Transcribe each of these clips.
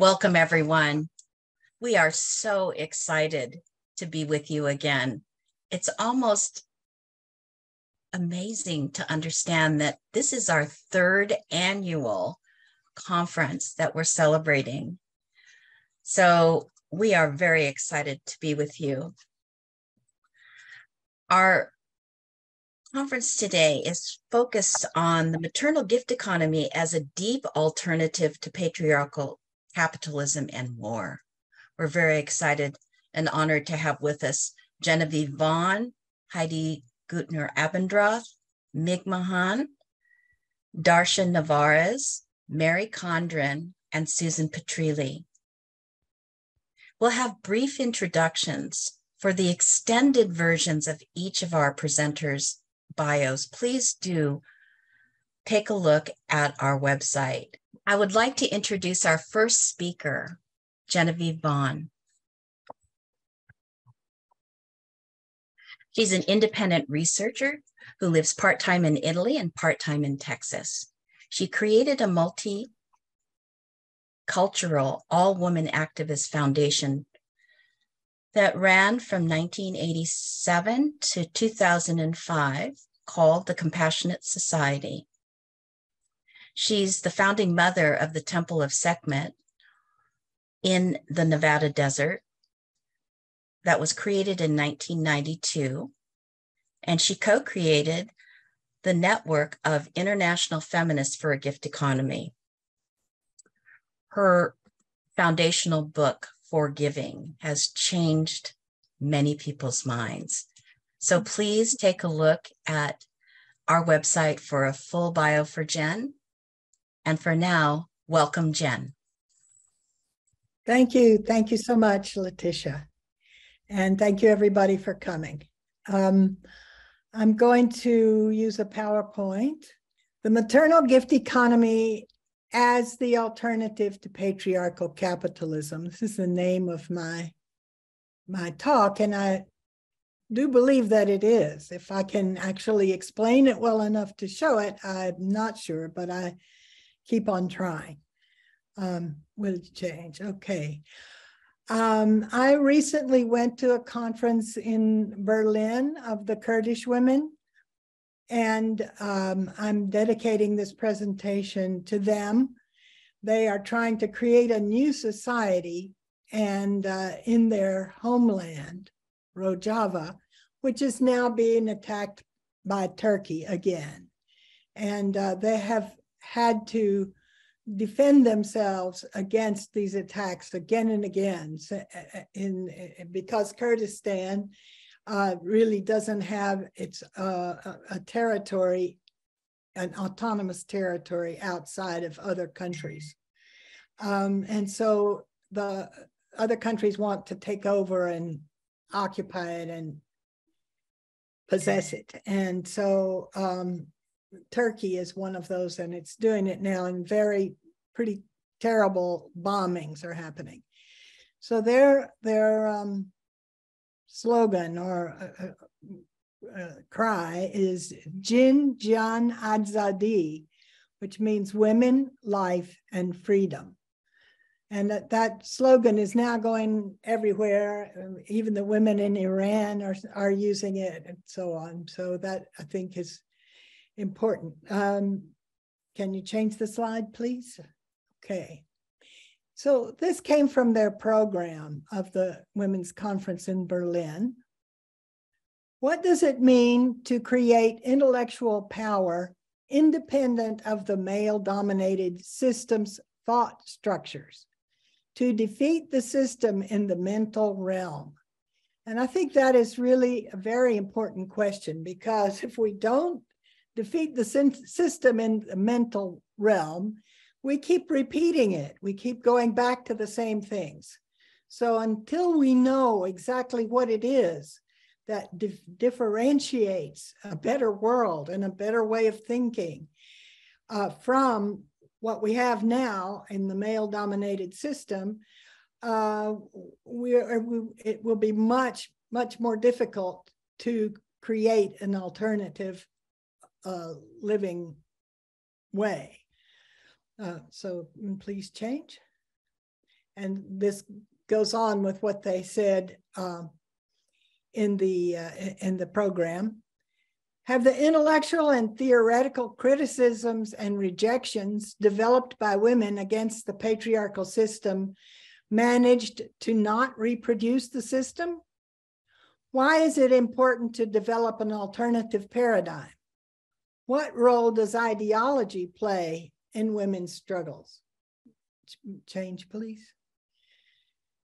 Welcome, everyone. We are so excited to be with you again. It's almost amazing to understand that this is our third annual conference that we're celebrating. So we are very excited to be with you. Our conference today is focused on the maternal gift economy as a deep alternative to patriarchal capitalism and war. We're very excited and honored to have with us Genevieve Vaughan, Heidi Gutner Abendroth, Mig Mahan, Darcia Narvaez, Mary Condren, and Susan Petrilli. We'll have brief introductions for the extended versions of each of our presenters' bios. Please do take a look at our website. I would like to introduce our first speaker, Genevieve Vaughan. She's an independent researcher who lives part time in Italy and part time in Texas. She created a multicultural, all woman activist foundation that ran from 1987 to 2005 called the Compassionate Society. She's the founding mother of the Temple of Sekhmet in the Nevada desert that was created in 1992. And she co created the network of International Feminists for a Gift Economy. Her foundational book, For Giving, has changed many people's minds. So please take a look at our website for a full bio for Jen. And for now, welcome, Jen. Thank you. Thank you so much, Letecia. And thank you, everybody, for coming. Um, I'm going to use a PowerPoint. The maternal gift economy as the alternative to patriarchal capitalism. This is the name of my my talk, and I do believe that it is. If I can actually explain it well enough to show it, I'm not sure, but I keep on trying. Um, will change? Okay. Um, I recently went to a conference in Berlin of the Kurdish women, and um, I'm dedicating this presentation to them. They are trying to create a new society and uh, in their homeland, Rojava, which is now being attacked by Turkey again. And uh, they have had to defend themselves against these attacks again and again in, in because Kurdistan uh, really doesn't have its uh, a territory, an autonomous territory outside of other countries. Um, and so the other countries want to take over and occupy it and possess it. And so um, Turkey is one of those, and it's doing it now, and very pretty terrible bombings are happening. So their their um, slogan or uh, uh, uh, cry is Jin Jiyan Azadi, which means women, life, and freedom. And that, that slogan is now going everywhere. Even the women in Iran are, are using it and so on. So that I think is important. Um, can you change the slide, please? Okay. So this came from their program of the Women's Conference in Berlin. What does it mean to create intellectual power independent of the male dominated system's thought structures to defeat the system in the mental realm? And I think that is really a very important question because if we don't defeat the system in the mental realm, we keep repeating it. We keep going back to the same things. So until we know exactly what it is that dif- differentiates a better world and a better way of thinking uh, from what we have now in the male dominated system, uh, we, it will be much, much more difficult to create an alternative uh, living way. Uh, so mm, please change. and this goes on with what they said um, in the uh, in the program. Have the intellectual and theoretical criticisms and rejections developed by women against the patriarchal system managed to not reproduce the system? Why is it important to develop an alternative paradigm? What role does ideology play in women's struggles? Change, please.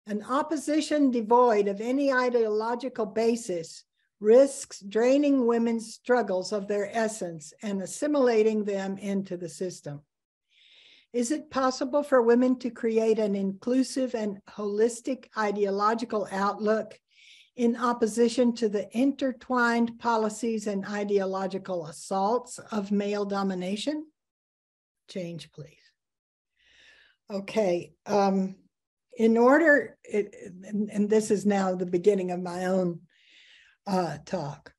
An opposition devoid of any ideological basis risks draining women's struggles of their essence and assimilating them into the system. Is it possible for women to create an inclusive and holistic ideological outlook in opposition to the intertwined policies and ideological assaults of male domination? Change, please. Okay. Um, in order, it, and, and, this is now the beginning of my own uh, talk.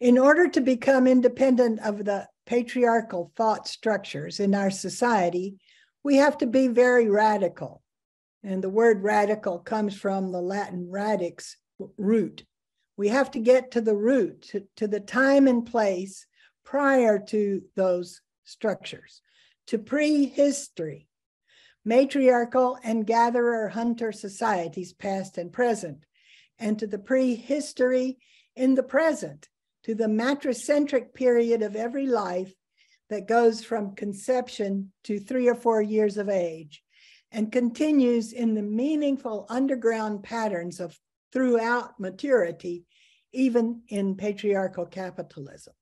In order to become independent of the patriarchal thought structures in our society, we have to be very radical. And the word radical comes from the Latin radix, root. We have to get to the root, to, to the time and place prior to those structures, to prehistory, matriarchal and gatherer hunter societies, past and present, and to the prehistory in the present, to the matricentric period of every life that goes from conception to three or four years of age and continues in the meaningful underground patterns of throughout maturity, even in patriarchal capitalism.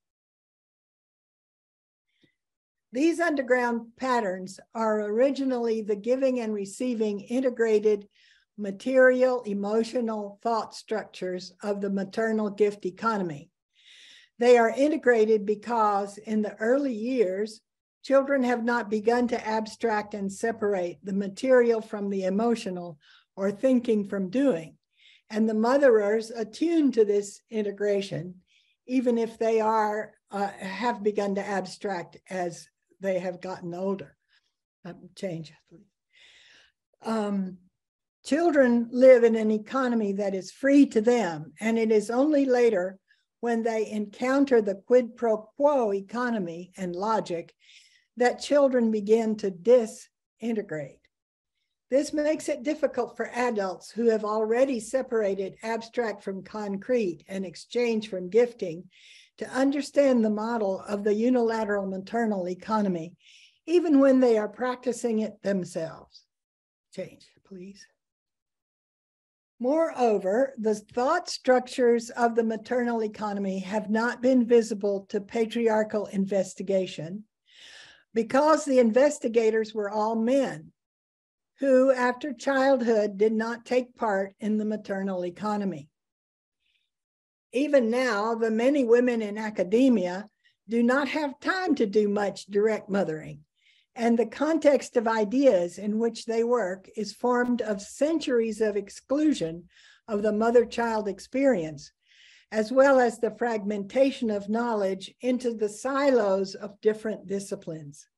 These underground patterns are originally the giving and receiving integrated material, emotional thought structures of the maternal gift economy. They are integrated because in the early years, children have not begun to abstract and separate the material from the emotional or thinking from doing. And the motherers attune to this integration, even if they are uh, have begun to abstract as they have gotten older. Um, change. Um, children live in an economy that is free to them, and it is only later when they encounter the quid pro quo economy and logic that children begin to disintegrate. This makes it difficult for adults who have already separated abstract from concrete and exchange from gifting to understand the model of the unilateral maternal economy, even when they are practicing it themselves. Change, please. Moreover, the thought structures of the maternal economy have not been visible to patriarchal investigation because the investigators were all men who, after childhood, did not take part in the maternal economy. Even now, the many women in academia do not have time to do much direct mothering, and the context of ideas in which they work is formed of centuries of exclusion of the mother child experience, as well as the fragmentation of knowledge into the silos of different disciplines.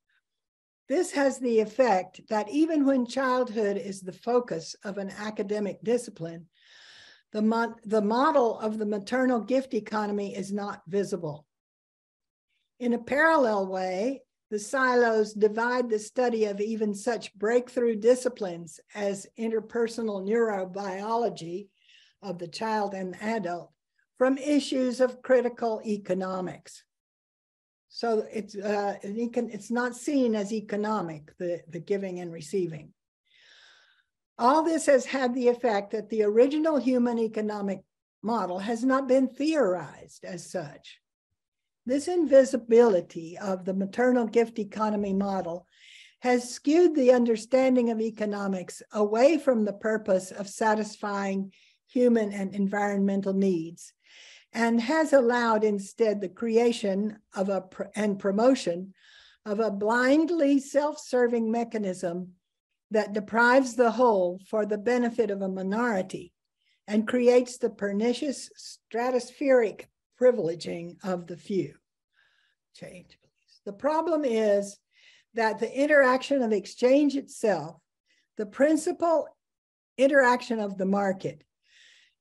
This has the effect that even when childhood is the focus of an academic discipline, the, mo the model of the maternal gift economy is not visible. In a parallel way, the silos divide the study of even such breakthrough disciplines as interpersonal neurobiology of the child and adult from issues of critical economics. So it's uh, it's not seen as economic, the, the giving and receiving. All this has had the effect that the original human economic model has not been theorized as such. This invisibility of the maternal gift economy model has skewed the understanding of economics away from the purpose of satisfying human and environmental needs and has allowed instead the creation of a and promotion of a blindly self-serving mechanism that deprives the whole for the benefit of a minority and creates the pernicious stratospheric privileging of the few. Change, please. The problem is that the interaction of exchange itself, the principal interaction of the market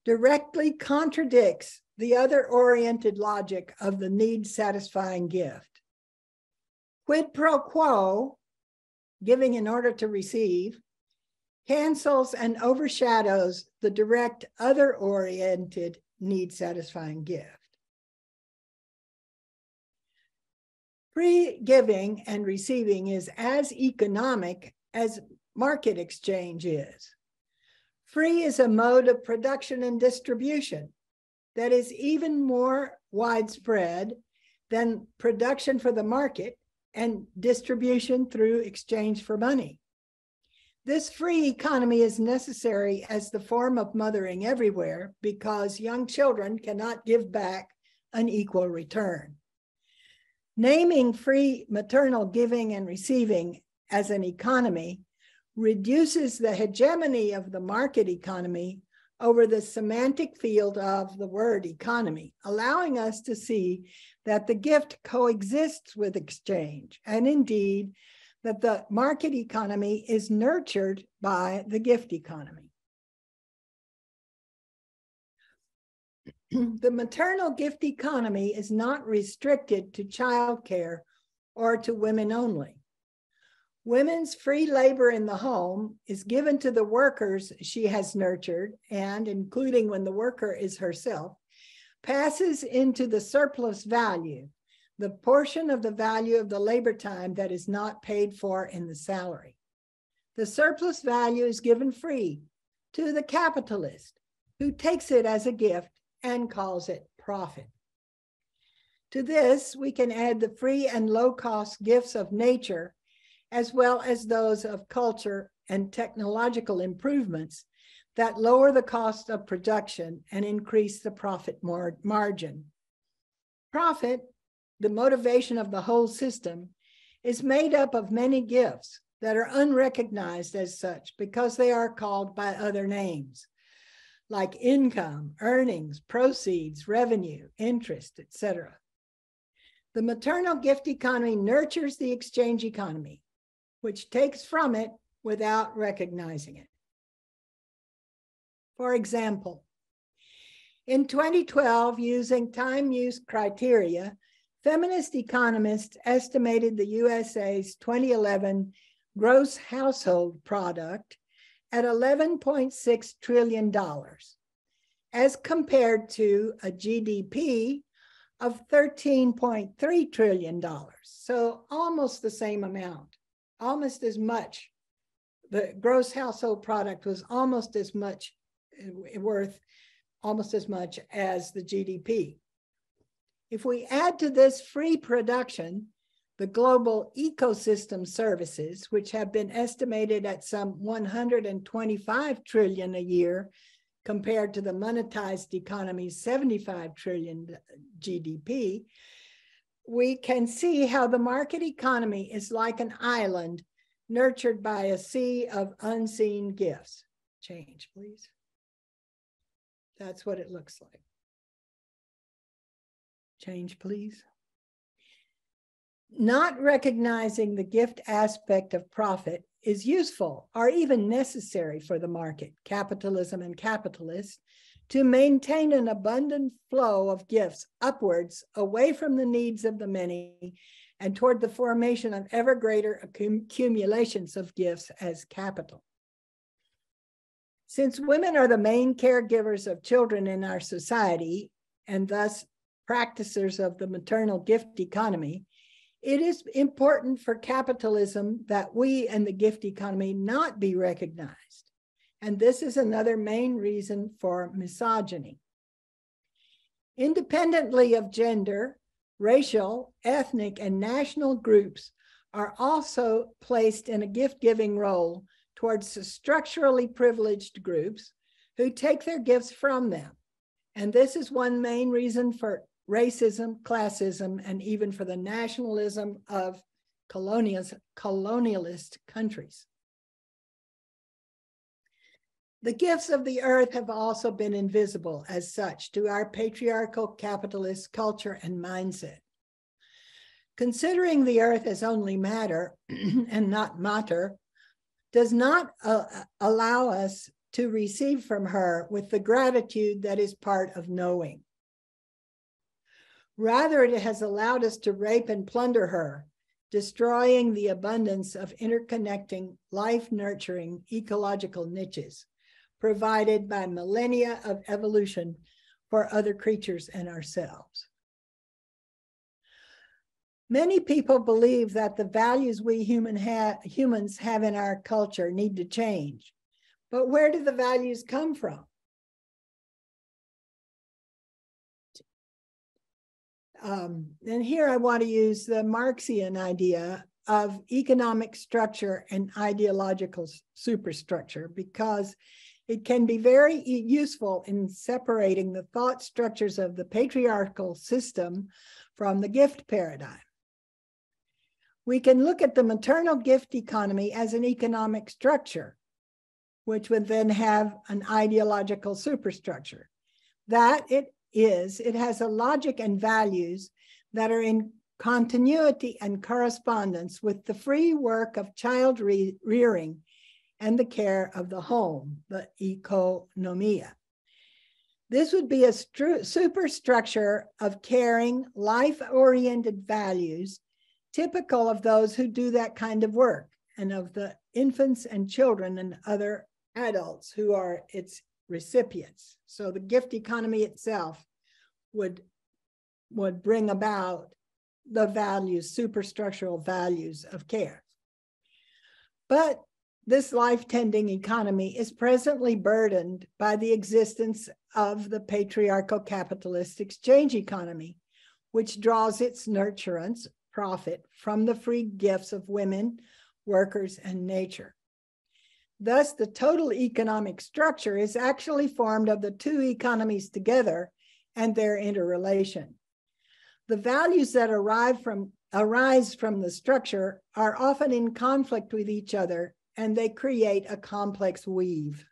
directly contradicts the other oriented logic of the need satisfying gift. Quid pro quo, giving in order to receive, cancels and overshadows the direct other oriented need satisfying gift. Free giving and receiving is as economic as market exchange is. Free is a mode of production and distribution that is even more widespread than production for the market and distribution through exchange for money. This free economy is necessary as the form of mothering everywhere because young children cannot give back an equal return. Naming free maternal giving and receiving as an economy reduces the hegemony of the market economy over the semantic field of the word economy, allowing us to see that the gift coexists with exchange, and indeed that the market economy is nurtured by the gift economy. the maternal gift economy is not restricted to childcare or to women only. Women's free labor in the home is given to the workers she has nurtured, and including when the worker is herself, passes into the surplus value, the portion of the value of the labor time that is not paid for in the salary. The surplus value is given free to the capitalist who takes it as a gift and calls it profit. To this, we can add the free and low cost gifts of nature as well as those of culture and technological improvements that lower the cost of production and increase the profit mar- margin. Profit, the motivation of the whole system, is made up of many gifts that are unrecognized as such because they are called by other names like income, earnings, proceeds, revenue, interest, etc. The maternal gift economy nurtures the exchange economy which takes from it without recognizing it. For example, in 2012, using time use criteria, feminist economists estimated the USA's 2011 gross household product at $11.6 trillion, as compared to a GDP of $13.3 trillion. So almost the same amount almost as much. The gross household product was almost as much eh, worth, almost as much as the GDP. If we add to this free production, the global ecosystem services, which have been estimated at some 125 trillion a year compared to the monetized economy's 75 trillion GDP, we can see how the market economy is like an island nurtured by a sea of unseen gifts. Change, please. That's what it looks like. Change, please. Not recognizing the gift aspect of profit is useful or even necessary for the market, capitalism and capitalists, to maintain an abundant flow of gifts upwards, away from the needs of the many, and toward the formation of ever greater accumulations of gifts as capital. Since women are the main caregivers of children in our society, and thus practitioners of the maternal gift economy, it is important for capitalism that we and the gift economy not be recognized and this is another main reason for misogyny. Independently of gender, racial, ethnic, and national groups are also placed in a gift giving role towards the structurally privileged groups who take their gifts from them. And this is one main reason for racism, classism, and even for the nationalism of colonialist countries. The gifts of the earth have also been invisible as such to our patriarchal capitalist culture and mindset. Considering the earth as only matter and not matter does not uh, allow us to receive from her with the gratitude that is part of knowing. Rather, it has allowed us to rape and plunder her, destroying the abundance of interconnecting, life nurturing ecological niches provided by millennia of evolution for other creatures and ourselves. Many people believe that the values we human ha- humans have in our culture need to change. But where do the values come from? Um, and here I want to use the Marxian idea of economic structure and ideological superstructure because it can be very useful in separating the thought structures of the patriarchal system from the gift paradigm we can look at the maternal gift economy as an economic structure, which would then have an ideological superstructure. That it is, it has a logic and values that are in continuity and correspondence with the free work of child re- rearing and the care of the home, the economia. This would be a stru- superstructure of caring, life oriented values typical of those who do that kind of work and of the infants and children and other adults who are its recipients. So the gift economy itself would, would bring about the values, superstructural values of care. But this life tending economy is presently burdened by the existence of the patriarchal capitalist exchange economy, which draws its nurturance profit from the free gifts of women, workers, and nature. Thus, the total economic structure is actually formed of the two economies together and their interrelation. The values that arrive from, arise from the structure are often in conflict with each other and they create a complex weave.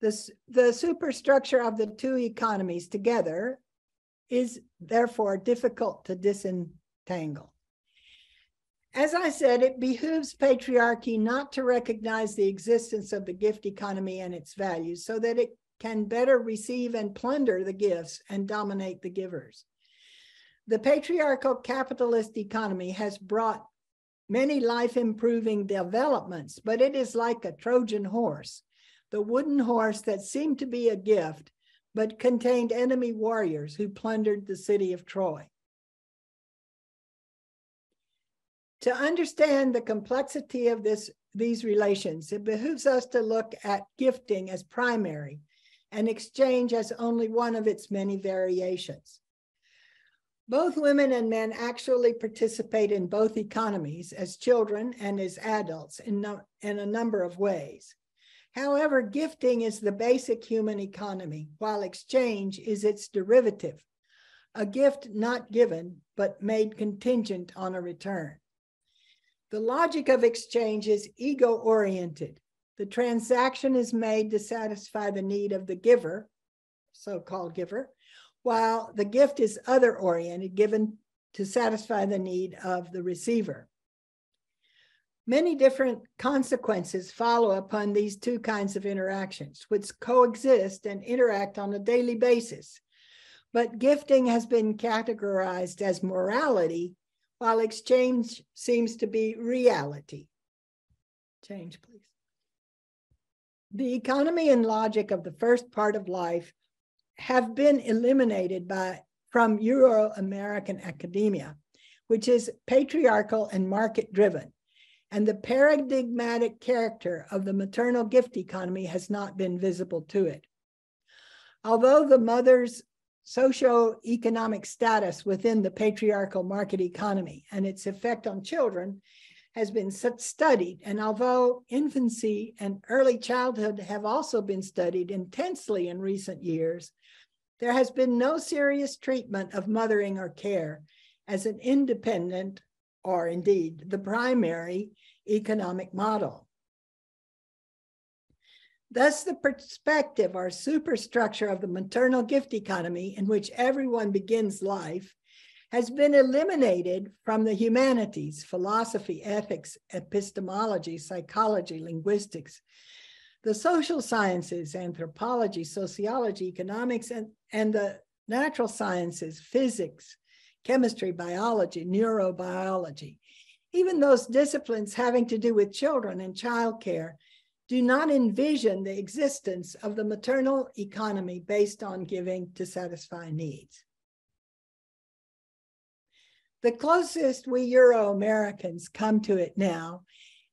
This, the superstructure of the two economies together is therefore difficult to disentangle. As I said, it behooves patriarchy not to recognize the existence of the gift economy and its values so that it can better receive and plunder the gifts and dominate the givers. The patriarchal capitalist economy has brought many life improving developments, but it is like a Trojan horse, the wooden horse that seemed to be a gift but contained enemy warriors who plundered the city of Troy. To understand the complexity of this, these relations, it behooves us to look at gifting as primary and exchange as only one of its many variations. Both women and men actually participate in both economies as children and as adults in, no, in a number of ways. However, gifting is the basic human economy, while exchange is its derivative, a gift not given, but made contingent on a return. The logic of exchange is ego oriented. The transaction is made to satisfy the need of the giver, so called giver, while the gift is other oriented, given to satisfy the need of the receiver. Many different consequences follow upon these two kinds of interactions, which coexist and interact on a daily basis. But gifting has been categorized as morality, while exchange seems to be reality. Change, please. The economy and logic of the first part of life have been eliminated by from Euro-American academia, which is patriarchal and market driven and the paradigmatic character of the maternal gift economy has not been visible to it. Although the mother's socio-economic status within the patriarchal market economy and its effect on children has been studied, and although infancy and early childhood have also been studied intensely in recent years, there has been no serious treatment of mothering or care as an independent, or indeed the primary economic model. Thus, the perspective or superstructure of the maternal gift economy, in which everyone begins life, has been eliminated from the humanities, philosophy, ethics, epistemology, psychology, linguistics, the social sciences, anthropology, sociology, economics, and, and the natural sciences, physics, chemistry, biology, neurobiology. Even those disciplines having to do with children and childcare do not envision the existence of the maternal economy based on giving to satisfy needs. The closest we Euro Americans come to it now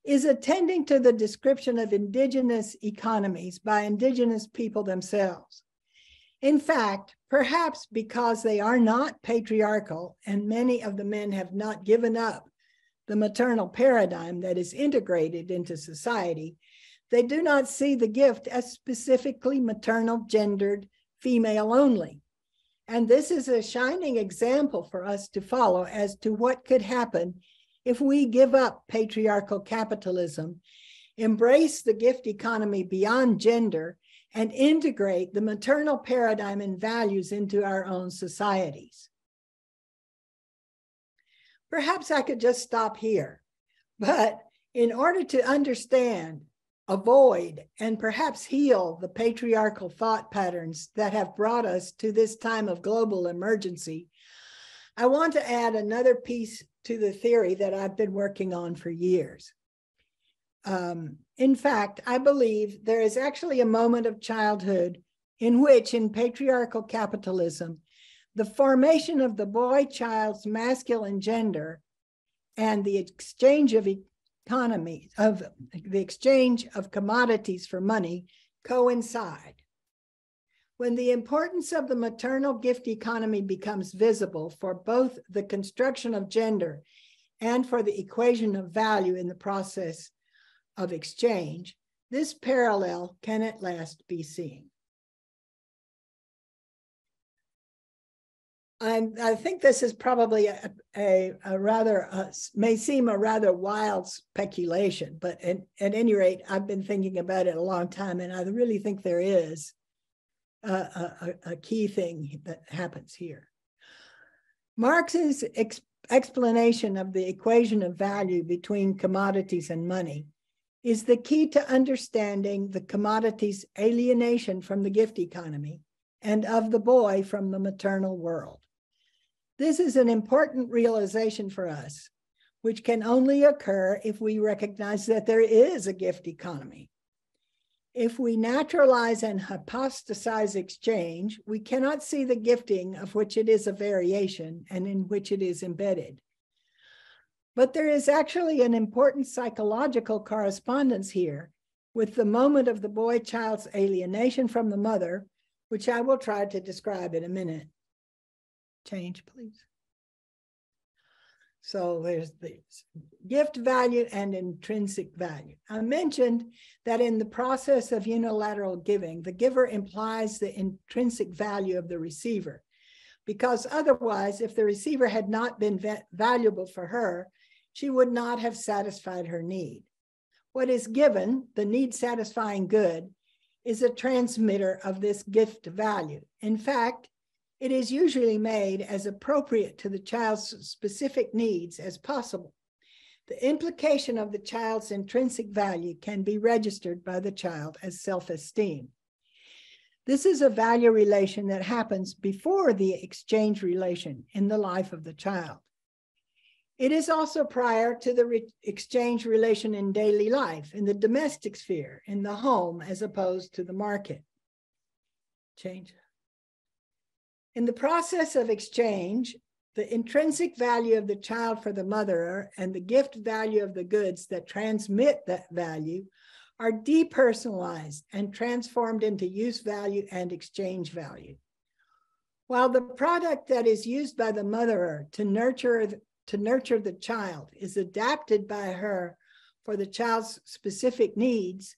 is attending to the description of indigenous economies by indigenous people themselves. In fact, perhaps because they are not patriarchal and many of the men have not given up the maternal paradigm that is integrated into society, they do not see the gift as specifically maternal, gendered, female only. And this is a shining example for us to follow as to what could happen if we give up patriarchal capitalism, embrace the gift economy beyond gender, and integrate the maternal paradigm and values into our own societies. Perhaps I could just stop here, but in order to understand avoid, and perhaps heal the patriarchal thought patterns that have brought us to this time of global emergency, I want to add another piece to the theory that I've been working on for years. Um, in fact, I believe there is actually a moment of childhood in which, in patriarchal capitalism, the formation of the boy child's masculine gender and the exchange of economy of the exchange of commodities for money coincide. When the importance of the maternal gift economy becomes visible for both the construction of gender and for the equation of value in the process of exchange, this parallel can at last be seen. I'm, I think this is probably a, a, a rather, uh, may seem a rather wild speculation, but at, at, any rate, I've been thinking about it a long time, and I really think there is a, a, key thing that happens here. Marx's ex explanation of the equation of value between commodities and money is the key to understanding the commodities alienation from the gift economy and of the boy from the maternal world. This is an important realization for us, which can only occur if we recognize that there is a gift economy. If we naturalize and hypostasize exchange, we cannot see the gifting of which it is a variation and in which it is embedded. But there is actually an important psychological correspondence here with the moment of the boy child's alienation from the mother, which I will try to describe in a minute change, please. So there's the gift value and intrinsic value. I mentioned that in the process of unilateral giving, the giver implies the intrinsic value of the receiver, because otherwise, if the receiver had not been valuable for her, she would not have satisfied her need. What is given, the need satisfying good, is a transmitter of this gift value. In fact, it is usually made as appropriate to the child's specific needs as possible. The implication of the child's intrinsic value can be registered by the child as self esteem. This is a value relation that happens before the exchange relation in the life of the child. It is also prior to the re exchange relation in daily life, in the domestic sphere, in the home, as opposed to the market. Change. In the process of exchange, the intrinsic value of the child for the mother and the gift value of the goods that transmit that value are depersonalized and transformed into use value and exchange value. While the product that is used by the mother to nurture, to nurture the child is adapted by her for the child's specific needs,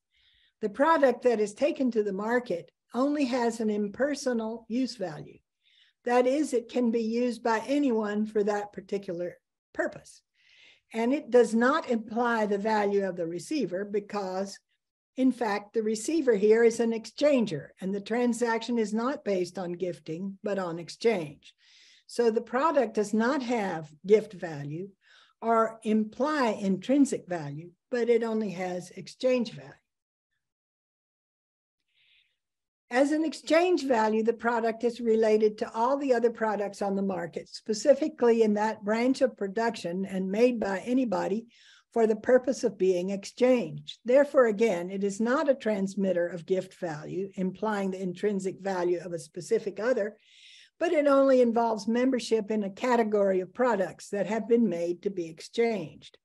the product that is taken to the market only has an impersonal use value. That is, it can be used by anyone for that particular purpose. And it does not imply the value of the receiver because, in fact, the receiver here is an exchanger and the transaction is not based on gifting, but on exchange. So the product does not have gift value or imply intrinsic value, but it only has exchange value. As an exchange value, the product is related to all the other products on the market, specifically in that branch of production and made by anybody for the purpose of being exchanged. Therefore, again, it is not a transmitter of gift value, implying the intrinsic value of a specific other, but it only involves membership in a category of products that have been made to be exchanged.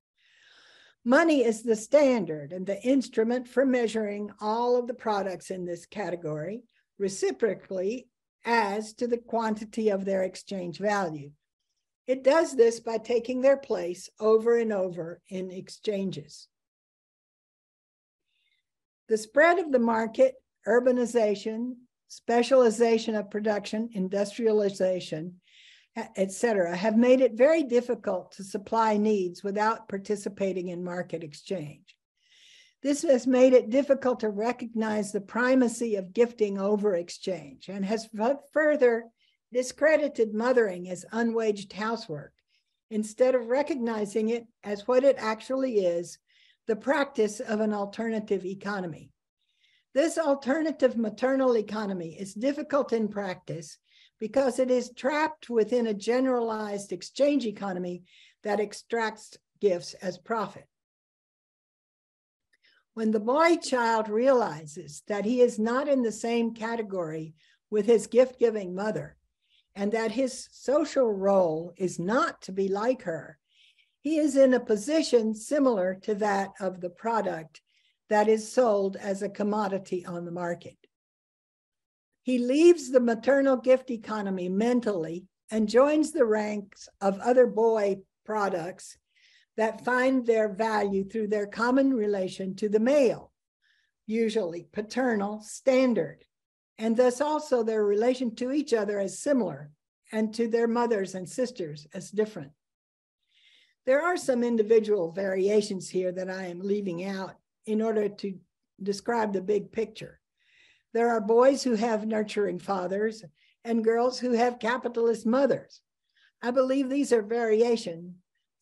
Money is the standard and the instrument for measuring all of the products in this category reciprocally as to the quantity of their exchange value. It does this by taking their place over and over in exchanges. The spread of the market, urbanization, specialization of production, industrialization, etc., have made it very difficult to supply needs without participating in market exchange. This has made it difficult to recognize the primacy of gifting over exchange and has further discredited mothering as unwaged housework instead of recognizing it as what it actually is the practice of an alternative economy. This alternative maternal economy is difficult in practice because it is trapped within a generalized exchange economy that extracts gifts as profit. When the boy child realizes that he is not in the same category with his gift giving mother and that his social role is not to be like her, he is in a position similar to that of the product that is sold as a commodity on the market. He leaves the maternal gift economy mentally and joins the ranks of other boy products that find their value through their common relation to the male, usually paternal standard, and thus also their relation to each other as similar and to their mothers and sisters as different. There are some individual variations here that I am leaving out in order to describe the big picture. There are boys who have nurturing fathers and girls who have capitalist mothers. I believe these are variations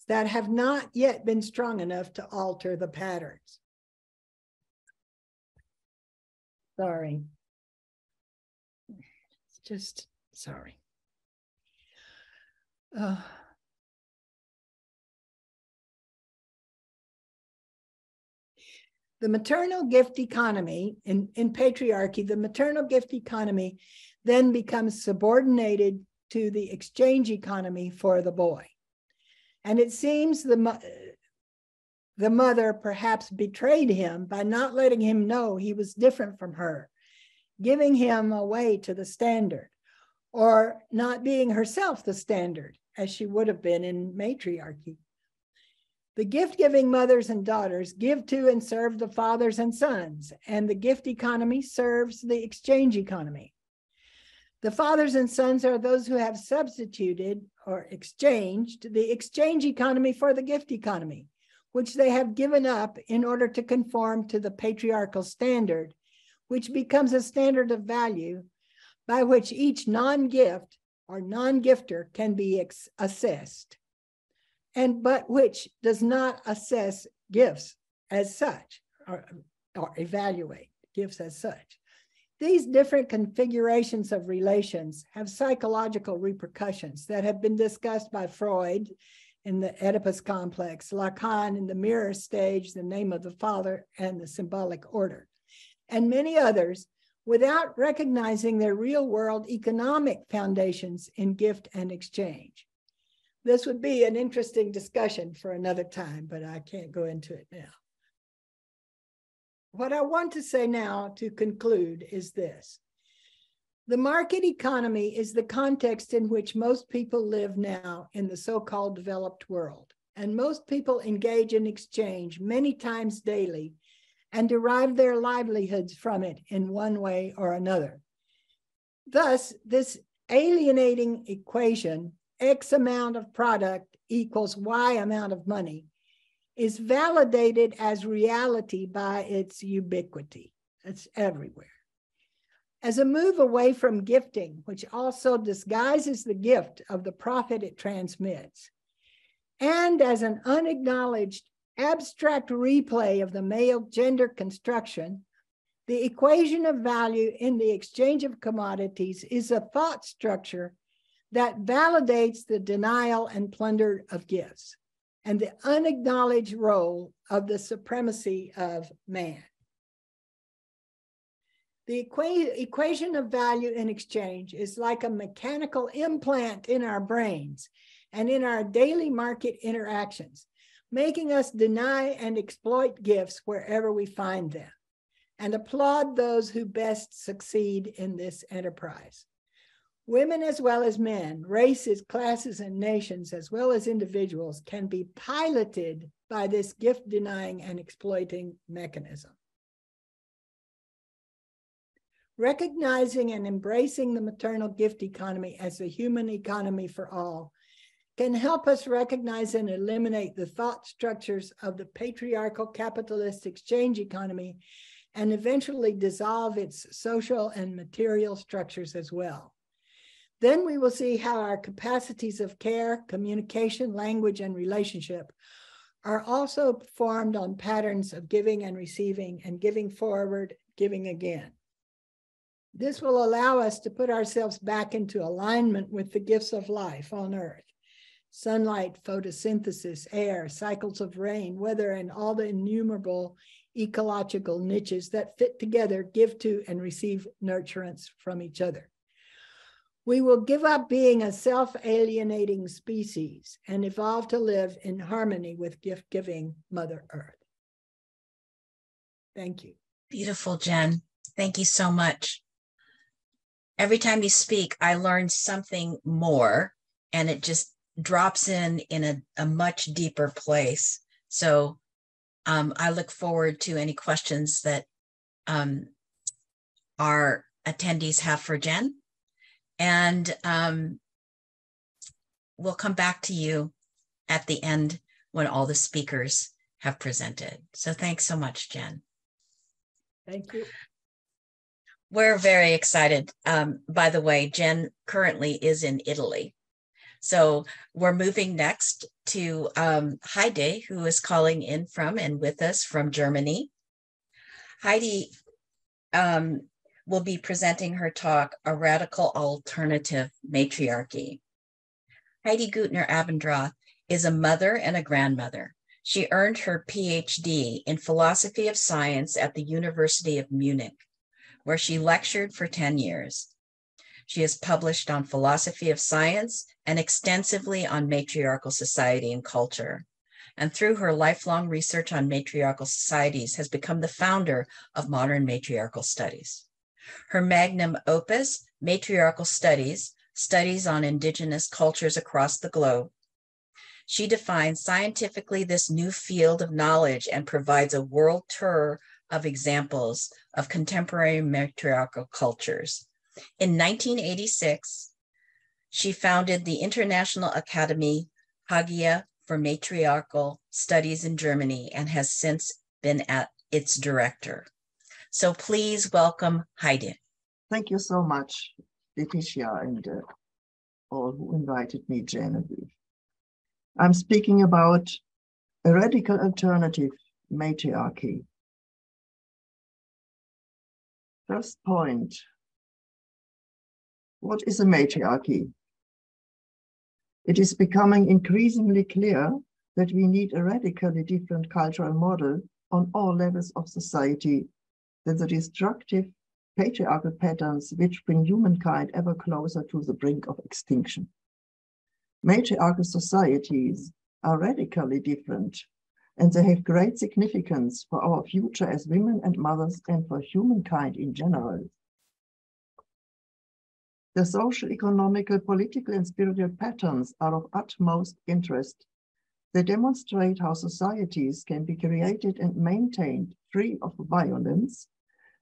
that have not yet been strong enough to alter the patterns. Sorry. It's just sorry. Uh, the maternal gift economy in, in patriarchy, the maternal gift economy then becomes subordinated to the exchange economy for the boy. And it seems the, the mother perhaps betrayed him by not letting him know he was different from her, giving him away to the standard, or not being herself the standard, as she would have been in matriarchy. The gift giving mothers and daughters give to and serve the fathers and sons, and the gift economy serves the exchange economy. The fathers and sons are those who have substituted or exchanged the exchange economy for the gift economy, which they have given up in order to conform to the patriarchal standard, which becomes a standard of value by which each non gift or non gifter can be ex- assessed and but which does not assess gifts as such or, or evaluate gifts as such. These different configurations of relations have psychological repercussions that have been discussed by Freud in the Oedipus complex, Lacan in the mirror stage, the name of the father, and the symbolic order, and many others without recognizing their real world economic foundations in gift and exchange this would be an interesting discussion for another time, but I can't go into it now. What I want to say now to conclude is this. The market economy is the context in which most people live now in the so called developed world. And most people engage in exchange many times daily and derive their livelihoods from it in one way or another. Thus, this alienating equation X amount of product equals Y amount of money is validated as reality by its ubiquity. It's everywhere. As a move away from gifting, which also disguises the gift of the profit it transmits, and as an unacknowledged abstract replay of the male gender construction, the equation of value in the exchange of commodities is a thought structure that validates the denial and plunder of gifts and the unacknowledged role of the supremacy of man. The equa equation of value in exchange is like a mechanical implant in our brains and in our daily market interactions, making us deny and exploit gifts wherever we find them and applaud those who best succeed in this enterprise. Women as well as men, races, classes, and nations, as well as individuals, can be piloted by this gift denying and exploiting mechanism. Recognizing and embracing the maternal gift economy as a human economy for all can help us recognize and eliminate the thought structures of the patriarchal capitalist exchange economy and eventually dissolve its social and material structures as well. Then we will see how our capacities of care, communication, language, and relationship are also formed on patterns of giving and receiving and giving forward, giving again. This will allow us to put ourselves back into alignment with the gifts of life on earth sunlight, photosynthesis, air, cycles of rain, weather, and all the innumerable ecological niches that fit together, give to, and receive nurturance from each other. We will give up being a self alienating species and evolve to live in harmony with gift giving Mother Earth. Thank you. Beautiful, Jen. Thank you so much. Every time you speak, I learn something more, and it just drops in in a, a much deeper place. So um, I look forward to any questions that um, our attendees have for Jen. And um, we'll come back to you at the end when all the speakers have presented. So thanks so much, Jen. Thank you. We're very excited. Um, by the way, Jen currently is in Italy. So we're moving next to um, Heide, who is calling in from and with us from Germany. Heide um, will be presenting her talk, A Radical Alternative Matriarchy. Heide Goettner-Abendroth is a mother and a grandmother. She earned her PhD in philosophy of science at the University of Munich, where she lectured for 10 years. She has published on philosophy of science and extensively on matriarchal society and culture. And through her lifelong research on matriarchal societies, has become the founder of modern matriarchal studies. Her magnum opus, Matriarchal Studies, studies on indigenous cultures across the globe. She defines scientifically this new field of knowledge and provides a world tour of examples of contemporary matriarchal cultures, in 1986, she founded the International Academy Hagia for Matriarchal Studies in Germany and has since been at its director. So please welcome Heide. Thank you so much, Letecia, and uh, all who invited me, Genevieve. I'm speaking about a radical alternative matriarchy. First point what is a matriarchy? It is becoming increasingly clear that we need a radically different cultural model on all levels of society the destructive patriarchal patterns which bring humankind ever closer to the brink of extinction. Matriarchal societies are radically different and they have great significance for our future as women and mothers and for humankind in general. The social, economical, political, and spiritual patterns are of utmost interest. They demonstrate how societies can be created and maintained free of violence,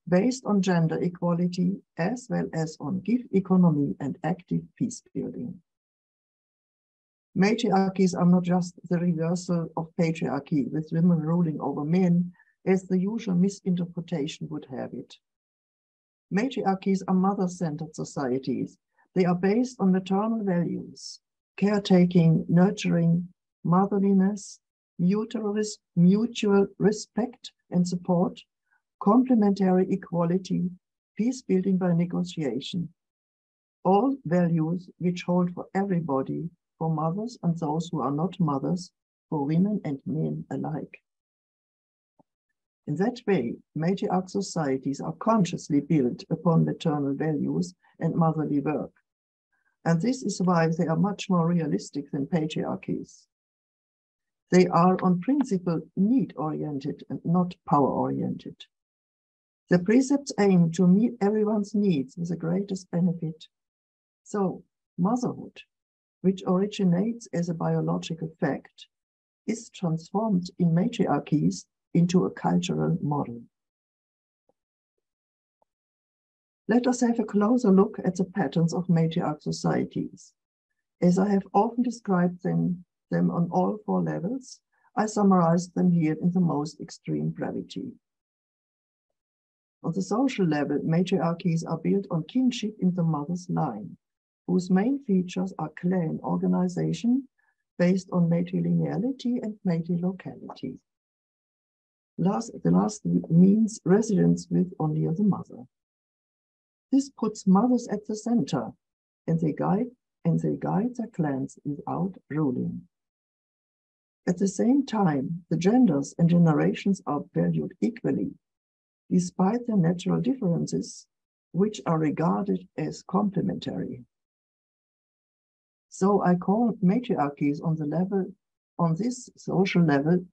based on gender equality, as well as on gift economy and active peace building. Matriarchies are not just the reversal of patriarchy, with women ruling over men, as the usual misinterpretation would have it. Matriarchies are mother-centered societies. They are based on maternal values, caretaking, nurturing, motherliness, mutual, mutual respect and support, complementary equality, peace building by negotiation. All values which hold for everybody, for mothers and those who are not mothers, for women and men alike. In that way, matriarch societies are consciously built upon maternal values and motherly work. And this is why they are much more realistic than patriarchies. They are on principle need-oriented and not power-oriented. The precepts aim to meet everyone's needs with the greatest benefit. So, motherhood, which originates as a biological fact, is transformed in matriarchies into a cultural model. Let us have a closer look at the patterns of matriarch societies. As I have often described them, them on all four levels, I summarize them here in the most extreme brevity. On the social level, matriarchies are built on kinship in the mother's line, whose main features are clan organization based on matrilineality and matrilocality. Last, the last means residence with or near the mother. This puts mothers at the center, and they guide and they guide their clans without ruling. At the same time, the genders and generations are valued equally, despite their natural differences, which are regarded as complementary. So I call matriarchies on the level, on this social level,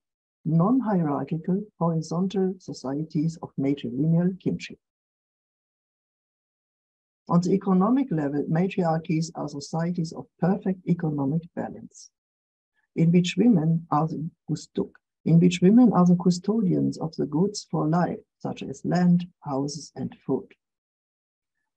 non-hierarchical horizontal societies of matrilineal kinship. On the economic level, matriarchies are societies of perfect economic balance, in which women are the in which women are the custodians of the goods for life, such as land, houses, and food.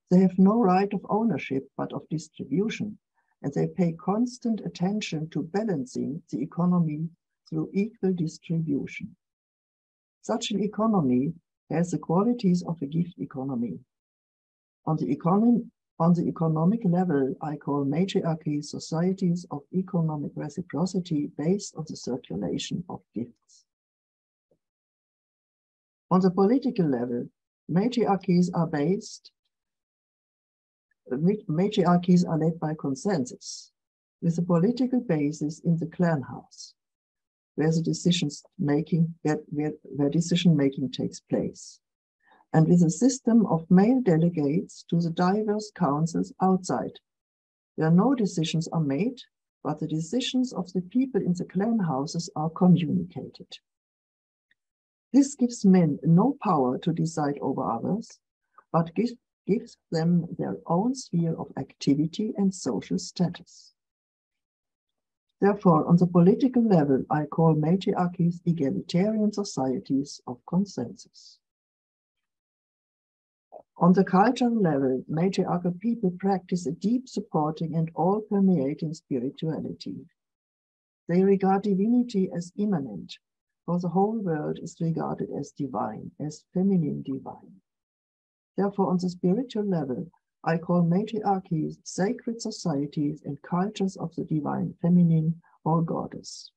They have no right of ownership, but of distribution, and they pay constant attention to balancing the economy through equal distribution. Such an economy has the qualities of a gift economy. On the, economy, on the economic level, I call matriarchy societies of economic reciprocity based on the circulation of gifts. On the political level, matriarchies are based, matriarchies are led by consensus, with a political basis in the clan house where the decisions making, where, where, where decision making takes place. And with a system of male delegates to the diverse councils outside, where no decisions are made, but the decisions of the people in the clan houses are communicated. This gives men no power to decide over others, but gives, gives them their own sphere of activity and social status. Therefore, on the political level, I call matriarchies egalitarian societies of consensus. On the cultural level, matriarchal people practice a deep supporting and all-permeating spirituality. They regard divinity as immanent, for the whole world is regarded as divine, as feminine divine. Therefore, on the spiritual level, I call matriarchies sacred societies and cultures of the divine feminine or goddess.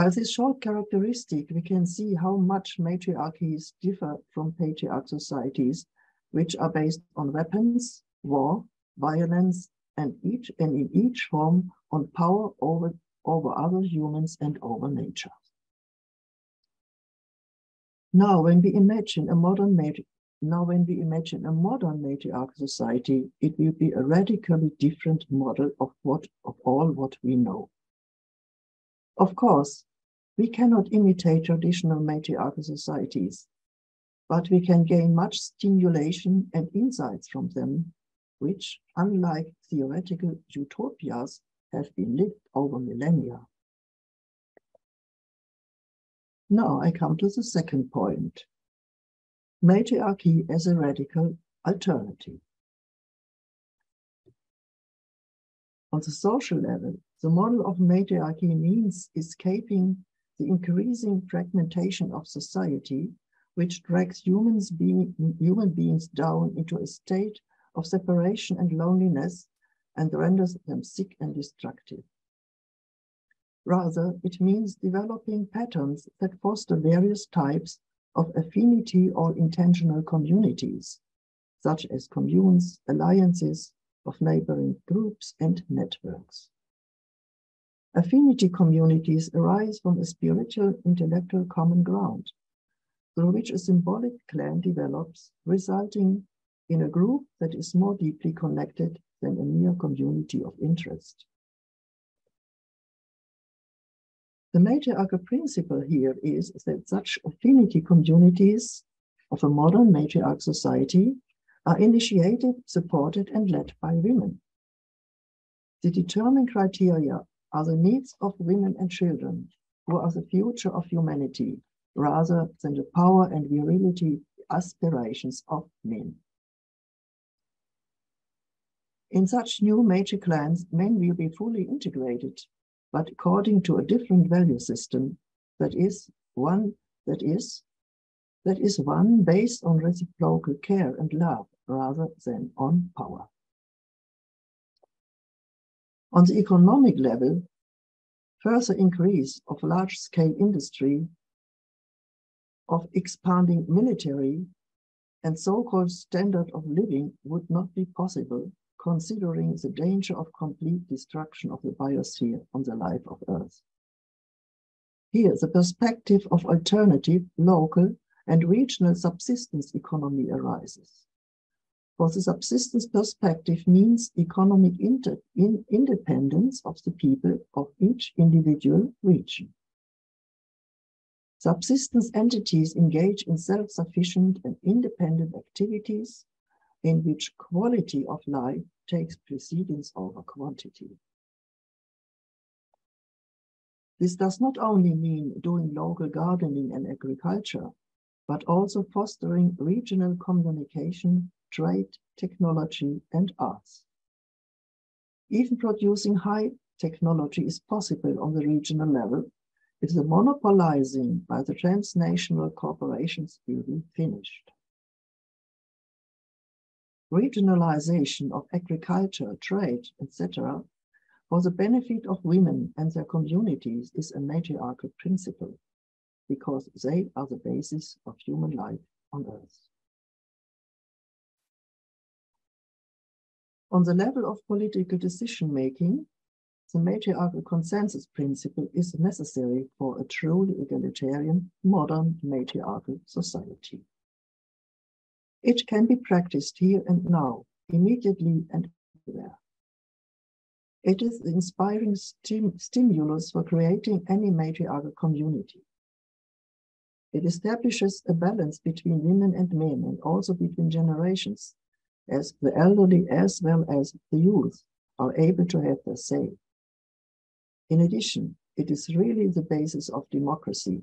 By this short characteristic, we can see how much matriarchies differ from patriarch societies, which are based on weapons, war, violence, and each and in each form on power over, over other humans and over nature. Now, when we imagine a modern now, when we imagine a modern matriarchal society, it will be a radically different model of what of all what we know. Of course, we cannot imitate traditional matriarchal societies, but we can gain much stimulation and insights from them, which, unlike theoretical utopias, have been lived over millennia. Now I come to the second point matriarchy as a radical alternative. On the social level, the model of matriarchy means escaping the increasing fragmentation of society which drags humans being, human beings down into a state of separation and loneliness and renders them sick and destructive. Rather, it means developing patterns that foster various types of affinity or intentional communities, such as communes, alliances of neighboring groups, and networks. Affinity communities arise from a spiritual intellectual common ground, through which a symbolic clan develops, resulting in a group that is more deeply connected than a mere community of interest. The matriarchal principle here is that such affinity communities of a modern matriarch society are initiated, supported, and led by women. The determining criteria are the needs of women and children, who are the future of humanity, rather than the power and virility aspirations of men. In such new major clans, men will be fully integrated but according to a different value system that is one that is that is one based on reciprocal care and love rather than on power. On the economic level, further increase of large-scale industry, of expanding military, and so-called standard of living would not be possible considering the danger of complete destruction of the biosphere on the life of Earth. Here, the perspective of alternative, local, and regional subsistence economy arises. For the subsistence perspective means economic in independence of the people of each individual region. Subsistence entities engage in self-sufficient and independent activities in which quality of life takes precedence over quantity. This does not only mean doing local gardening and agriculture, but also fostering regional communication, trade, technology, and arts. Even producing high technology is possible on the regional level if the monopolizing by the transnational corporations will be finished regionalization of agriculture, trade, etc., for the benefit of women and their communities is a matriarchal principle because they are the basis of human life on earth. On the level of political decision making, the matriarchal consensus principle is necessary for a truly egalitarian, modern matriarchal society. It can be practiced here and now, immediately and everywhere. It is the inspiring stim stimulus for creating any matriarchal community. It establishes a balance between women and men and also between generations, as the elderly as well as the youth are able to have their say. In addition, it is really the basis of democracy,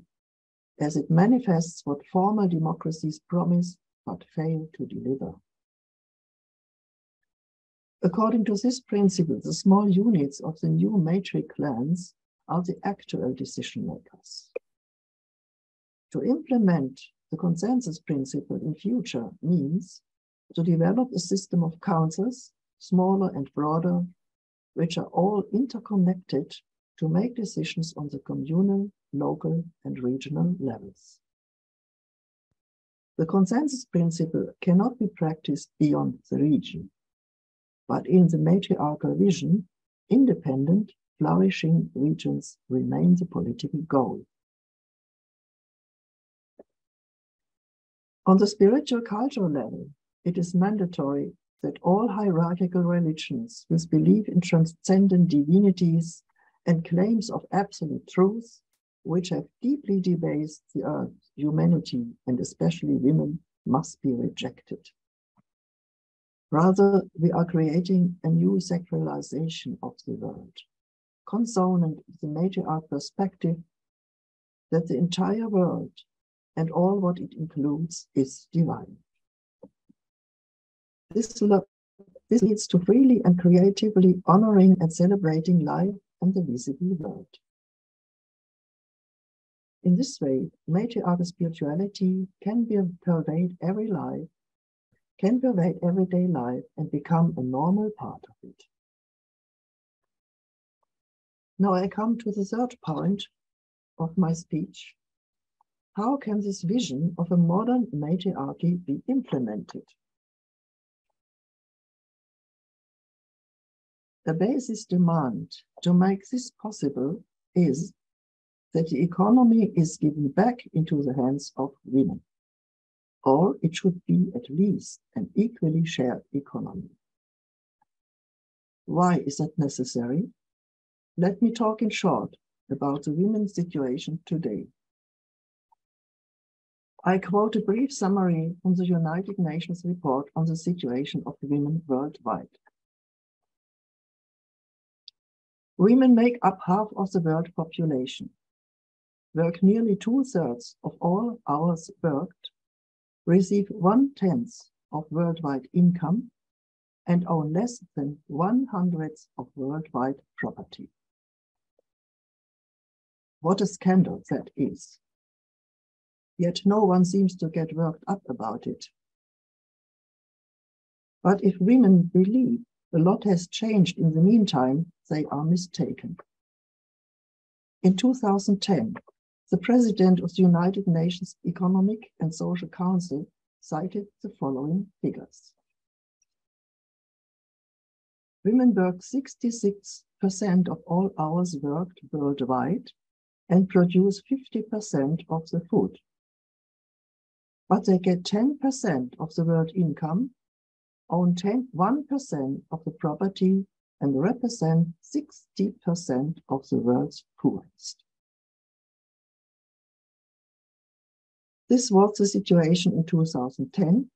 as it manifests what former democracies promised but fail to deliver. According to this principle, the small units of the new matriclans are the actual decision makers. To implement the consensus principle in future means to develop a system of councils, smaller and broader, which are all interconnected to make decisions on the communal, local, and regional levels. The consensus principle cannot be practiced beyond the region, but in the matriarchal vision, independent, flourishing regions remain the political goal. On the spiritual cultural level, it is mandatory that all hierarchical religions with belief in transcendent divinities and claims of absolute truth which have deeply debased the earth, humanity, and especially women, must be rejected. Rather, we are creating a new sacralization of the world, consonant with the matriarch perspective that the entire world and all what it includes is divine. This, this leads to freely and creatively honoring and celebrating life and the visible world. In this way, matriarchal spirituality can be pervade every life, can pervade everyday life and become a normal part of it. Now I come to the third point of my speech. How can this vision of a modern matriarchy be implemented? The basis demand to make this possible is that the economy is given back into the hands of women, or it should be at least an equally shared economy. Why is that necessary? Let me talk in short about the women's situation today. I quote a brief summary from the United Nations report on the situation of women worldwide. Women make up half of the world population, work nearly two thirds of all hours worked, receive one tenth of worldwide income, and own less than one hundredth of worldwide property. What a scandal that is. Yet no one seems to get worked up about it. But if women believe a lot has changed in the meantime, they are mistaken. In 2010, the president of the United Nations Economic and Social Council cited the following figures. Women work 66% of all hours worked worldwide and produce 50% of the food. But they get 10% of the world income, own 10, 1% of the property, and represent 60% of the world's poorest. This was the situation in 2010,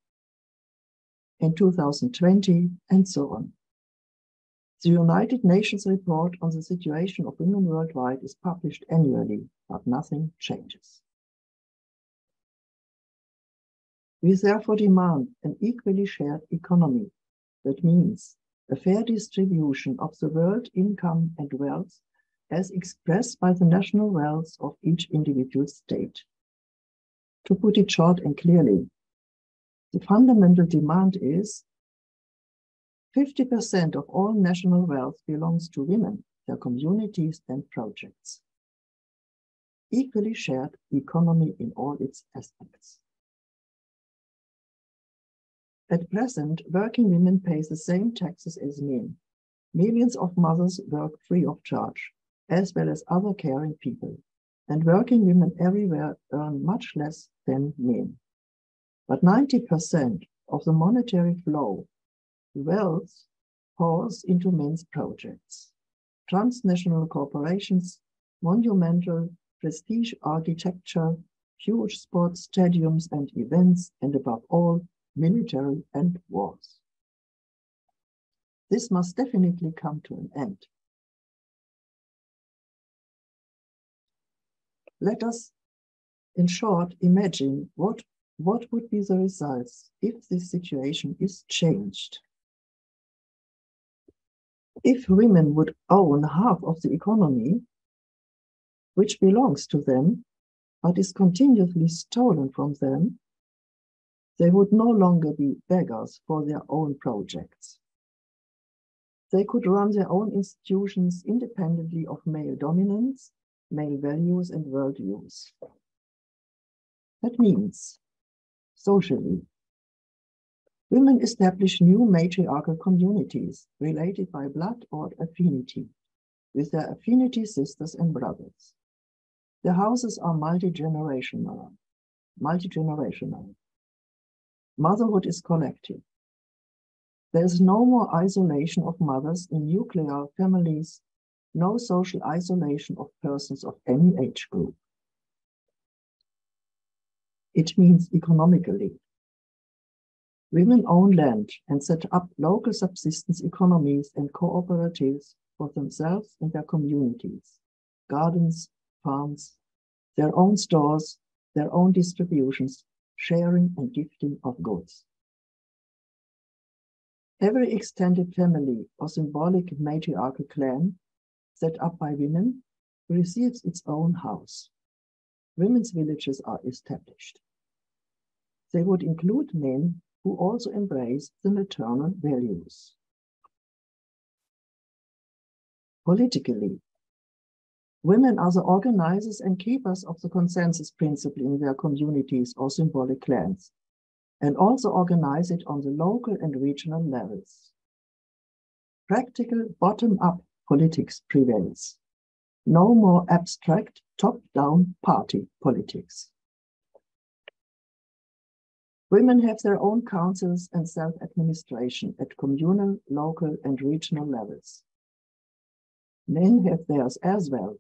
in 2020, and so on. The United Nations report on the situation of women worldwide is published annually, but nothing changes. We therefore demand an equally shared economy. That means a fair distribution of the world income and wealth as expressed by the national wealth of each individual state. To put it short and clearly, the fundamental demand is 50% of all national wealth belongs to women, their communities and projects. Equally shared economy in all its aspects. At present, working women pay the same taxes as men. Millions of mothers work free of charge, as well as other caring people. And working women everywhere earn much less than men. But 90% of the monetary flow wealth pours into men's projects. Transnational corporations, monumental prestige architecture, huge sports stadiums and events, and above all, military and wars. This must definitely come to an end. Let us, in short, imagine what, what would be the results if this situation is changed if women would own half of the economy, which belongs to them, but is continuously stolen from them, they would no longer be beggars for their own projects. They could run their own institutions independently of male dominance, male values, and worldviews. That means, socially, Women establish new matriarchal communities related by blood or affinity with their affinity sisters and brothers. The houses are multi-generational. Multi-generational. Motherhood is collective. There is no more isolation of mothers in nuclear families, no social isolation of persons of any age group. It means economically Women own land and set up local subsistence economies and cooperatives for themselves and their communities, gardens, farms, their own stores, their own distributions, sharing and gifting of goods. Every extended family or symbolic matriarchal clan set up by women receives its own house. women's villages are established. They would include men who also embrace the maternal values. Politically, women are the organizers and keepers of the consensus principle in their communities or symbolic clans, and also organize it on the local and regional levels. Practical bottom-up politics prevails. No more abstract top-down party politics. Women have their own councils and self-administration at communal, local, and regional levels. Men have theirs as well,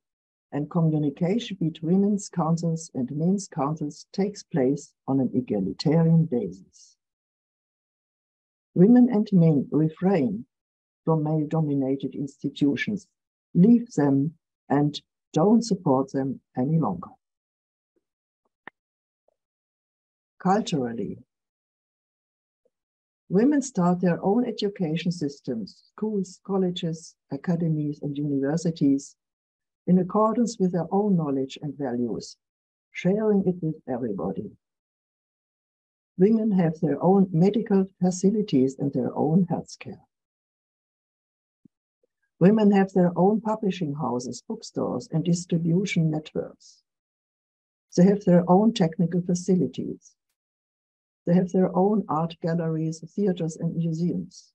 and communication between women's councils and men's councils takes place on an egalitarian basis. Women and men refrain from male dominated institutions, leave them, and don't support them any longer. Culturally, women start their own education systems, schools, colleges, academies, and universities in accordance with their own knowledge and values, sharing it with everybody. Women have their own medical facilities and their own healthcare. Women have their own publishing houses, bookstores, and distribution networks. They have their own technical facilities. They have their own art galleries, theaters, and museums.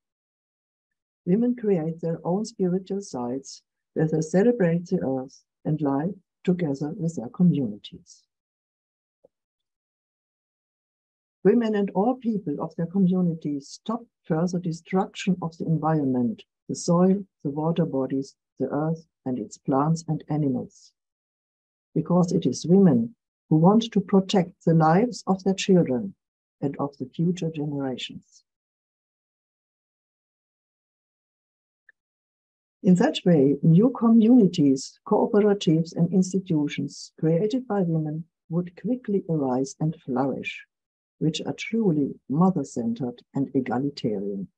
Women create their own spiritual sites where they celebrate the earth and life together with their communities. Women and all people of their communities stop further destruction of the environment the soil, the water bodies, the earth, and its plants and animals. Because it is women who want to protect the lives of their children and of the future generations. In that way, new communities, cooperatives, and institutions created by women would quickly arise and flourish, which are truly mother centered and egalitarian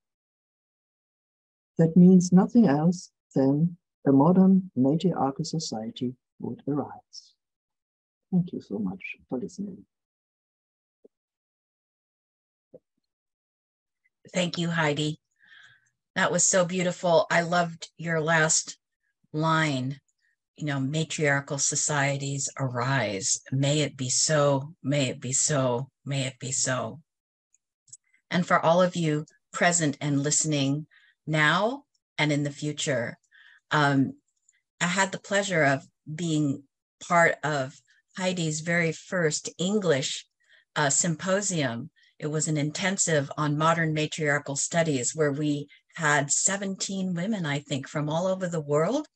that means nothing else than a modern matriarchal society would arise. Thank you so much for listening. Thank you, Heide. That was so beautiful. I loved your last line. You know, matriarchal societies arise. May it be so. May it be so. May it be so. And for all of you present and listening, now and in the future. Um, I had the pleasure of being part of Heide's very first English uh, symposium. It was an intensive on modern matriarchal studies where we had 17 women, I think, from all over the world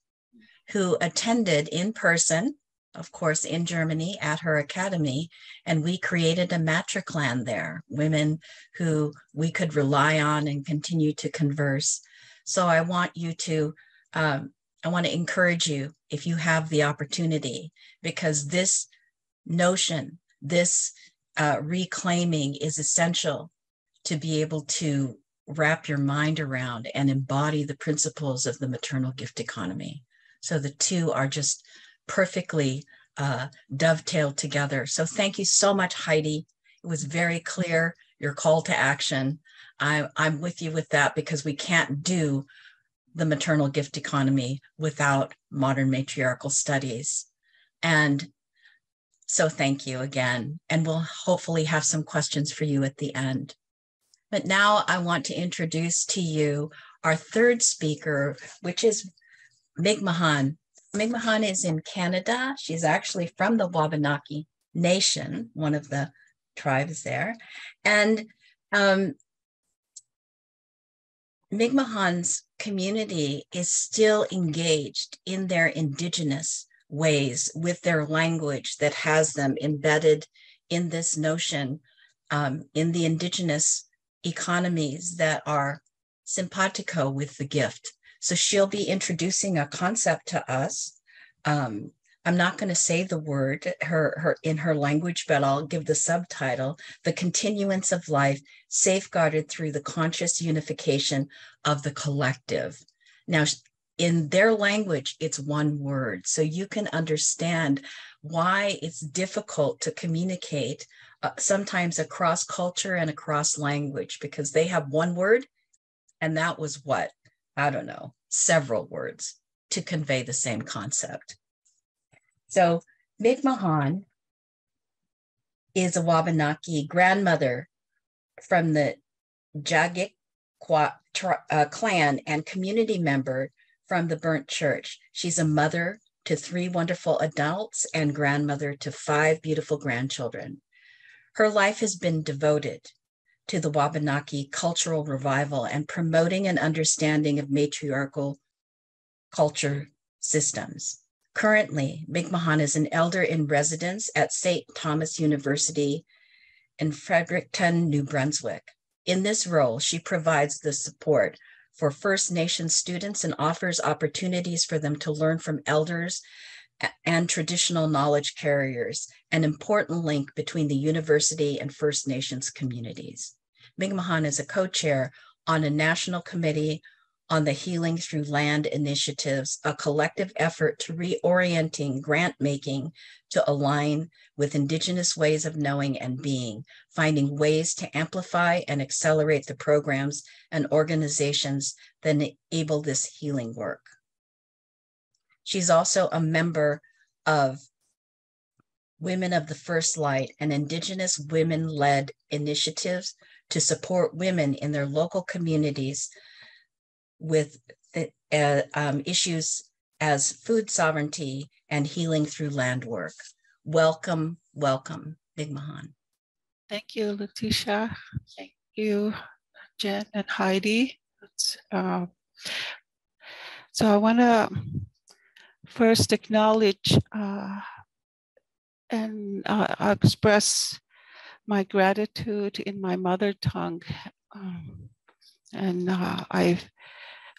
who attended in person, of course, in Germany at her academy. And we created a matriclan there, women who we could rely on and continue to converse. So I want you to, um, I want to encourage you if you have the opportunity, because this notion, this uh, reclaiming is essential to be able to wrap your mind around and embody the principles of the maternal gift economy. So the two are just perfectly uh, dovetailed together. So thank you so much, Heide. It was very clear your call to action. I, I'm with you with that because we can't do the maternal gift economy without modern matriarchal studies. And so thank you again. And we'll hopefully have some questions for you at the end. But now I want to introduce to you our third speaker, which is Migmahan. Migmahan is in Canada. She's actually from the Wabanaki Nation, one of the tribes there. And um, community is still engaged in their indigenous ways with their language that has them embedded in this notion um, in the indigenous economies that are simpatico with the gift. So she'll be introducing a concept to us um, I'm not going to say the word her, her in her language, but I'll give the subtitle The Continuance of Life Safeguarded Through the Conscious Unification of the Collective. Now, in their language, it's one word. So you can understand why it's difficult to communicate uh, sometimes across culture and across language because they have one word and that was what? I don't know several words to convey the same concept. So Mi'kmaq is a wabanaki grandmother from the Jagik uh, clan and community member from the burnt church. She's a mother to three wonderful adults and grandmother to five beautiful grandchildren her life has been devoted to the Wabanaki cultural revival and promoting an understanding of matriarchal culture systems. Currently, Mi'kmaq is an elder in residence at St. Thomas University in Fredericton, New Brunswick. In this role, she provides the support for First Nations students and offers opportunities for them to learn from elders and traditional knowledge carriers, an important link between the university and First Nations communities. Mi'kmaq is a co-chair on a national committee on the Healing Through Land initiatives, a collective effort to reorienting grant making to align with Indigenous ways of knowing and being, finding ways to amplify and accelerate the programs and organizations that enable this healing work. She's also a member of Women of the First Light, an Indigenous women led initiatives to support women in their local communities with the, uh, um, issues as food sovereignty and healing through land work. Welcome, welcome, Big Mahan. Thank you, Letecia. Thank you, Jen and Heide. Uh, so I want to first acknowledge uh, and uh, express my gratitude in my mother tongue. Um, and uh, I,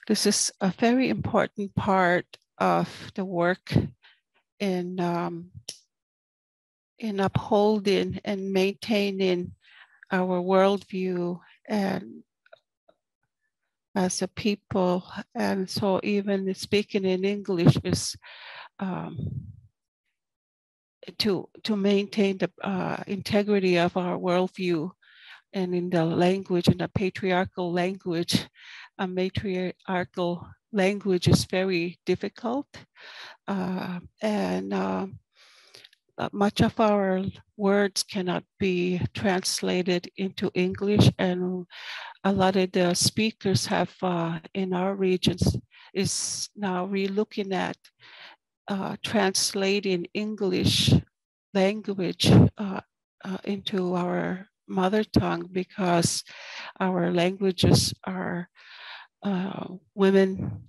this is a very important part of the work in um, in upholding and maintaining our worldview and as a people. And so even speaking in English is um, to, to maintain the uh, integrity of our worldview and in the language, in a patriarchal language, a matriarchal language is very difficult. Uh, and um, much of our words cannot be translated into English, and a lot of the speakers have uh, in our regions is now re-looking at uh, translating English language uh, uh, into our mother tongue because our languages are uh, women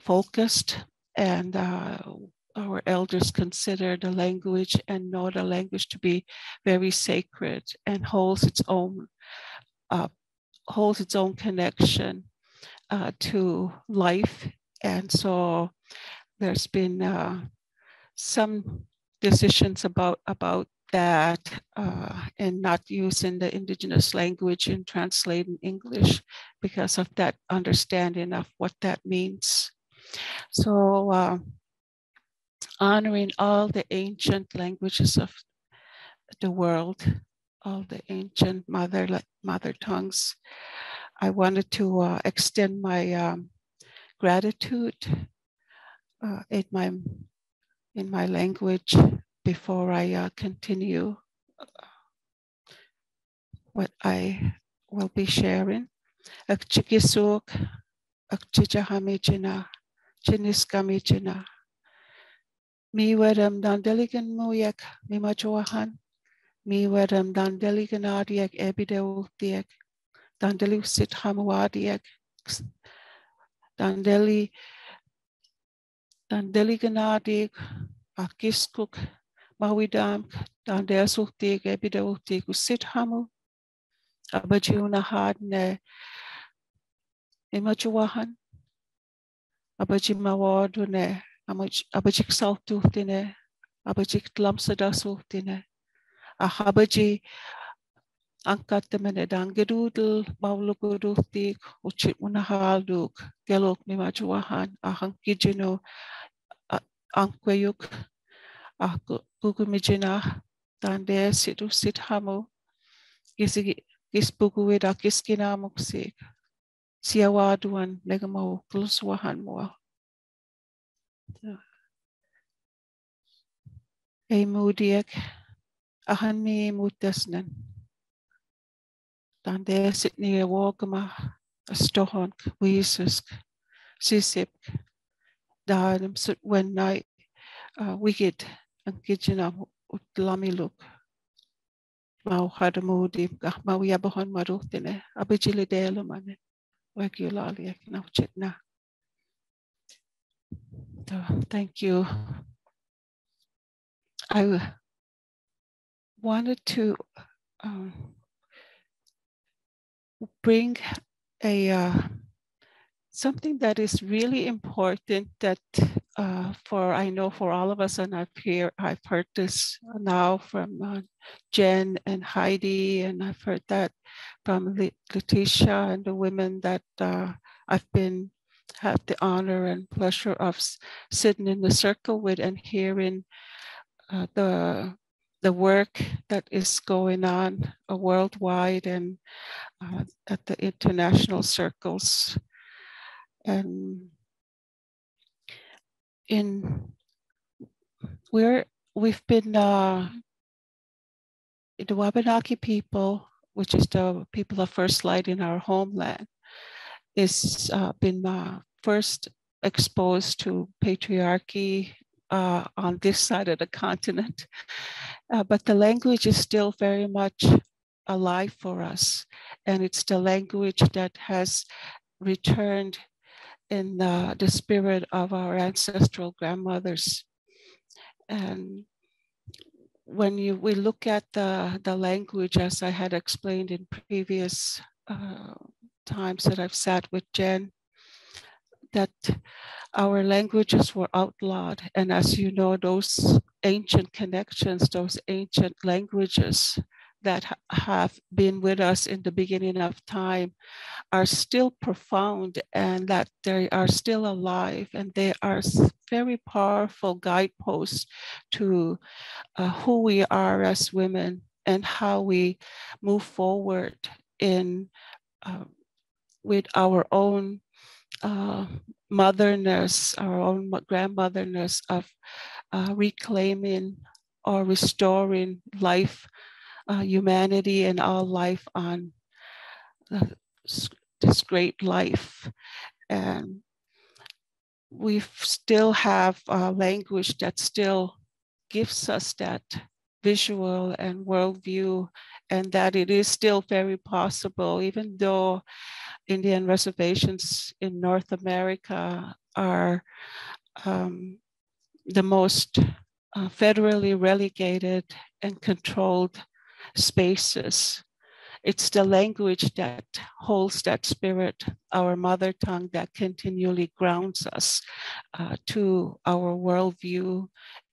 focused and our elders consider the language and know the language to be very sacred and holds its own uh, holds its own connection uh, to life. And so there's been uh, some decisions about about that uh, and not using the indigenous language in translating English because of that understanding of what that means. So uh, honoring all the ancient languages of the world, all the ancient mother, mother tongues. I wanted to uh, extend my um, gratitude uh, in my in my language before I uh, continue uh, what I will be sharing. Akchikisuk, akchichahamijina, chiniskamijina, mi wedem dan deligen muyek mi majohan, mi wedem dan deligen adiek ebideu diek, dan delusit hamuadiek, dan deli dan deligen adiek akiskuk mawidam dan deasuhtiek ebideu tiek sit hamu, abajiuna hadne mi majohan, abajimawadu ne abajik saltuhtine, abajik lamsada suhtine, a habaji angkat temene dangedudel mauluguduhtik uchit munahalduk gelok mimajuahan ahang kijino ankweyuk aku gugumijina tande situ sit hamu kisi kis buku weda kis kinamuk sik siawaduan negamau keluswahan mua ei mudiek ahan mi mutasnan Tande Sydney Wogama Stohon Wiesisk Sisip Daadam Sut Wen Night uh, Wigid ang Kijina Utlamiluk Mau Hadamudi Mau Yabahan Marutine Abijili Delamane Wagulali Eknauchitna. Thank you. I wanted to um, bring a uh, something that is really important that uh, for I know for all of us, and I've hear I've heard this now from uh, Jen and Heide, and I've heard that from Letecia and the women that uh, I've been had the honor and pleasure of sitting in the circle with and hearing uh, the the work that is going on uh, worldwide and uh, at the international circles. And in we're we've been uh, the Wabanaki people, which is the people of first light in our homeland, is uh, been uh, first exposed to patriarchy uh, on this side of the continent. Uh, but the language is still very much alive for us. And it's the language that has returned in the, the spirit of our ancestral grandmothers. And when you, we look at the, the language, as I had explained in previous uh, times that I've sat with Jen, that our languages were outlawed. And as you know, those ancient connections, those ancient languages that have been with us in the beginning of time are still profound and that they are still alive and they are very powerful guideposts to uh, who we are as women and how we move forward in uh, with our own uh, motherness, our own grandmotherness of uh, reclaiming or restoring life, uh, humanity, and all life on uh, this great life. And we still have a language that still gives us that visual and worldview, and that it is still very possible, even though Indian reservations in North America are um, the most uh, federally relegated and controlled spaces. It's the language that holds that spirit, our mother tongue that continually grounds us uh, to our worldview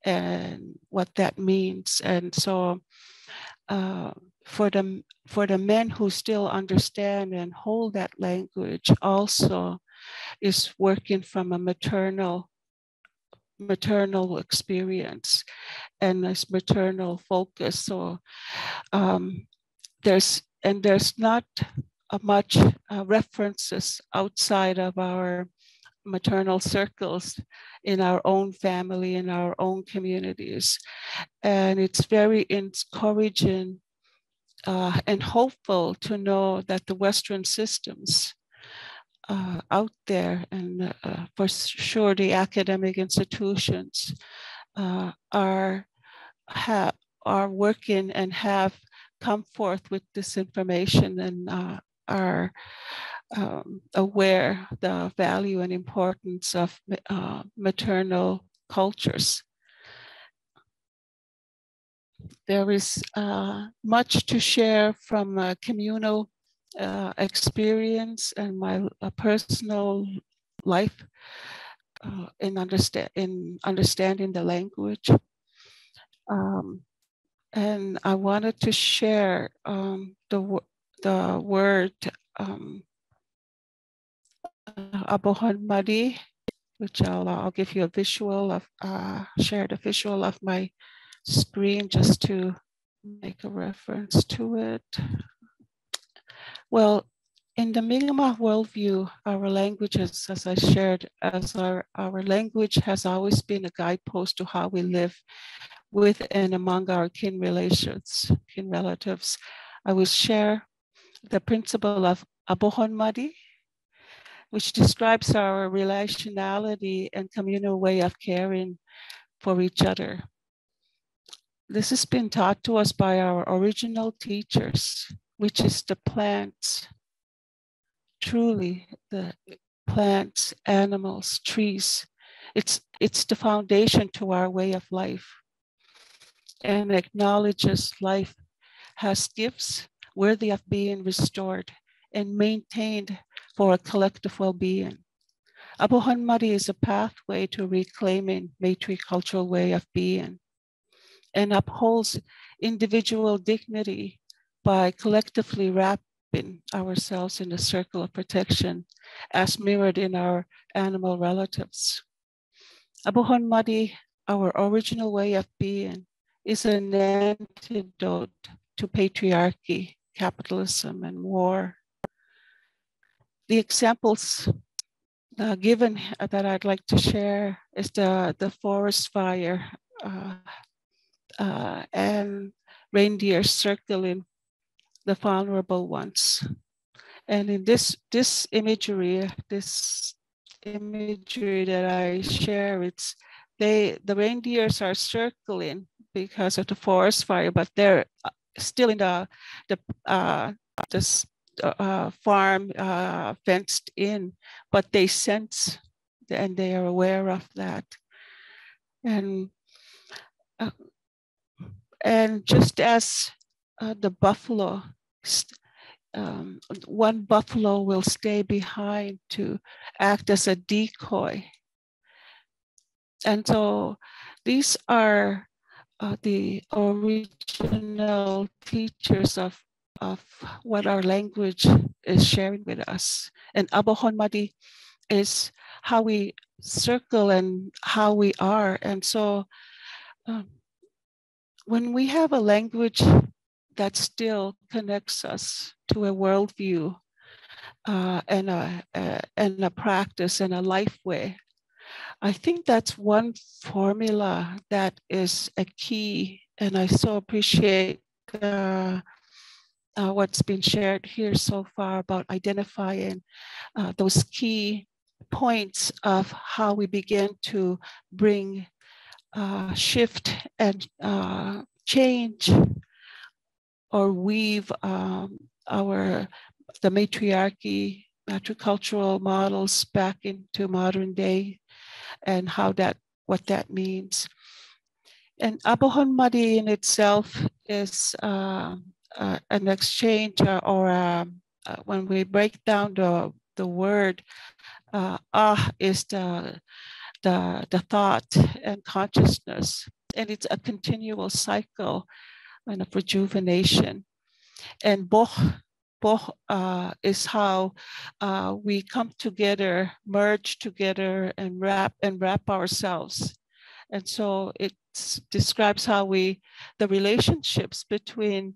and what that means. And so uh, for the for the men who still understand and hold that language also is working from a maternal maternal experience and this maternal focus so um, there's and there's not much uh, references outside of our maternal circles in our own family in our own communities. And it's very encouraging uh, and hopeful to know that the Western systems uh, out there, and uh, for sure the academic institutions, uh, are are working and have come forth with this information and uh, are um, aware the value and importance of uh, maternal cultures there is uh, much to share from communal uh, experience and my uh, personal life uh, in, understand, in understanding the language. Um, and I wanted to share um, the, the word um, uh, Madi, which I'll, I'll give you a visual of, uh, share the visual of my screen just to make a reference to it. Well, in the Mi'kmaq worldview, our languages, as I shared, as our, our language has always been a guidepost to how we live with and among our kin relations, kin relatives. I will share the principle of Abohon Madi, which describes our relationality and communal way of caring for each other. This has been taught to us by our original teachers, which is the plants, truly the plants, animals, trees. It's, it's the foundation to our way of life and acknowledges life has gifts worthy of being restored and maintained for a collective well-being. Abohon Madi is a pathway to reclaiming matricultural way of being and upholds individual dignity by collectively wrapping ourselves in a circle of protection as mirrored in our animal relatives. Abohon Madi, our original way of being, is an antidote to patriarchy, capitalism, and war. The examples uh, given that I'd like to share is the, the forest fire uh, uh, and reindeer circling the vulnerable ones. And in this, this imagery, this imagery that I share, it's they the reindeers are circling because of the forest fire, but they're uh, still in the the uh, this uh, farm uh, fenced in, but they sense and they are aware of that, and uh, and just as uh, the buffalo. Um, one buffalo will stay behind to act as a decoy. And so these are uh, the original teachers of, of what our language is sharing with us. And Abohon Madi is how we circle and how we are. And so um, when we have a language that still connects us to a worldview uh, and, a, a, and a practice and a life way, I think that's one formula that is a key, and I so appreciate uh, uh, what's been shared here so far about identifying uh, those key points of how we begin to bring uh, shift and uh, change or weave um, our the matriarchy matricultural models back into modern day and how that what that means. And Abohon Madi in itself is uh, an exchange uh, or um, uh, when we break down the, the word, uh, ah is the, the, the thought and consciousness. And it's a continual cycle and of rejuvenation. And boh both uh, is how uh, we come together, merge together, and wrap and wrap ourselves. And so it describes how we, the relationships between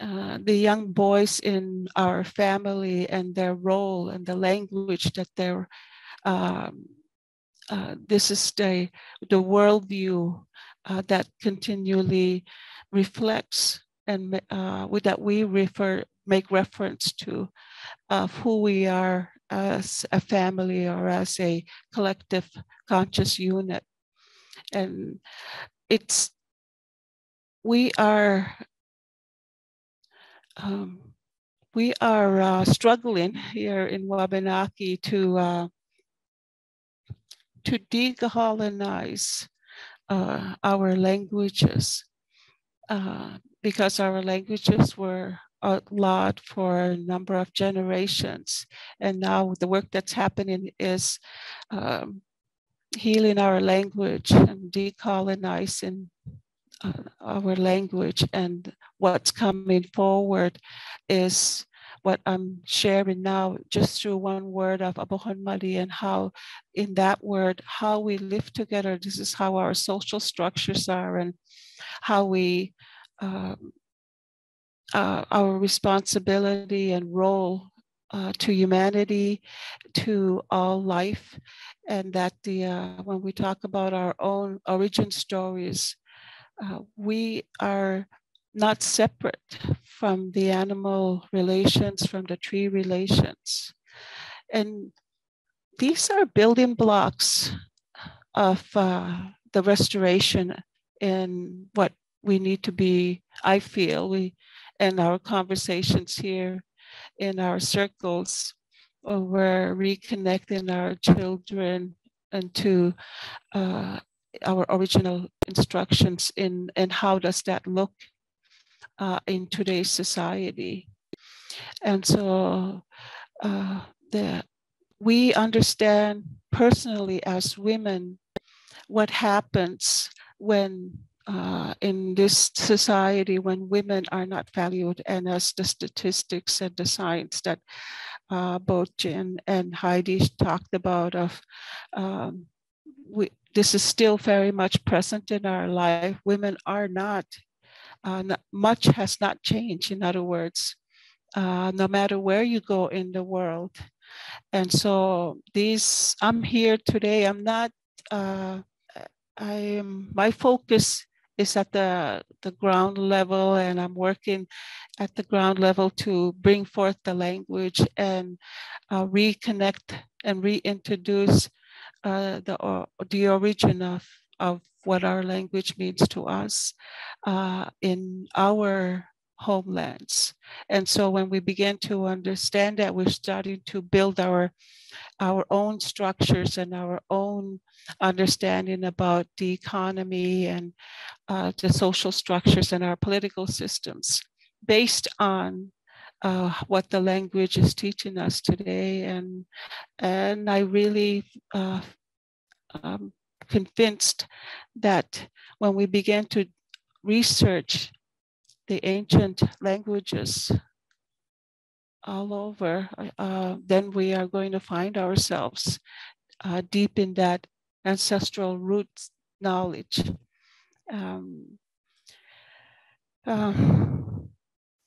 uh, the young boys in our family and their role and the language that they're. Um, uh, this is the the worldview uh, that continually reflects and uh, that we refer make reference to of who we are as a family or as a collective conscious unit. And it's, we are, um, we are uh, struggling here in Wabanaki to, uh, to decolonize uh, our languages uh, because our languages were outlawed for a number of generations. And now the work that's happening is um, healing our language and decolonizing our language and what's coming forward is what I'm sharing now just through one word of Abohon Mali and how in that word, how we live together, this is how our social structures are and how we, um, uh, our responsibility and role uh, to humanity, to all life, and that the uh, when we talk about our own origin stories, uh, we are not separate from the animal relations, from the tree relations. And these are building blocks of uh, the restoration in what we need to be, I feel, we in our conversations here in our circles, we're reconnecting our children into uh, our original instructions in and how does that look uh, in today's society. And so uh, the, we understand personally as women what happens when uh, in this society when women are not valued and as the statistics and the science that uh, both Jen and Heide talked about of um, we, this is still very much present in our life. Women are not uh, much has not changed, in other words, uh, no matter where you go in the world. And so these, I'm here today, I'm not, uh, I am, my focus is at the, the ground level and I'm working at the ground level to bring forth the language and uh, reconnect and reintroduce uh, the, uh, the origin of of what our language means to us uh, in our homelands. And so when we begin to understand that, we're starting to build our our own structures and our own understanding about the economy and uh, the social structures and our political systems based on uh, what the language is teaching us today. And, and I really uh, um, convinced that when we begin to research the ancient languages all over, uh, then we are going to find ourselves uh, deep in that ancestral roots knowledge. Um, uh,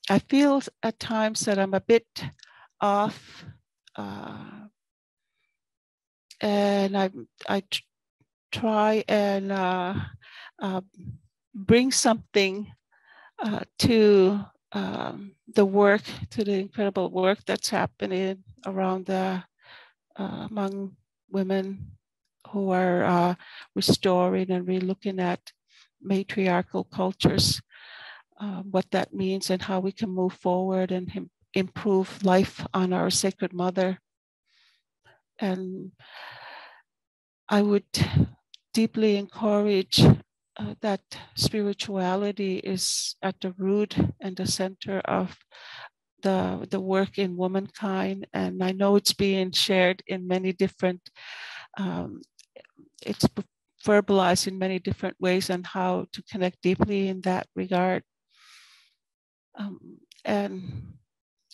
I feel at times that I'm a bit off, uh, and I I try and uh, uh, bring something uh, to um, the work, to the incredible work that's happening around the uh, among women who are uh, restoring and relooking at matriarchal cultures, uh, what that means and how we can move forward and improve life on our sacred mother. And I would deeply encourage uh, that spirituality is at the root and the center of the, the work in womankind. And I know it's being shared in many different, um, it's verbalized in many different ways on how to connect deeply in that regard. Um, and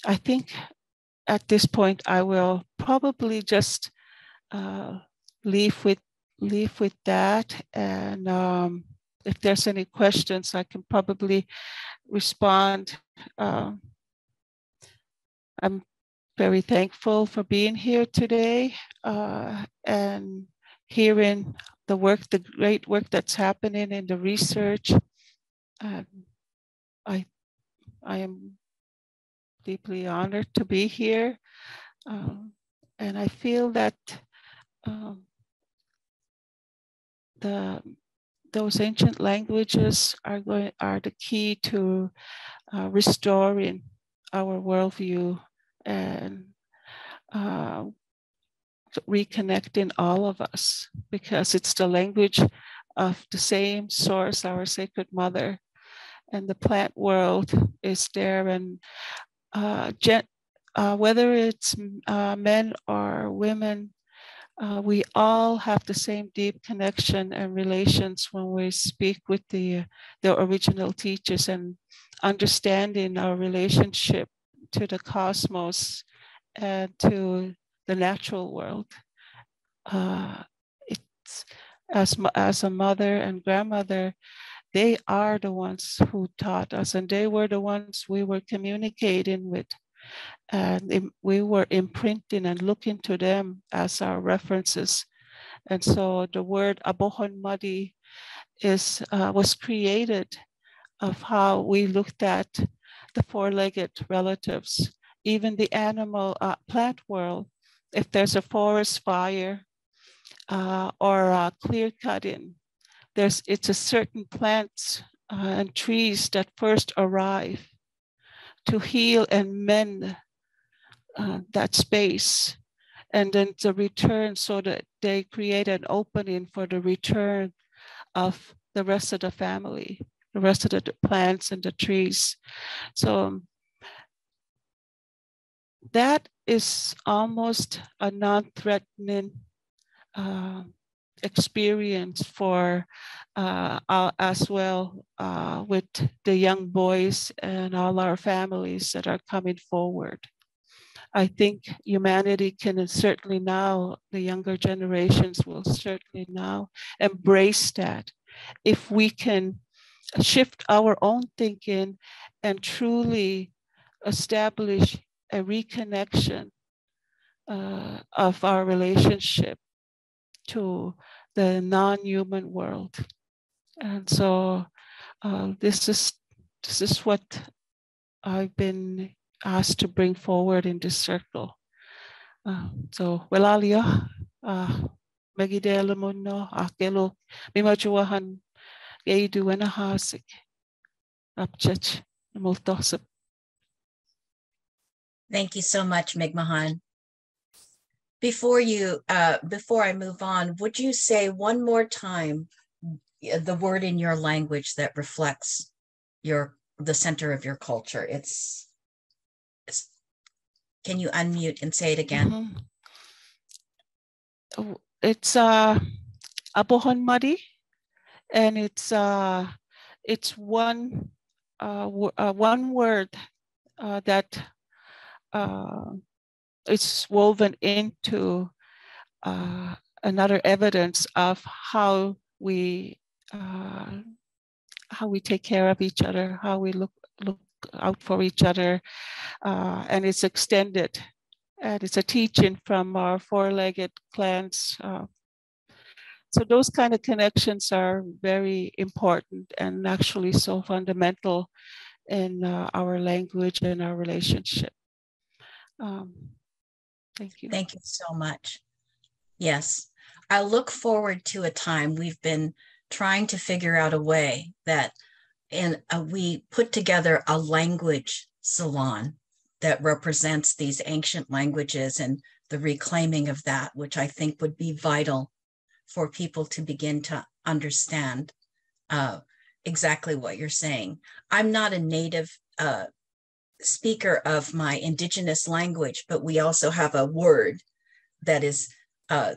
I think at this point, I will probably just uh, leave with leave with that. And um, if there's any questions, I can probably respond. Uh, I'm very thankful for being here today uh, and hearing the work, the great work that's happening in the research. Um, I, I am deeply honored to be here. Um, and I feel that um, the those ancient languages are going are the key to uh, restoring our worldview and uh, reconnecting all of us because it's the language of the same source, our sacred mother, and the plant world is there. And uh, gen- uh, whether it's uh, men or women, uh, we all have the same deep connection and relations when we speak with the, the original teachers and understanding our relationship to the cosmos and to the natural world. Uh, it's as, as a mother and grandmother, they are the ones who taught us, and they were the ones we were communicating with. And we were imprinting and looking to them as our references. And so the word Abohon Madi is uh, was created of how we looked at the four-legged relatives, even the animal uh, plant world. If there's a forest fire uh, or a clear cutting, there's it's a certain plants uh, and trees that first arrive to heal and mend uh, that space. And then the return so that they create an opening for the return of the rest of the family the rest of the plants and the trees. So that is almost a non-threatening uh, experience for uh, as well uh, with the young boys and all our families that are coming forward. I think humanity can certainly now, the younger generations will certainly now embrace that. If we can shift our own thinking and truly establish a reconnection uh, of our relationship to the non-human world. And so uh, this is this is what I've been asked to bring forward in this circle. Uh, so welalia uh, magidela mo no akelo mimajuahan geidu ena hasik apchach multosip. Thank you so much, Migmahan. Before you, uh, before I move on, would you say one more time the word in your language that reflects your the center of your culture? It's, it's can you unmute and say it again? Mm-hmm. Oh, it's uh, Abohon Madi, and it's uh, it's one uh, w- uh, one word uh, that uh, it's woven into uh, another evidence of how we uh, how we take care of each other, how we look look out for each other, uh, and it's extended. And it's a teaching from our four-legged clans. Uh, so those kind of connections are very important and actually so fundamental in uh, our language and our relationship. Um, Thank you. Thank you so much. Yes, I look forward to a time we've been trying to figure out a way that and uh, we put together a language salon that represents these ancient languages and the reclaiming of that, which I think would be vital for people to begin to understand uh, exactly what you're saying. I'm not a native uh, speaker of my indigenous language, but we also have a word that is, uh,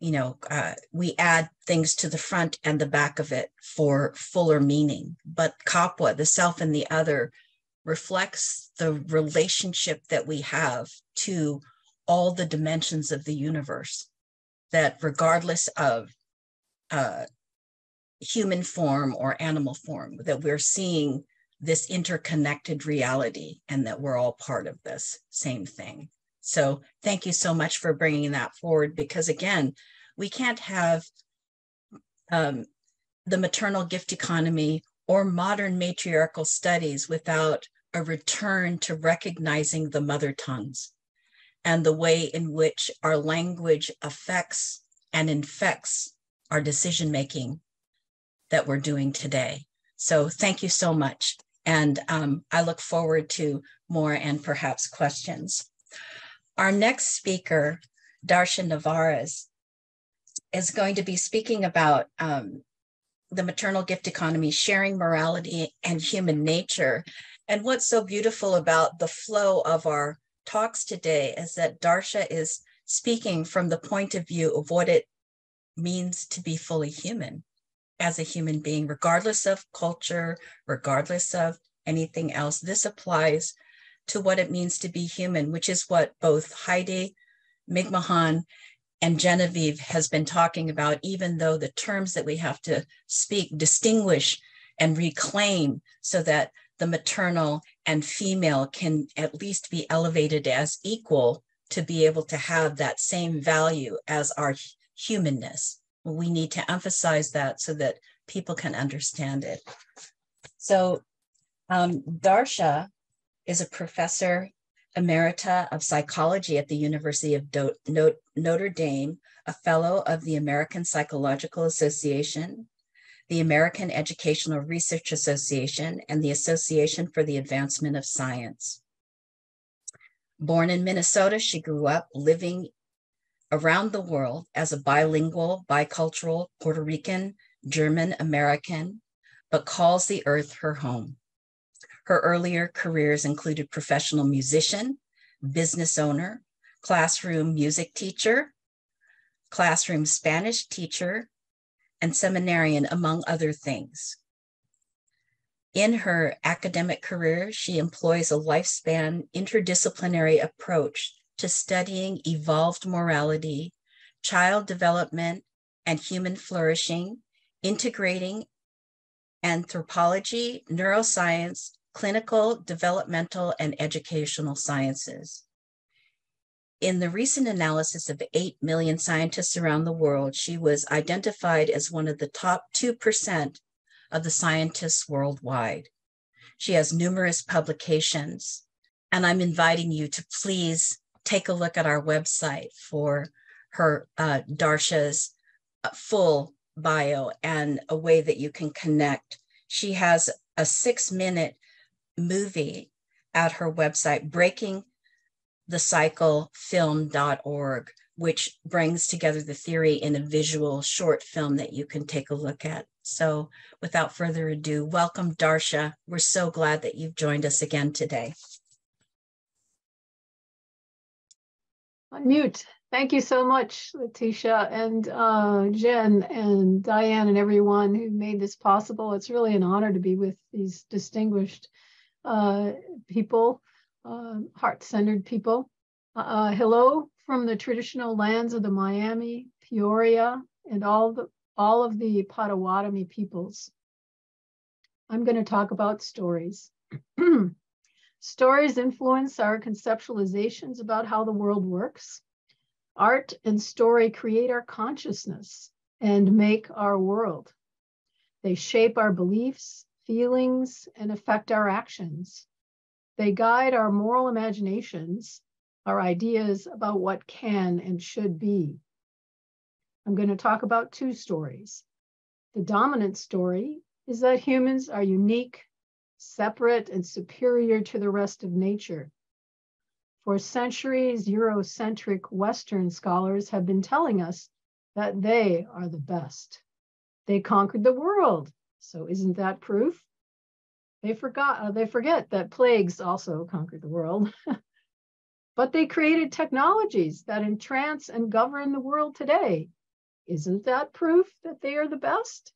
you know, uh, we add things to the front and the back of it for fuller meaning. But kapwa, the self and the other, reflects the relationship that we have to all the dimensions of the universe. That regardless of uh, human form or animal form, that we're seeing this interconnected reality and that we're all part of this same thing. So thank you so much for bringing that forward because again, we can't have um, the maternal gift economy or modern matriarchal studies without a return to recognizing the mother tongues and the way in which our language affects and infects our decision making that we're doing today. So thank you so much. And um, I look forward to more and perhaps questions. Our next speaker, Darcia Narvaez, is going to be speaking about um, the maternal gift economy, sharing morality and human nature. And what's so beautiful about the flow of our talks today is that Darcia is speaking from the point of view of what it means to be fully human as a human being, regardless of culture, regardless of anything else. This applies to what it means to be human, which is what both Heide, Migmohan, and Genevieve has been talking about, even though the terms that we have to speak distinguish and reclaim so that the maternal and female can at least be elevated as equal to be able to have that same value as our humanness. We need to emphasize that so that people can understand it. So, um, Darcia is a professor emerita of psychology at the University of Do- no- Notre Dame, a fellow of the American Psychological Association, the American Educational Research Association, and the Association for the Advancement of Science. Born in Minnesota, she grew up living around the world as a bilingual, bicultural Puerto Rican, German American, but calls the earth her home. Her earlier careers included professional musician, business owner, classroom music teacher, classroom Spanish teacher, and seminarian, among other things. In her academic career, she employs a lifespan interdisciplinary approach to studying evolved morality, child development, and human flourishing, integrating anthropology, neuroscience, clinical, developmental, and educational sciences. In the recent analysis of 8 million scientists around the world, she was identified as one of the top 2% of the scientists worldwide. She has numerous publications, and I'm inviting you to please take a look at our website for her uh, Darcia's uh, full bio and a way that you can connect. She has a six minute movie at her website, breaking the cycle film.org, which brings together the theory in a visual short film that you can take a look at. So, without further ado, welcome, Darcia. We're so glad that you've joined us again today. Unmute. Thank you so much, Letecia and uh, Jen and Diane and everyone who made this possible. It's really an honor to be with these distinguished uh, people, uh, heart-centered people. Uh, hello from the traditional lands of the Miami, Peoria, and all the all of the Potawatomi peoples. I'm going to talk about stories. stories influence our conceptualizations about how the world works. Art and story create our consciousness and make our world. They shape our beliefs, feelings, and affect our actions. They guide our moral imaginations, our ideas about what can and should be. I'm going to talk about two stories. The dominant story is that humans are unique, separate, and superior to the rest of nature. For centuries, Eurocentric Western scholars have been telling us that they are the best. They conquered the world. So isn't that proof? They forgot, uh, they forget that plagues also conquered the world. but they created technologies that entrance and govern the world today. Isn't that proof that they are the best?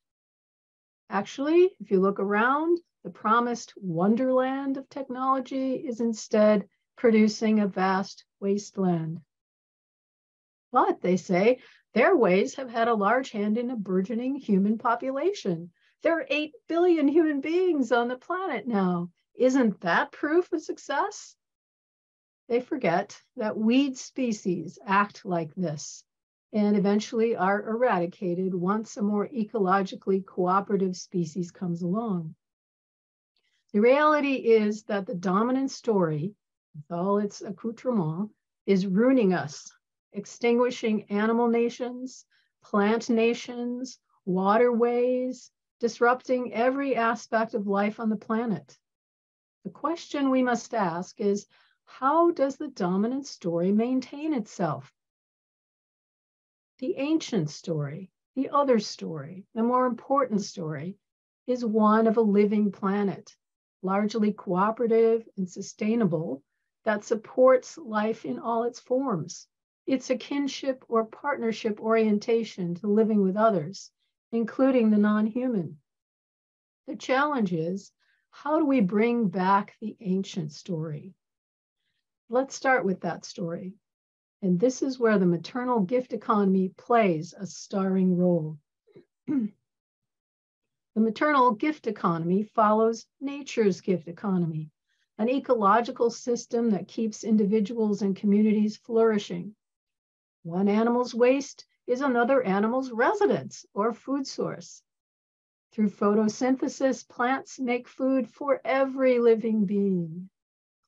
Actually, if you look around, the promised wonderland of technology is instead producing a vast wasteland. But they say their ways have had a large hand in a burgeoning human population. There are 8 billion human beings on the planet now. Isn't that proof of success? They forget that weed species act like this and eventually are eradicated once a more ecologically cooperative species comes along. The reality is that the dominant story with all its accoutrement, is ruining us, extinguishing animal nations, plant nations, waterways, disrupting every aspect of life on the planet. The question we must ask is how does the dominant story maintain itself? The ancient story, the other story, the more important story, is one of a living planet, largely cooperative and sustainable, that supports life in all its forms, It's a kinship or partnership orientation to living with others, including the non human. The challenge is how do we bring back the ancient story? Let's start with that story. And this is where the maternal gift economy plays a starring role. the maternal gift economy follows nature's gift economy, an ecological system that keeps individuals and communities flourishing. One animal's waste is another animal's residence or food source. Through photosynthesis, plants make food for every living being.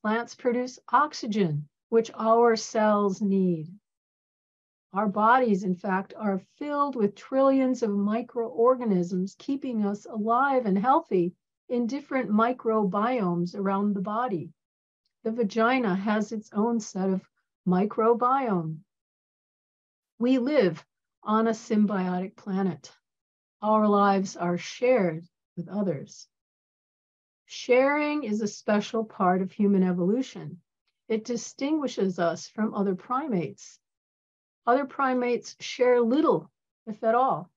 Plants produce oxygen, which our cells need. Our bodies, in fact, are filled with trillions of microorganisms keeping us alive and healthy in different microbiomes around the body. The vagina has its own set of microbiome. We live on a symbiotic planet. Our lives are shared with others. Sharing is a special part of human evolution. It distinguishes us from other primates. Other primates share little, if at all.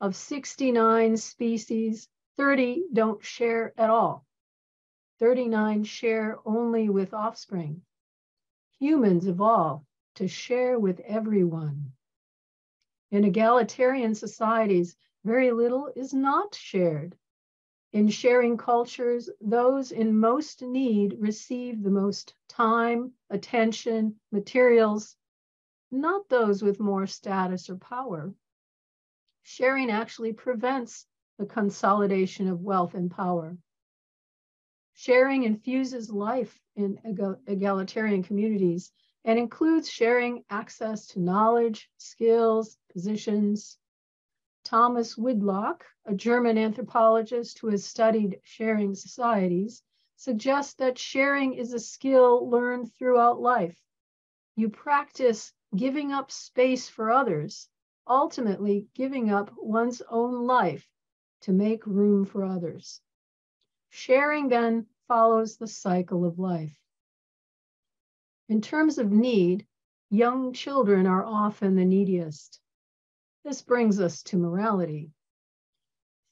Of 69 species, 30 don't share at all. 39 share only with offspring. Humans evolve to share with everyone. In egalitarian societies, very little is not shared. In sharing cultures, those in most need receive the most time, attention, materials, not those with more status or power. Sharing actually prevents the consolidation of wealth and power. Sharing infuses life in egalitarian communities and includes sharing access to knowledge, skills, positions, Thomas Widlok, a German anthropologist who has studied sharing societies, suggests that sharing is a skill learned throughout life. You practice giving up space for others, ultimately giving up one's own life to make room for others. Sharing then follows the cycle of life. In terms of need, young children are often the neediest. This brings us to morality.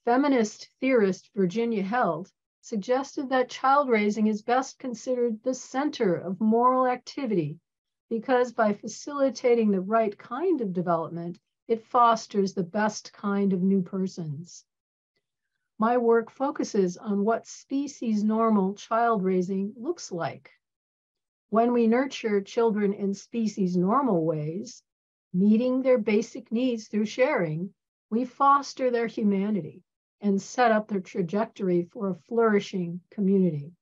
Feminist theorist Virginia Held suggested that child raising is best considered the center of moral activity because by facilitating the right kind of development, it fosters the best kind of new persons. My work focuses on what species normal child raising looks like. When we nurture children in species normal ways, meeting their basic needs through sharing, we foster their humanity and set up their trajectory for a flourishing community.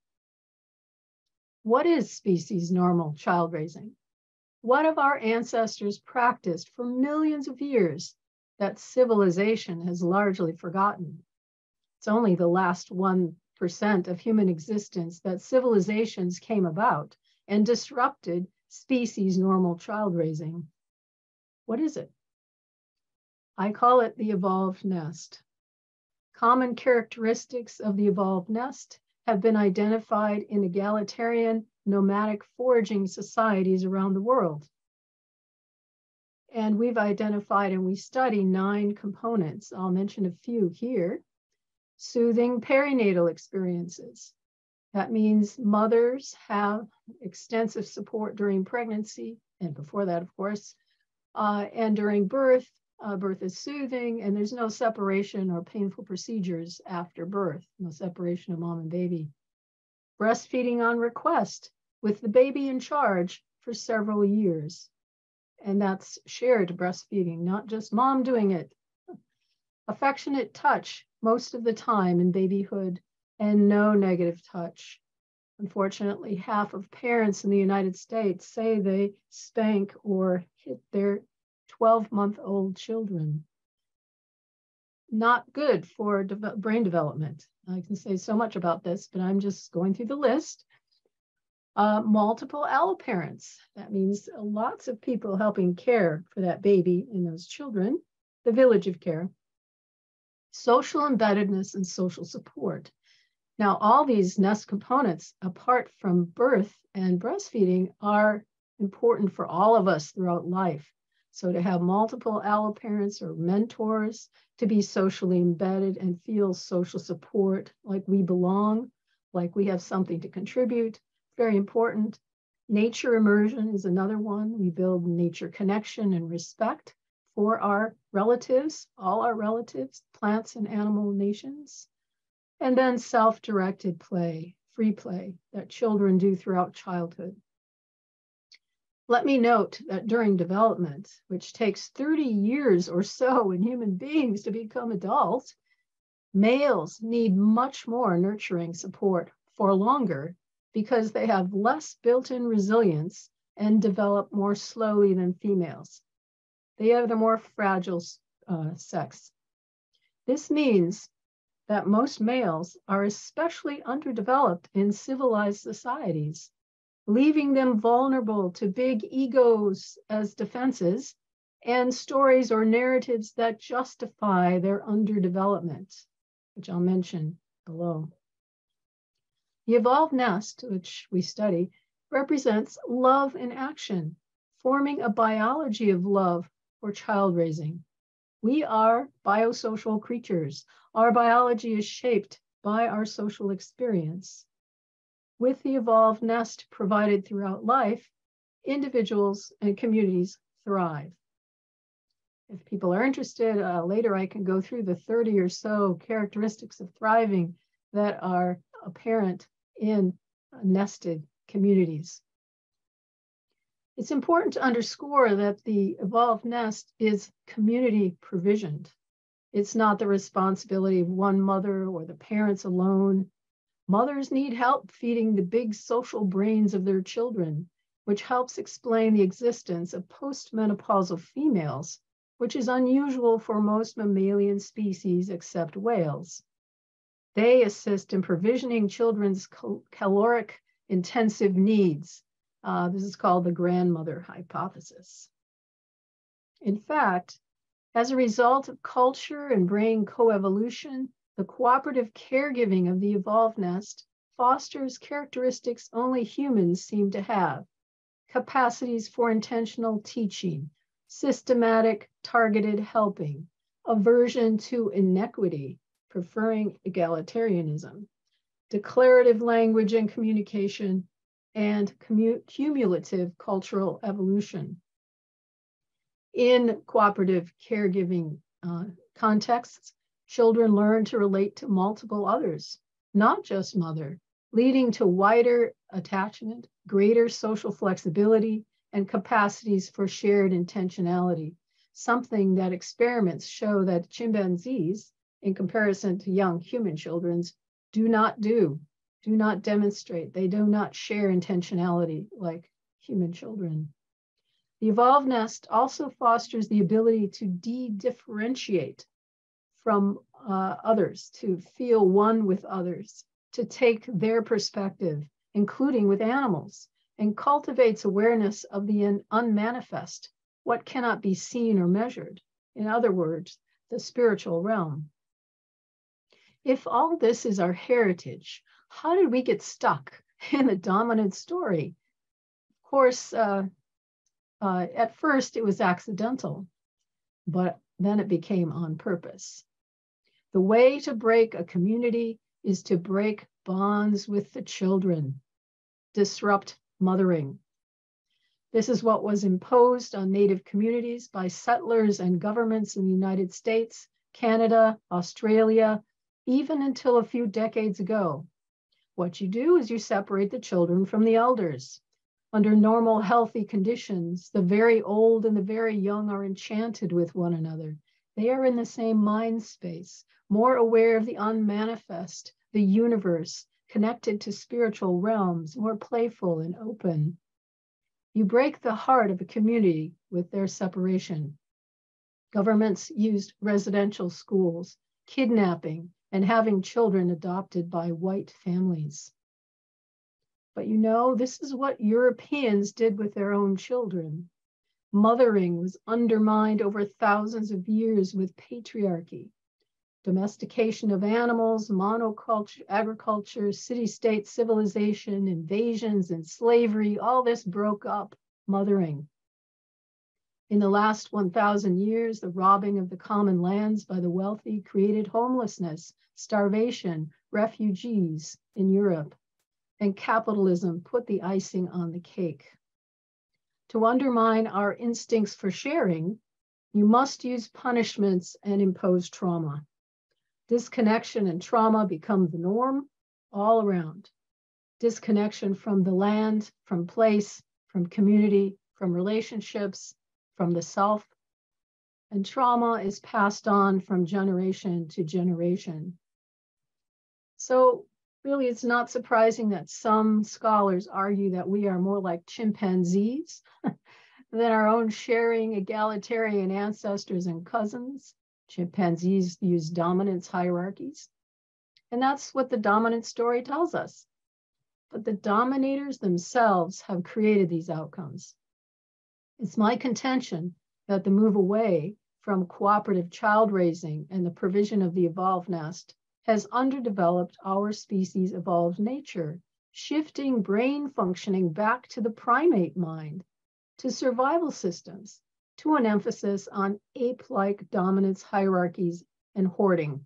What is species normal child raising? What have our ancestors practiced for millions of years that civilization has largely forgotten? It's only the last 1% of human existence that civilizations came about and disrupted species normal child raising. What is it? I call it the evolved nest. Common characteristics of the evolved nest have been identified in egalitarian nomadic foraging societies around the world. And we've identified and we study nine components. I'll mention a few here. Soothing perinatal experiences. That means mothers have extensive support during pregnancy and before that, of course, uh, and during birth, uh, birth is soothing and there's no separation or painful procedures after birth, no separation of mom and baby. Breastfeeding on request with the baby in charge for several years. And that's shared breastfeeding, not just mom doing it. Affectionate touch most of the time in babyhood and no negative touch. Unfortunately, half of parents in the United States say they spank or hit their 12 month old children. Not good for de brain development. I can say so much about this, but I'm just going through the list. Uh, multiple alloparents. That means lots of people helping care for that baby and those children, the village of care. Social embeddedness and social support. Now, all these nest components, apart from birth and breastfeeding, are important for all of us throughout life. So to have multiple alloparents or mentors, to be socially embedded and feel social support, like we belong, like we have something to contribute, very important. Nature immersion is another one. We build nature connection and respect for our relatives, all our relatives, plants and animal nations. And then self-directed play, free play that children do throughout childhood. Let me note that during development, which takes 30 years or so in human beings to become adults, males need much more nurturing support for longer because they have less built-in resilience and develop more slowly than females. They are the more fragile uh, sex. This means that most males are especially underdeveloped in civilized societies leaving them vulnerable to big egos as defenses and stories or narratives that justify their underdevelopment, which I'll mention below. The evolved nest, which we study, represents love in action, forming a biology of love for child raising. We are biosocial creatures. Our biology is shaped by our social experience. With the evolved nest provided throughout life, individuals and communities thrive. If people are interested, uh, later I can go through the 30 or so characteristics of thriving that are apparent in nested communities. It's important to underscore that the evolved nest is community provisioned. It's not the responsibility of one mother or the parents alone. Mothers need help feeding the big social brains of their children, which helps explain the existence of postmenopausal females, which is unusual for most mammalian species except whales. They assist in provisioning children's caloric intensive needs. Uh, this is called the grandmother hypothesis. In fact, as a result of culture and brain coevolution, the cooperative caregiving of the evolved nest fosters characteristics only humans seem to have capacities for intentional teaching, systematic targeted helping, aversion to inequity, preferring egalitarianism, declarative language and communication, and cumulative cultural evolution. In cooperative caregiving uh, contexts, children learn to relate to multiple others, not just mother, leading to wider attachment, greater social flexibility, and capacities for shared intentionality, something that experiments show that chimpanzees, in comparison to young human children's, do not do, do not demonstrate. They do not share intentionality like human children. The evolved nest also fosters the ability to de-differentiate from uh, others, to feel one with others, to take their perspective, including with animals, and cultivates awareness of the unmanifest, what cannot be seen or measured. In other words, the spiritual realm. If all this is our heritage, how did we get stuck in the dominant story? Of course, uh, uh, at first it was accidental, but then it became on purpose. The way to break a community is to break bonds with the children, disrupt mothering. This is what was imposed on Native communities by settlers and governments in the United States, Canada, Australia, even until a few decades ago. What you do is you separate the children from the elders. Under normal, healthy conditions, the very old and the very young are enchanted with one another. They are in the same mind space, more aware of the unmanifest, the universe, connected to spiritual realms, more playful and open. You break the heart of a community with their separation. Governments used residential schools, kidnapping, and having children adopted by white families. But you know, this is what Europeans did with their own children. Mothering was undermined over thousands of years with patriarchy domestication of animals, monoculture, agriculture, city state civilization, invasions, and slavery, all this broke up mothering. In the last 1,000 years, the robbing of the common lands by the wealthy created homelessness, starvation, refugees in Europe, and capitalism put the icing on the cake. To undermine our instincts for sharing, you must use punishments and impose trauma. Disconnection and trauma become the norm all around. Disconnection from the land, from place, from community, from relationships, from the self. And trauma is passed on from generation to generation. So, really, it's not surprising that some scholars argue that we are more like chimpanzees than our own sharing egalitarian ancestors and cousins. Chimpanzees use dominance hierarchies. And that's what the dominant story tells us. But the dominators themselves have created these outcomes. It's my contention that the move away from cooperative child raising and the provision of the evolved nest has underdeveloped our species' evolved nature, shifting brain functioning back to the primate mind, to survival systems, to an emphasis on ape-like dominance hierarchies and hoarding.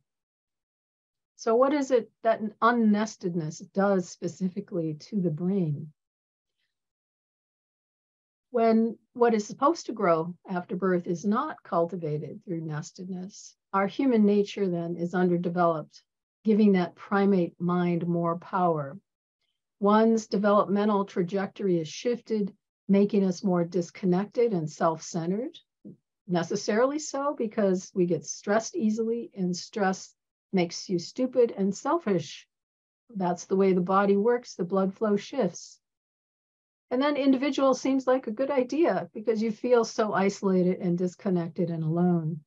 So what is it that unnestedness does specifically to the brain? When what is supposed to grow after birth is not cultivated through nestedness, our human nature then is underdeveloped, giving that primate mind more power. One's developmental trajectory is shifted making us more disconnected and self centered. Necessarily so, because we get stressed easily, and stress makes you stupid and selfish. That's the way the body works, the blood flow shifts. And then individual seems like a good idea because you feel so isolated and disconnected and alone.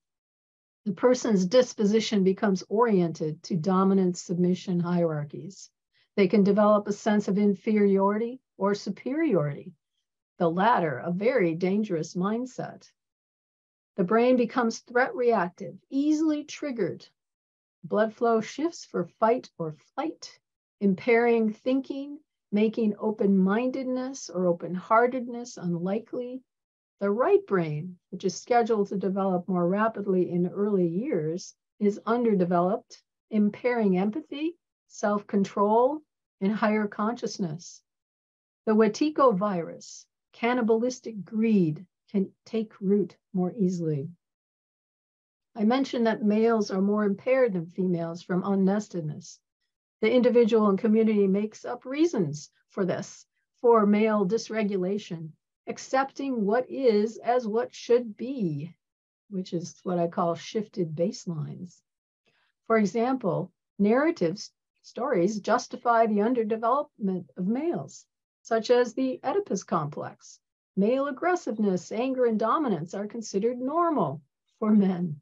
The person's disposition becomes oriented to dominant submission hierarchies. They can develop a sense of inferiority or superiority the latter, a very dangerous mindset. The brain becomes threat reactive, easily triggered. Blood flow shifts for fight or flight, impairing thinking, making open mindedness or open heartedness unlikely. The right brain, which is scheduled to develop more rapidly in early years, is underdeveloped, impairing empathy, self control, and higher consciousness. The Wetiko virus, cannibalistic greed can take root more easily. I mentioned that males are more impaired than females from unnestedness. The individual and community makes up reasons for this, for male dysregulation, accepting what is as what should be, which is what I call shifted baselines. For example, narratives, stories justify the underdevelopment of males such as the Oedipus complex. Male aggressiveness, anger, and dominance are considered normal for men.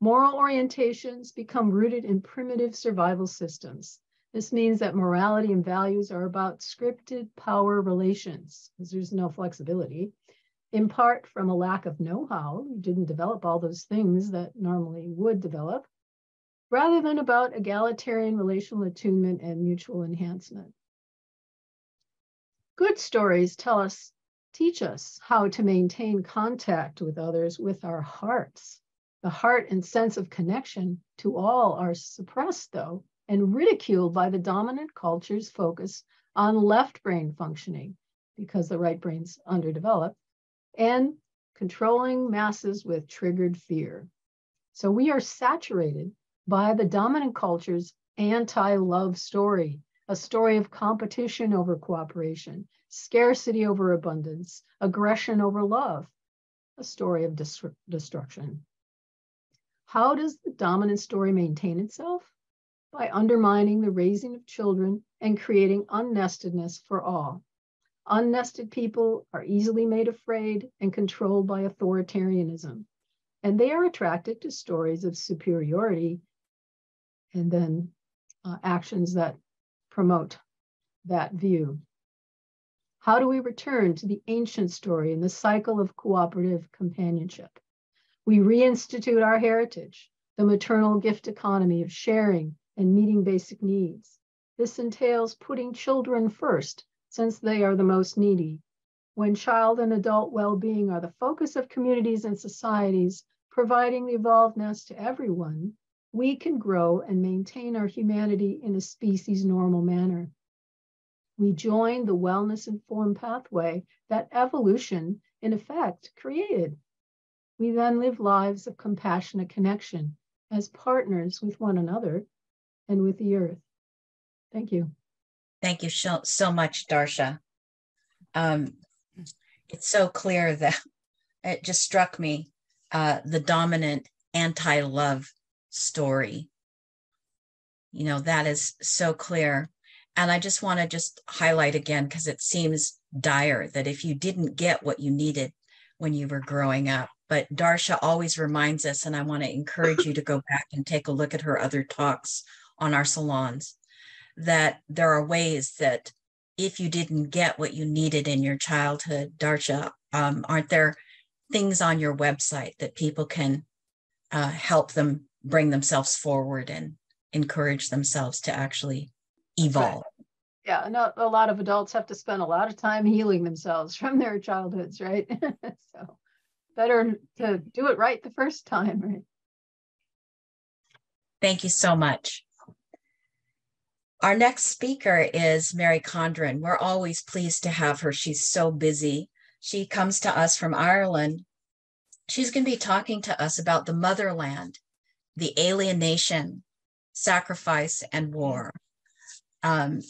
Moral orientations become rooted in primitive survival systems. This means that morality and values are about scripted power relations, because there's no flexibility, in part from a lack of know how. You didn't develop all those things that normally would develop, rather than about egalitarian relational attunement and mutual enhancement. Good stories tell us, teach us how to maintain contact with others with our hearts. The heart and sense of connection to all are suppressed, though, and ridiculed by the dominant culture's focus on left brain functioning because the right brain's underdeveloped and controlling masses with triggered fear. So we are saturated by the dominant culture's anti love story a story of competition over cooperation, scarcity over abundance, aggression over love, a story of destruction. How does the dominant story maintain itself? By undermining the raising of children and creating unnestedness for all. Unnested people are easily made afraid and controlled by authoritarianism, and they are attracted to stories of superiority and then uh, actions that promote that view. How do we return to the ancient story and the cycle of cooperative companionship? We reinstitute our heritage, the maternal gift economy of sharing and meeting basic needs. This entails putting children first, since they are the most needy, When child and adult well-being are the focus of communities and societies, providing the evolved nest to everyone, we can grow and maintain our humanity in a species normal manner. We join the wellness informed pathway that evolution, in effect, created. We then live lives of compassionate connection as partners with one another and with the earth. Thank you. Thank you so, so much, Darcia. Um, it's so clear that it just struck me uh, the dominant anti love story. You know, that is so clear. And I just want to just highlight again because it seems dire that if you didn't get what you needed when you were growing up, but Darcia always reminds us, and I want to encourage you to go back and take a look at her other talks on our salons, that there are ways that if you didn't get what you needed in your childhood, Darcia, um, aren't there things on your website that people can uh, help them bring themselves forward and encourage themselves to actually evolve? Yeah, no, a lot of adults have to spend a lot of time healing themselves from their childhoods, right? so better to do it right the first time, right? Thank you so much. Our next speaker is Mary Condren. We're always pleased to have her. She's so busy. She comes to us from Ireland. She's going to be talking to us about the motherland, the alienation, sacrifice, and war. Um,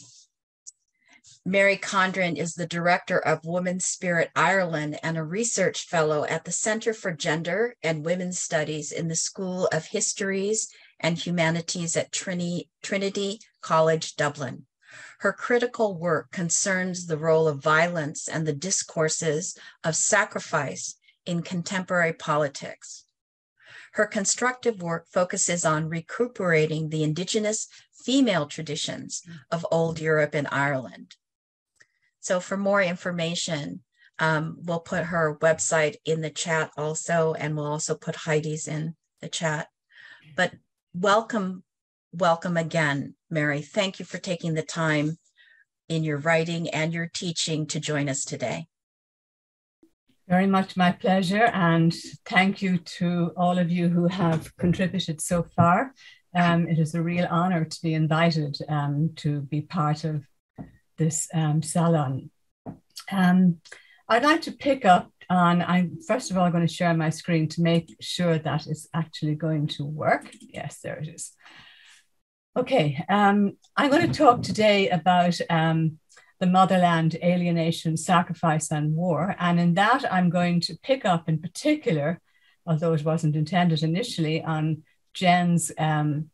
Mary Condren is the director of Women's Spirit Ireland and a research fellow at the Center for Gender and Women's Studies in the School of Histories and Humanities at Trinity, Trinity College, Dublin. Her critical work concerns the role of violence and the discourses of sacrifice in contemporary politics. Her constructive work focuses on recuperating the Indigenous female traditions of old Europe and Ireland. So, for more information, um, we'll put her website in the chat also, and we'll also put Heide's in the chat. But welcome, welcome again, Mary. Thank you for taking the time in your writing and your teaching to join us today. Very much my pleasure, and thank you to all of you who have contributed so far. Um, it is a real honor to be invited um, to be part of this um, salon. Um, I'd like to pick up on, I'm first of all going to share my screen to make sure that it's actually going to work. Yes, there it is. Okay, um, I'm going to talk today about um, the motherland, alienation, sacrifice, and war. And in that, I'm going to pick up in particular, although it wasn't intended initially, on Jen's um,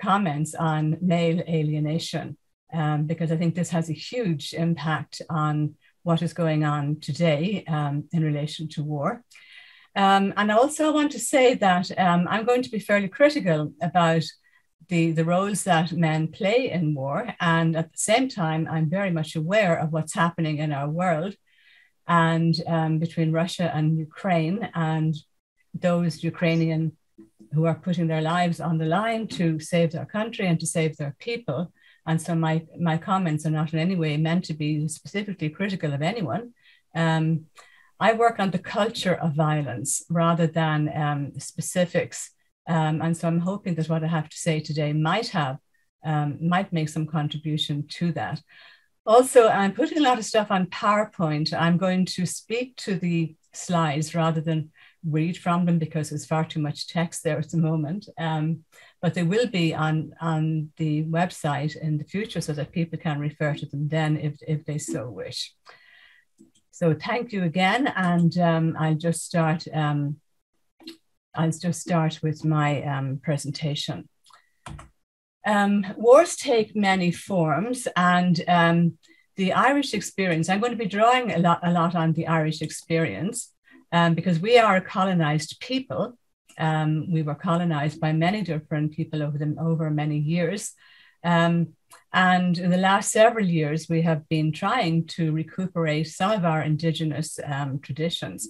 comments on male alienation, um, because I think this has a huge impact on what is going on today um, in relation to war. Um, and I want to say that um, I'm going to be fairly critical about the, the roles that men play in war. And at the same time, I'm very much aware of what's happening in our world and um, between Russia and Ukraine and those Ukrainian who are putting their lives on the line to save their country and to save their people. And so my, my comments are not in any way meant to be specifically critical of anyone. Um, I work on the culture of violence rather than um, specifics. Um, and so I'm hoping that what I have to say today might have, um, might make some contribution to that. Also, I'm putting a lot of stuff on PowerPoint. I'm going to speak to the slides rather than read from them because there's far too much text there at the moment. Um, but they will be on, on the website in the future so that people can refer to them then if, if they so wish. So thank you again. And um, I'll just start, um, I'll just start with my um, presentation. Um, wars take many forms and um, the Irish experience, I'm going to be drawing a lot, a lot on the Irish experience um, because we are a colonized people. Um, we were colonized by many different people over over many years. Um, and in the last several years, we have been trying to recuperate some of our indigenous um, traditions.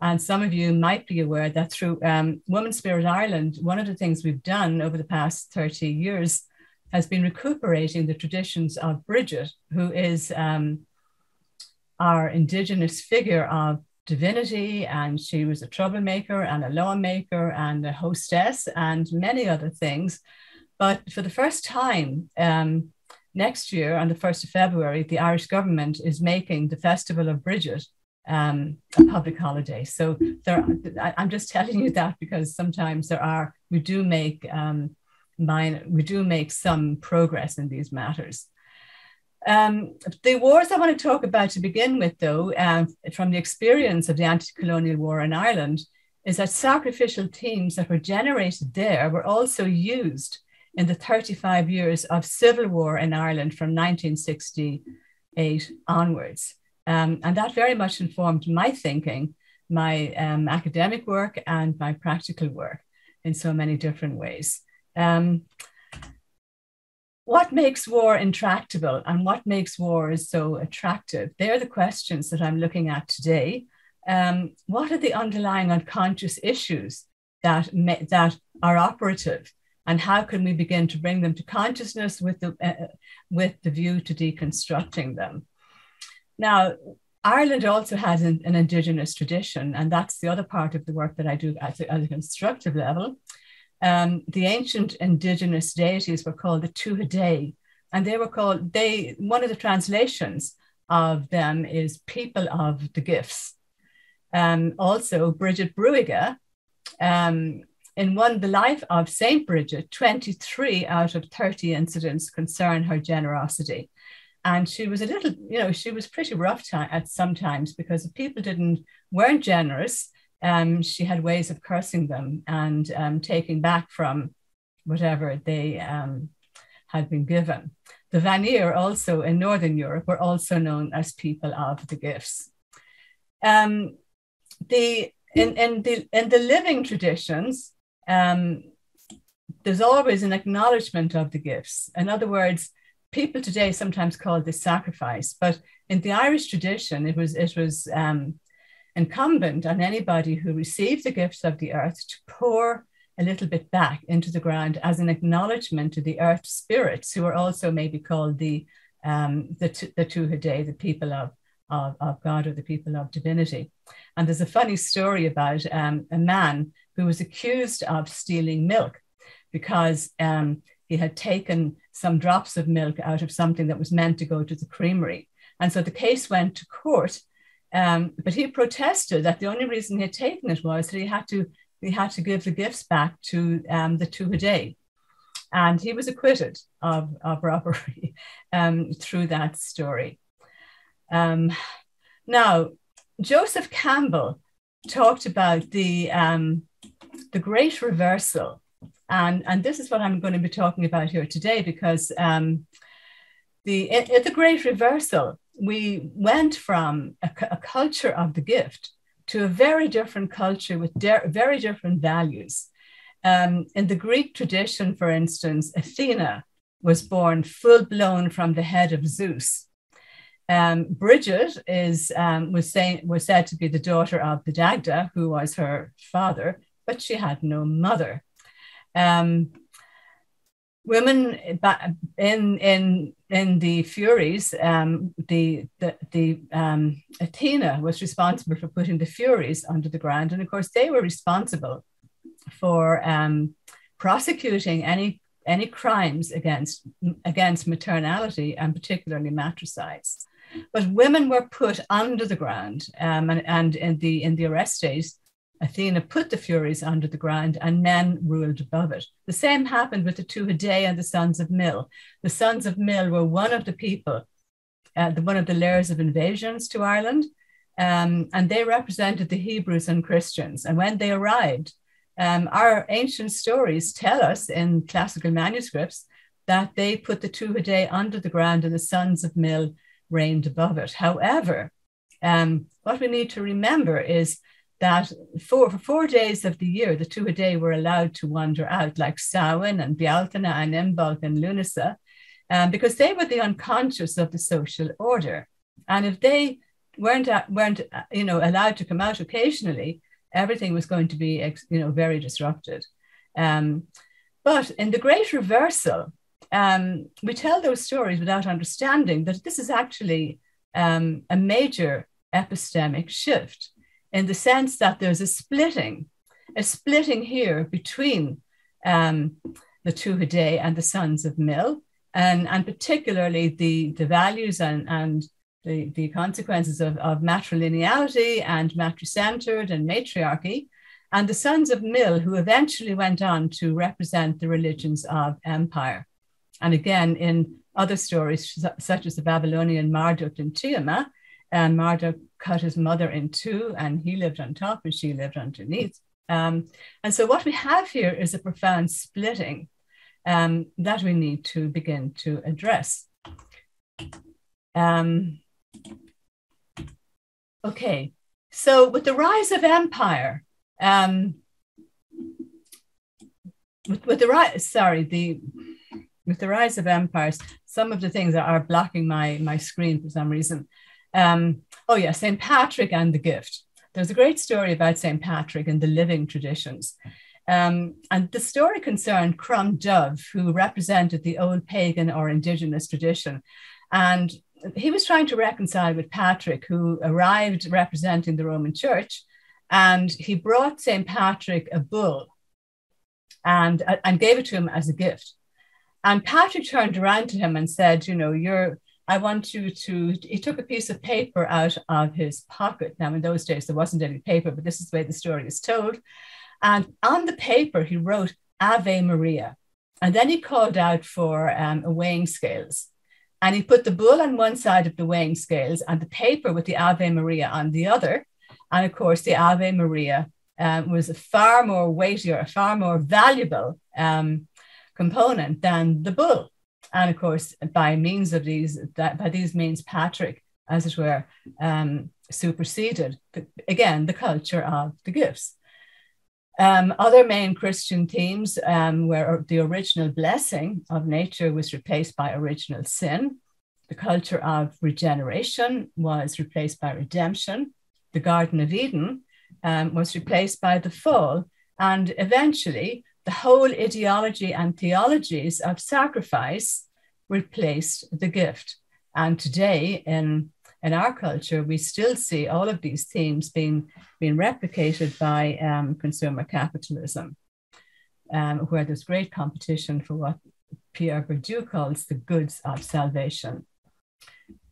And some of you might be aware that through um, Women's Spirit Ireland, one of the things we've done over the past 30 years has been recuperating the traditions of Bridget, who is um, our indigenous figure of divinity, and she was a troublemaker and a lawmaker and a hostess and many other things. But for the first time, um, next year on the 1st of February, the Irish government is making the Festival of Bridget um, a public holiday. So there, I, am just telling you that because sometimes there are, we do make um, minor, we do make some progress in these matters. Um, the wars I want to talk about to begin with, though, uh, from the experience of the anti-colonial war in Ireland, is that sacrificial themes that were generated there were also used in the 35 years of civil war in Ireland from 1968 onwards. Um, and that very much informed my thinking, my um, academic work, and my practical work in so many different ways. Um, what makes war intractable and what makes war so attractive? They're the questions that I'm looking at today. Um, what are the underlying unconscious issues that, that are operative and how can we begin to bring them to consciousness with the, uh, with the view to deconstructing them? Now, Ireland also has an, an, Indigenous tradition, and that's the other part of the work that I do at, a, at a constructive level. Um, the ancient Indigenous deities were called the Tuatha and they were called, they, one of the translations of them is people of the gifts. Um, also, Bridget Bruiga, um, in one, the life of St. Bridget, 23 out of 30 incidents concern her generosity and she was a little you know she was pretty rough time at sometimes because if people didn't weren't generous um, she had ways of cursing them and um, taking back from whatever they um, had been given. The vanir also in northern europe were also known as people of the gifts. Um, the in, in the in the living traditions um, there's always an acknowledgement of the gifts. In other words people today sometimes call this sacrifice, but in the Irish tradition, it was it was um, incumbent on anybody who received the gifts of the earth to pour a little bit back into the ground as an acknowledgement to the earth spirits, who are also maybe called the um, the the Tuatha, the people of, of, of God or the people of divinity. And there's a funny story about um, a man who was accused of stealing milk because um, he had taken some drops of milk out of something that was meant to go to the creamery. And so the case went to court. Um, but he protested that the only reason he had taken it was that he had to he had to give the gifts back to um, the Tuatha And he was acquitted of, of robbery um, through that story. Um, now, Joseph Campbell talked about the, um, the great reversal and, and this is what I'm going to be talking about here today because um, the, the Great Reversal, we went from a, a, culture of the gift to a very different culture with de- very different values. Um, in the Greek tradition, for instance, Athena was born full blown from the head of Zeus. Um, Bridget is um, was, saying, was said to be the daughter of the Dagda, who was her father, but she had no mother. Um, women in in in the Furies, um, the the, the um, Athena was responsible for putting the Furies under the ground, and of course they were responsible for um, prosecuting any any crimes against against maternality and particularly matricides. But women were put under the ground, um, and, and in the in the Orestes, Athena put the Furies under the ground and men ruled above it. The same happened with the Tuatha and the sons of Mill. The sons of Mill were one of the people, uh, the, one of the layers of invasions to Ireland, um, and they represented the Hebrews and Christians. And when they arrived, um, our ancient stories tell us in classical manuscripts that they put the Tuatha under the ground and the sons of Mill reigned above it. However, um, what we need to remember is that for, for four days of the year, the Tuatha Dé were allowed to wander out, like Samhain and Bealtaine and Imbolc and Lunasa, um, because they were the unconscious of the social order. And if they weren't, uh, weren't uh, you know, allowed to come out occasionally, everything was going to be you know, very disrupted. Um, but in the Great Reversal, um, we tell those stories without understanding that this is actually um, a major epistemic shift in the sense that there's a splitting, a splitting here between um, the Tuatha and the sons of Mill, and, and particularly the, the values and, and the, the consequences of, of matrilineality and matricentered and matriarchy, and the sons of Mill, who eventually went on to represent the religions of empire. And again, in other stories, such as the Babylonian Marduk and Tiamat, and Marduk cut his mother in two, and he lived on top and she lived underneath. Um, and so, what we have here is a profound splitting um, that we need to begin to address. Um, okay, so with the rise of empire, um, with, with the rise, sorry, the with the rise of empires, some of the things that are blocking my my screen for some reason. Um, oh yeah, St. Patrick and the gift. There's a great story about St. Patrick and the living traditions. Um, and the story concerned Crom Dubh, who represented the old pagan or indigenous tradition. And he was trying to reconcile with Patrick, who arrived representing the Roman Church. And he brought St. Patrick a bull and, and gave it to him as a gift. And Patrick turned around to him and said, You know, you're I want you to, he took a piece of paper out of his pocket. Now, in those days, there wasn't any paper, but this is the way the story is told. And on the paper, he wrote Ave Maria. And then he called out for um, a weighing scales. And he put the bull on one side of the weighing scales and the paper with the Ave Maria on the other. And of course, the Ave Maria um, was a far more weightier, a far more valuable um, component than the bull. And of course, by means of these, that, by these means, Patrick, as it were, um, superseded the, again the culture of the gifts. Um, other main Christian themes um, were the original blessing of nature was replaced by original sin. The culture of regeneration was replaced by redemption. The Garden of Eden um, was replaced by the fall. And eventually, the whole ideology and theologies of sacrifice replaced the gift. And today, in, in our culture, we still see all of these themes being, being replicated by um, consumer capitalism, um, where there's great competition for what Pierre Bourdieu calls the goods of salvation.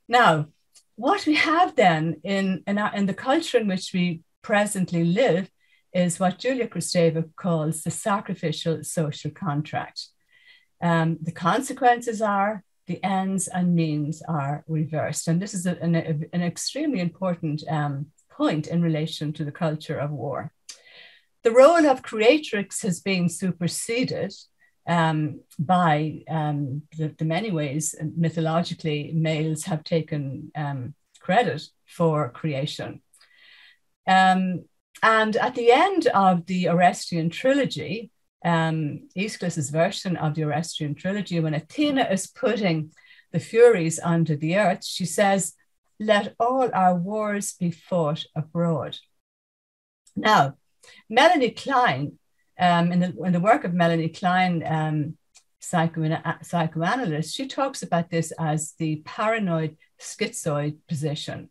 Now, what we have then in, in, our, in the culture in which we presently live is what Julia Kristeva calls the sacrificial social contract. Um, the consequences are the ends and means are reversed. And this is a, an, a, an, extremely important um, point in relation to the culture of war. The role of creatrix has been superseded um, by um, the, the, many ways mythologically males have taken um, credit for creation. Um, and at the end of the Orestian trilogy, um, Aeschylus's version of the Orestian trilogy, when Athena is putting the Furies under the earth, she says, Let all our wars be fought abroad. Now, Melanie Klein, um, in, the, in the work of Melanie Klein, um, psychoanalyst, she talks about this as the paranoid schizoid position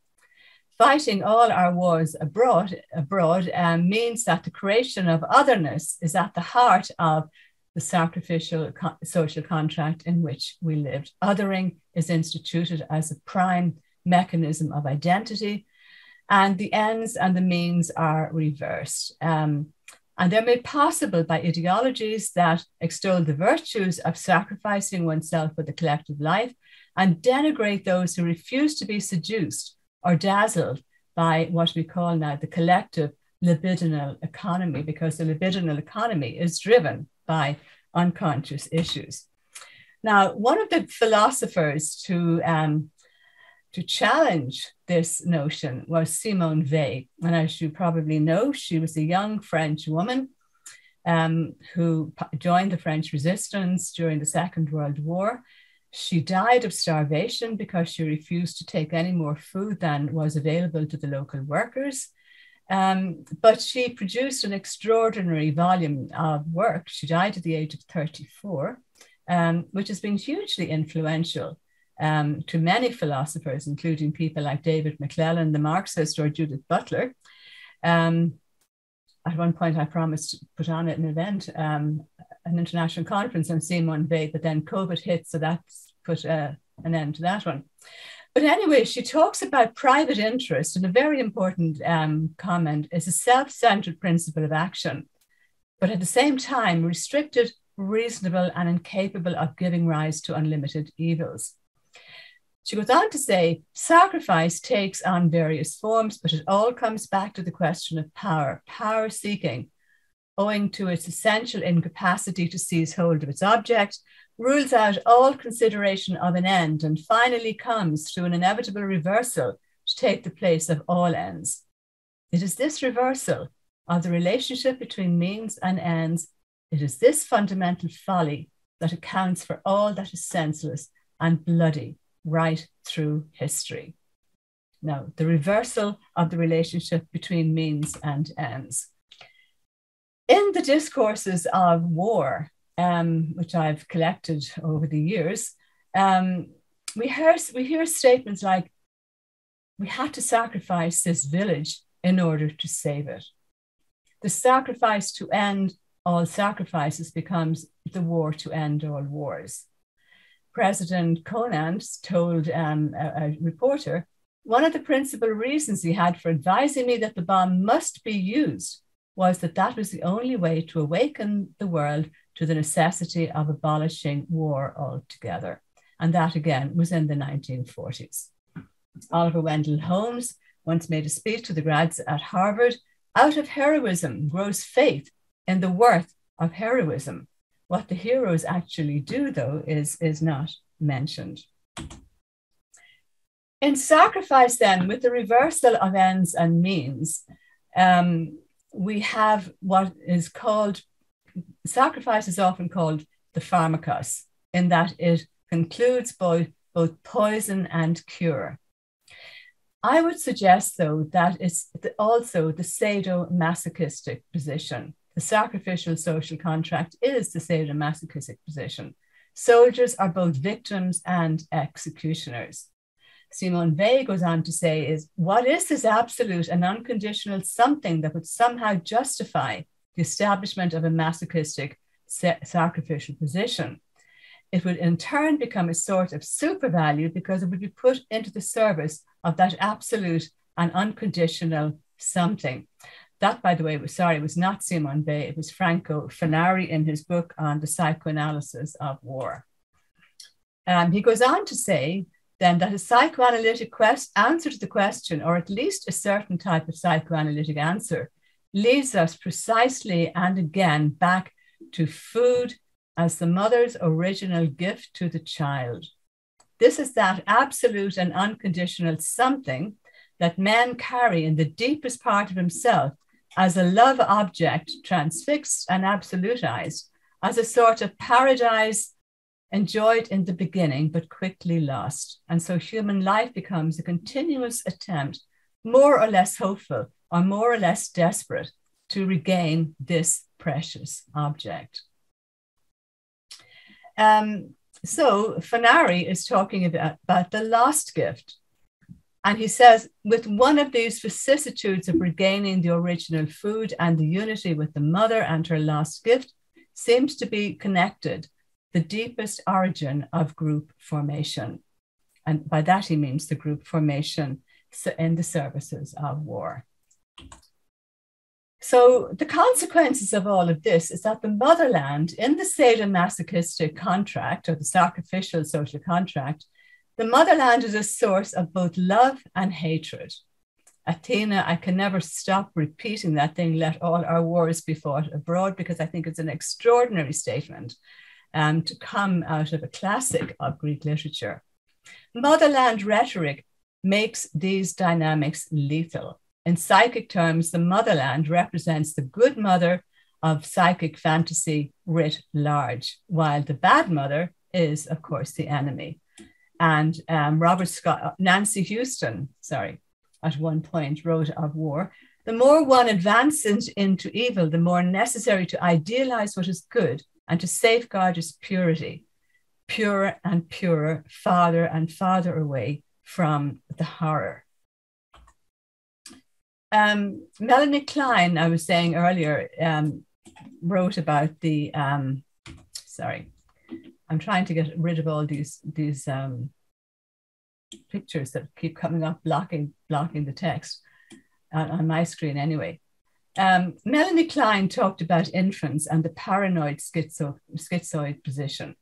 fighting all our wars abroad, abroad um, means that the creation of otherness is at the heart of the sacrificial co- social contract in which we lived. Othering is instituted as a prime mechanism of identity, and the ends and the means are reversed. Um, and they're made possible by ideologies that extol the virtues of sacrificing oneself for the collective life and denigrate those who refuse to be seduced or dazzled by what we call now the collective libidinal economy, because the libidinal economy is driven by unconscious issues. Now, one of the philosophers to, um, to challenge this notion was Simone Weil. And as you probably know, she was a young French woman um, who joined the French resistance during the Second World War. She died of starvation because she refused to take any more food than was available to the local workers. Um, but she produced an extraordinary volume of work. She died at the age of 34, um, which has been hugely influential um, to many philosophers, including people like David McLellan, the Marxist, or Judith Butler. Um, at one point, I promised to put on an event, um, an international conference on Simone Weil, but then COVID hit, so that's put uh, an end to that one. But anyway, she talks about private interest, and a very important um, comment is a self centered principle of action, but at the same time, restricted, reasonable, and incapable of giving rise to unlimited evils. She goes on to say sacrifice takes on various forms, but it all comes back to the question of power, power seeking, owing to its essential incapacity to seize hold of its object rules out all consideration of an end and finally comes to an inevitable reversal to take the place of all ends. It is this reversal of the relationship between means and ends, it is this fundamental folly that accounts for all that is senseless and bloody right through history. Now, the reversal of the relationship between means and ends. In the discourses of war, um, which I've collected over the years, um, we hear we hear statements like, "We had to sacrifice this village in order to save it." The sacrifice to end all sacrifices becomes the war to end all wars. President Conant told um, a, a reporter, one of the principal reasons he had for advising me that the bomb must be used was that that was the only way to awaken the world to the necessity of abolishing war altogether. And that again was in the 1940s. Oliver Wendell Holmes once made a speech to the grads at Harvard out of heroism grows faith in the worth of heroism. What the heroes actually do, though, is, is not mentioned. In sacrifice, then, with the reversal of ends and means, um, we have what is called sacrifice is often called the pharmakos, in that it concludes both, both poison and cure. I would suggest, though, that it's also the sadomasochistic position. The sacrificial social contract is the sadomasochistic position. Soldiers are both victims and executioners. Simone Weil goes on to say is what is this absolute and unconditional something that would somehow justify the establishment of a masochistic sacrificial position. It would in turn become a sort of super value because it would be put into the service of that absolute and unconditional something. That, by the way, was sorry, was not Simone Weil, it was Franco Fornari in his book on the psychoanalysis of war. Um, he goes on to say then that a psychoanalytic quest answer to the question, or at least a certain type of psychoanalytic answer, leads us precisely and again back to food as the mother's original gift to the child. This is that absolute and unconditional something that men carry in the deepest part of himself as a love object transfixed and absolutized, as a sort of paradise enjoyed in the beginning but quickly lost. And so human life becomes a continuous attempt, more or less hopeful, or more or less desperate to regain this precious object. Um, so Fornari is talking about, about the lost gift. And he says, with one of these vicissitudes of regaining the original food and the unity with the mother and her lost gift seems to be connected the deepest origin of group formation. And by that he means the group formation in the services of war. So the consequences of all of this is that the motherland in the sadomasochistic contract or the sacrificial social contract, the motherland is a source of both love and hatred. Athena, I can never stop repeating that thing, let all our wars be fought abroad, because I think it's an extraordinary statement um, to come out of a classic of Greek literature. Motherland rhetoric makes these dynamics lethal. In psychic terms, the motherland represents the good mother of psychic fantasy writ large, while the bad mother is, of course, the enemy. And um, Robert Scott, Nancy Huston, sorry, at one point wrote of war the more one advances into evil, the more necessary to idealize what is good and to safeguard its purity. purer and purer, farther and farther away from the horror. Um, Melanie Klein, I was saying earlier, um, wrote about the, um, sorry, I'm trying to get rid of all these, these um, pictures that keep coming up, blocking, blocking the text on, on my screen anyway. Um, Melanie Klein talked about infants and the paranoid schizo, schizoid position.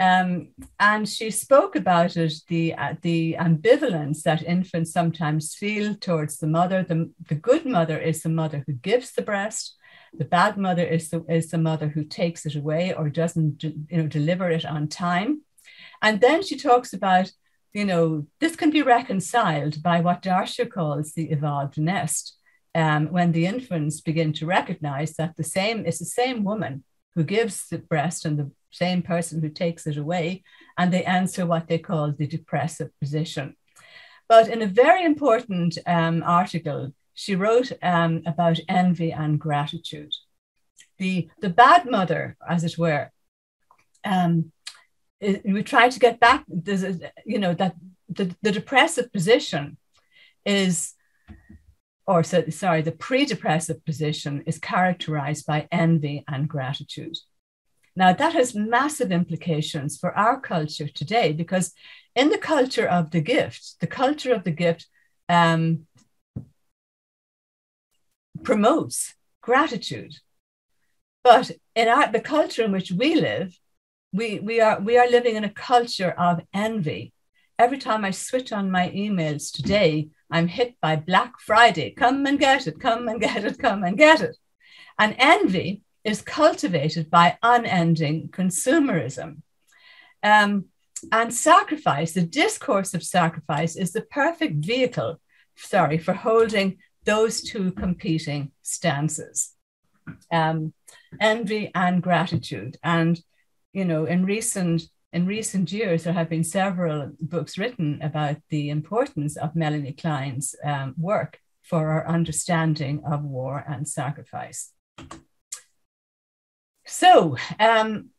Um, and she spoke about it, the, uh, the ambivalence that infants sometimes feel towards the mother. The, the good mother is the mother who gives the breast. The bad mother is the, is the mother who takes it away or doesn't you know, deliver it on time. And then she talks about, you know, this can be reconciled by what Darcia calls the evolved nest. Um, when the infants begin to recognize that the same is the same woman who gives the breast and the same person who takes it away, and they answer what they call the depressive position. But in a very important um, article, she wrote um, about envy and gratitude. The, the bad mother, as it were, um, we try to get back, you know, that the, the depressive position is, or so, sorry, the pre depressive position is characterized by envy and gratitude. Now, that has massive implications for our culture today because, in the culture of the gift, the culture of the gift um, promotes gratitude. But in our, the culture in which we live, we, we, are, we are living in a culture of envy. Every time I switch on my emails today, I'm hit by Black Friday. Come and get it, come and get it, come and get it. And envy is cultivated by unending consumerism. Um, and sacrifice, the discourse of sacrifice, is the perfect vehicle, sorry, for holding those two competing stances um, envy and gratitude. And, you know, in recent in recent years, there have been several books written about the importance of Melanie Klein's um, work for our understanding of war and sacrifice. So, um,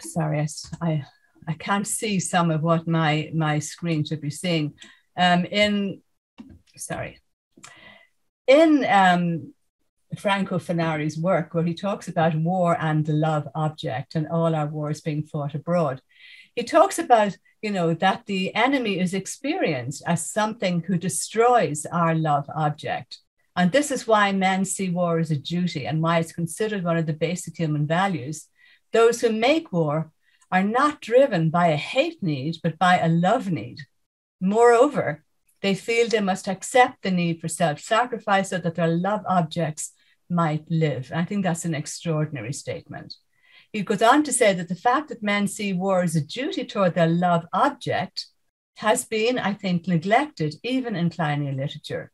sorry, I, I can't see some of what my, my screen should be seeing. Um, in, sorry, in um, Franco Fornari's work, where he talks about war and the love object and all our wars being fought abroad, he talks about, you know, that the enemy is experienced as something who destroys our love object. And this is why men see war as a duty and why it's considered one of the basic human values. Those who make war are not driven by a hate need, but by a love need. Moreover, they feel they must accept the need for self sacrifice so that their love objects might live. I think that's an extraordinary statement. He goes on to say that the fact that men see war as a duty toward their love object has been, I think, neglected even in Kleinian literature.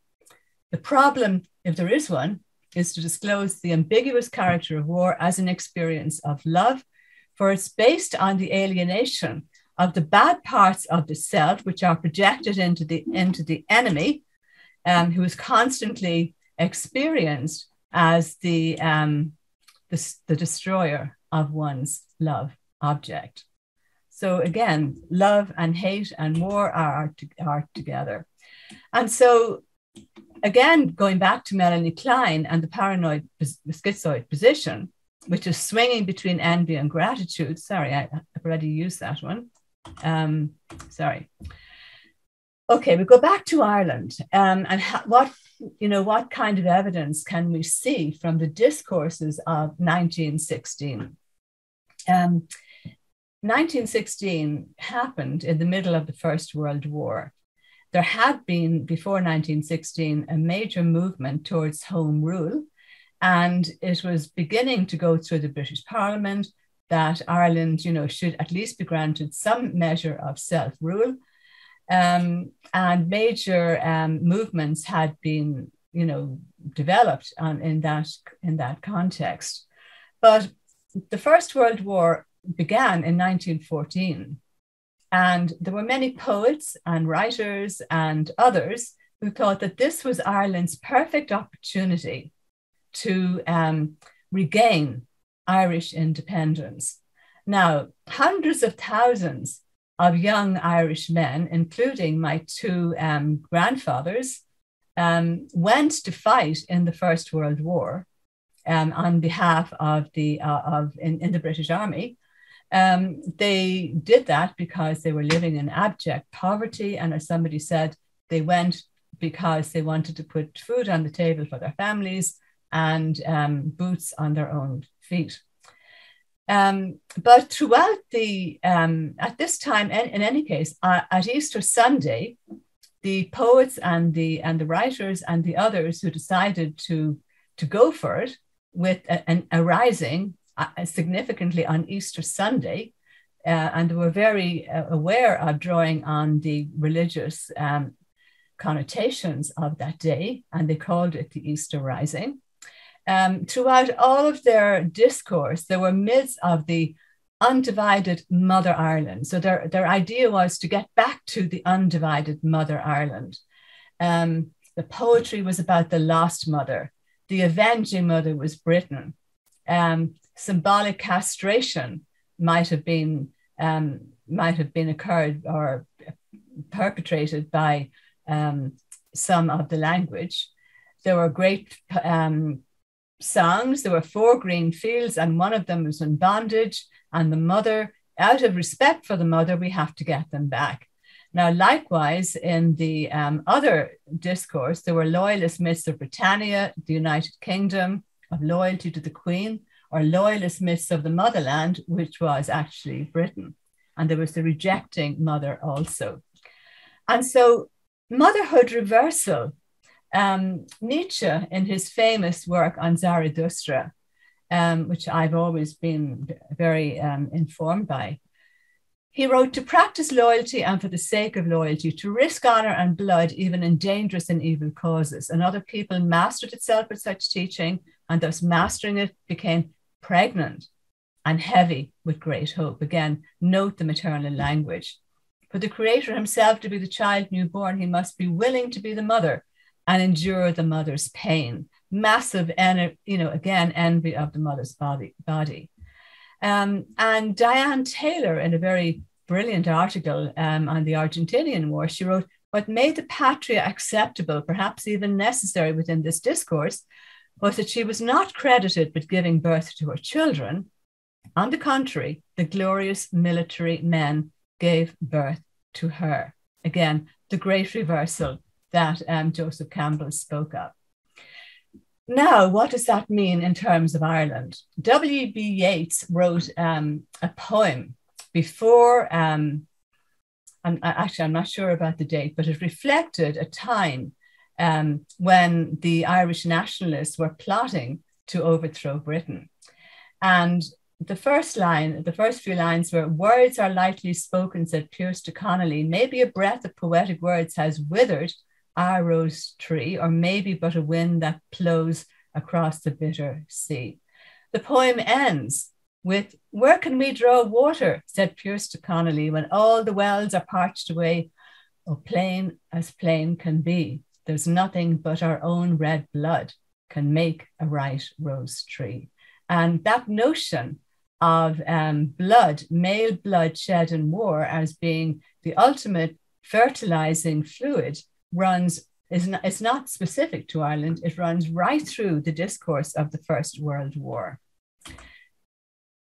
The problem, if there is one, is to disclose the ambiguous character of war as an experience of love, for it's based on the alienation of the bad parts of the self, which are projected into the, into the enemy, um, who is constantly experienced as the, um, the, the destroyer of one's love object. So again, love and hate and war are, are together. And so again, going back to Melanie Klein and the paranoid schizoid position, which is swinging between envy and gratitude. Sorry, I, have already used that one. Um, sorry. Okay, we go back to Ireland um, and ha- what you know what kind of evidence can we see from the discourses of 1916? Um, 1916 happened in the middle of the First World War there had been before 1916 a major movement towards home rule, and it was beginning to go through the British Parliament that Ireland, you know, should at least be granted some measure of self-rule. Um, and major um, movements had been, you know, developed on, in that in that context. But the First World War began in 1914 and there were many poets and writers and others who thought that this was Ireland's perfect opportunity to um, regain Irish independence. Now, hundreds of thousands of young Irish men, including my two um, grandfathers, um, went to fight in the First World War um, on behalf of the uh, of in, in, the British Army. Um, they did that because they were living in abject poverty, and as somebody said, they went because they wanted to put food on the table for their families and um, boots on their own feet. Um, but throughout the, um, at this time, in, in any case, uh, at Easter Sunday, the poets and the and the writers and the others who decided to to go for it with a, an, a rising uh, significantly on Easter Sunday, uh, and they were very uh, aware of drawing on the religious um, connotations of that day, and they called it the Easter Rising. Um, throughout all of their discourse, there were myths of the undivided Mother Ireland. So their, their idea was to get back to the undivided Mother Ireland. Um, the poetry was about the lost mother. The avenging mother was Britain. Um, symbolic castration might have been um, might have been occurred or perpetrated by um, some of the language. There were great um, songs. There were four green fields, and one of them was in bondage. And the mother, out of respect for the mother, we have to get them back. Now, likewise, in the um, other discourse, there were loyalist myths of Britannia, the United Kingdom, of loyalty to the Queen, or loyalist myths of the motherland, which was actually Britain. And there was the rejecting mother also. And so, motherhood reversal um, Nietzsche, in his famous work on Zarathustra, um, which I've always been very um, informed by, he wrote to practice loyalty and for the sake of loyalty, to risk honor and blood, even in dangerous and evil causes. And other people mastered itself with such teaching, and thus mastering it became pregnant and heavy with great hope. Again, note the maternal language. For the Creator himself to be the child newborn, he must be willing to be the mother and endure the mother's pain. Massive, and you know, again, envy of the mother's body. body. Um, and Diane Taylor, in a very brilliant article um, on the Argentinian War, she wrote, What made the patria acceptable, perhaps even necessary within this discourse, was that she was not credited with giving birth to her children. On the contrary, the glorious military men gave birth to her. Again, the great reversal that um, Joseph Campbell spoke of. Now, what does that mean in terms of Ireland? W.B. Yeats wrote um, a poem before, um, actually, I'm not sure about the date, but it reflected a time um, when the Irish nationalists were plotting to overthrow Britain. And the first line, the first few lines were Words are lightly spoken, said Pearse de Connolly. Maybe a breath of poetic words has withered our rose tree, or maybe but a wind that blows across the bitter sea. The poem ends with, Where can we draw water? said Pearse de Connolly, when all the wells are parched away. Oh, plain as plain can be. There's nothing but our own red blood can make a right rose tree. And that notion of um, blood, male blood shed in war, as being the ultimate fertilizing fluid runs is not, it's not specific to Ireland. It runs right through the discourse of the First World War.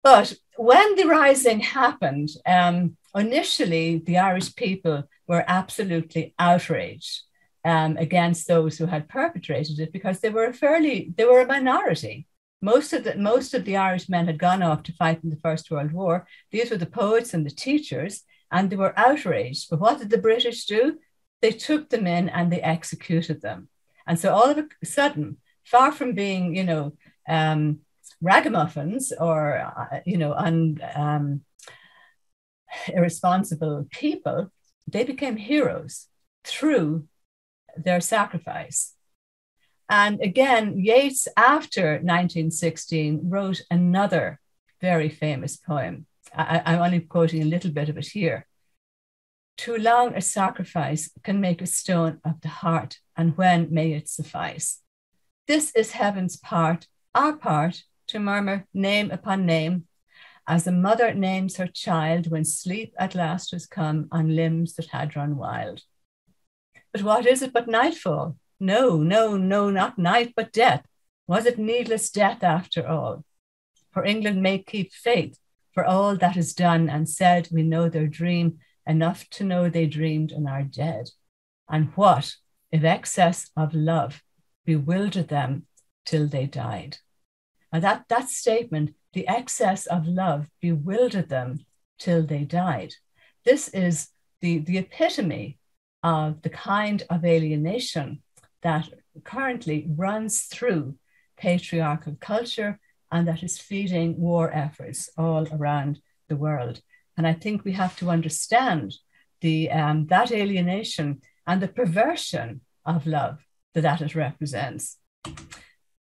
But when the rising happened, um, initially the Irish people were absolutely outraged um, against those who had perpetrated it because they were a fairly they were a minority. Most of the most of the Irish men had gone off to fight in the First World War. These were the poets and the teachers, and they were outraged. But what did the British do? They took them in and they executed them. And so all of a sudden, far from being, you know, um, ragamuffins or, uh, you know, un, um, irresponsible people, they became heroes through their sacrifice. And again, Yeats, after 1916, wrote another very famous poem. I, I'm only quoting a little bit of it here. Too long a sacrifice can make a stone of the heart, and when may it suffice? This is heaven's part, our part, to murmur name upon name, as a mother names her child when sleep at last has come on limbs that had run wild. But what is it but nightfall? No, no, no, not night, but death. Was it needless death after all? For England may keep faith, for all that is done and said, we know their dream, enough to know they dreamed and are dead. And what if excess of love bewildered them till they died? And that, that statement, the excess of love bewildered them till they died. This is the, the epitome of the kind of alienation that currently runs through patriarchal culture and that is feeding war efforts all around the world. And I think we have to understand the, um, that alienation and the perversion of love that that it represents.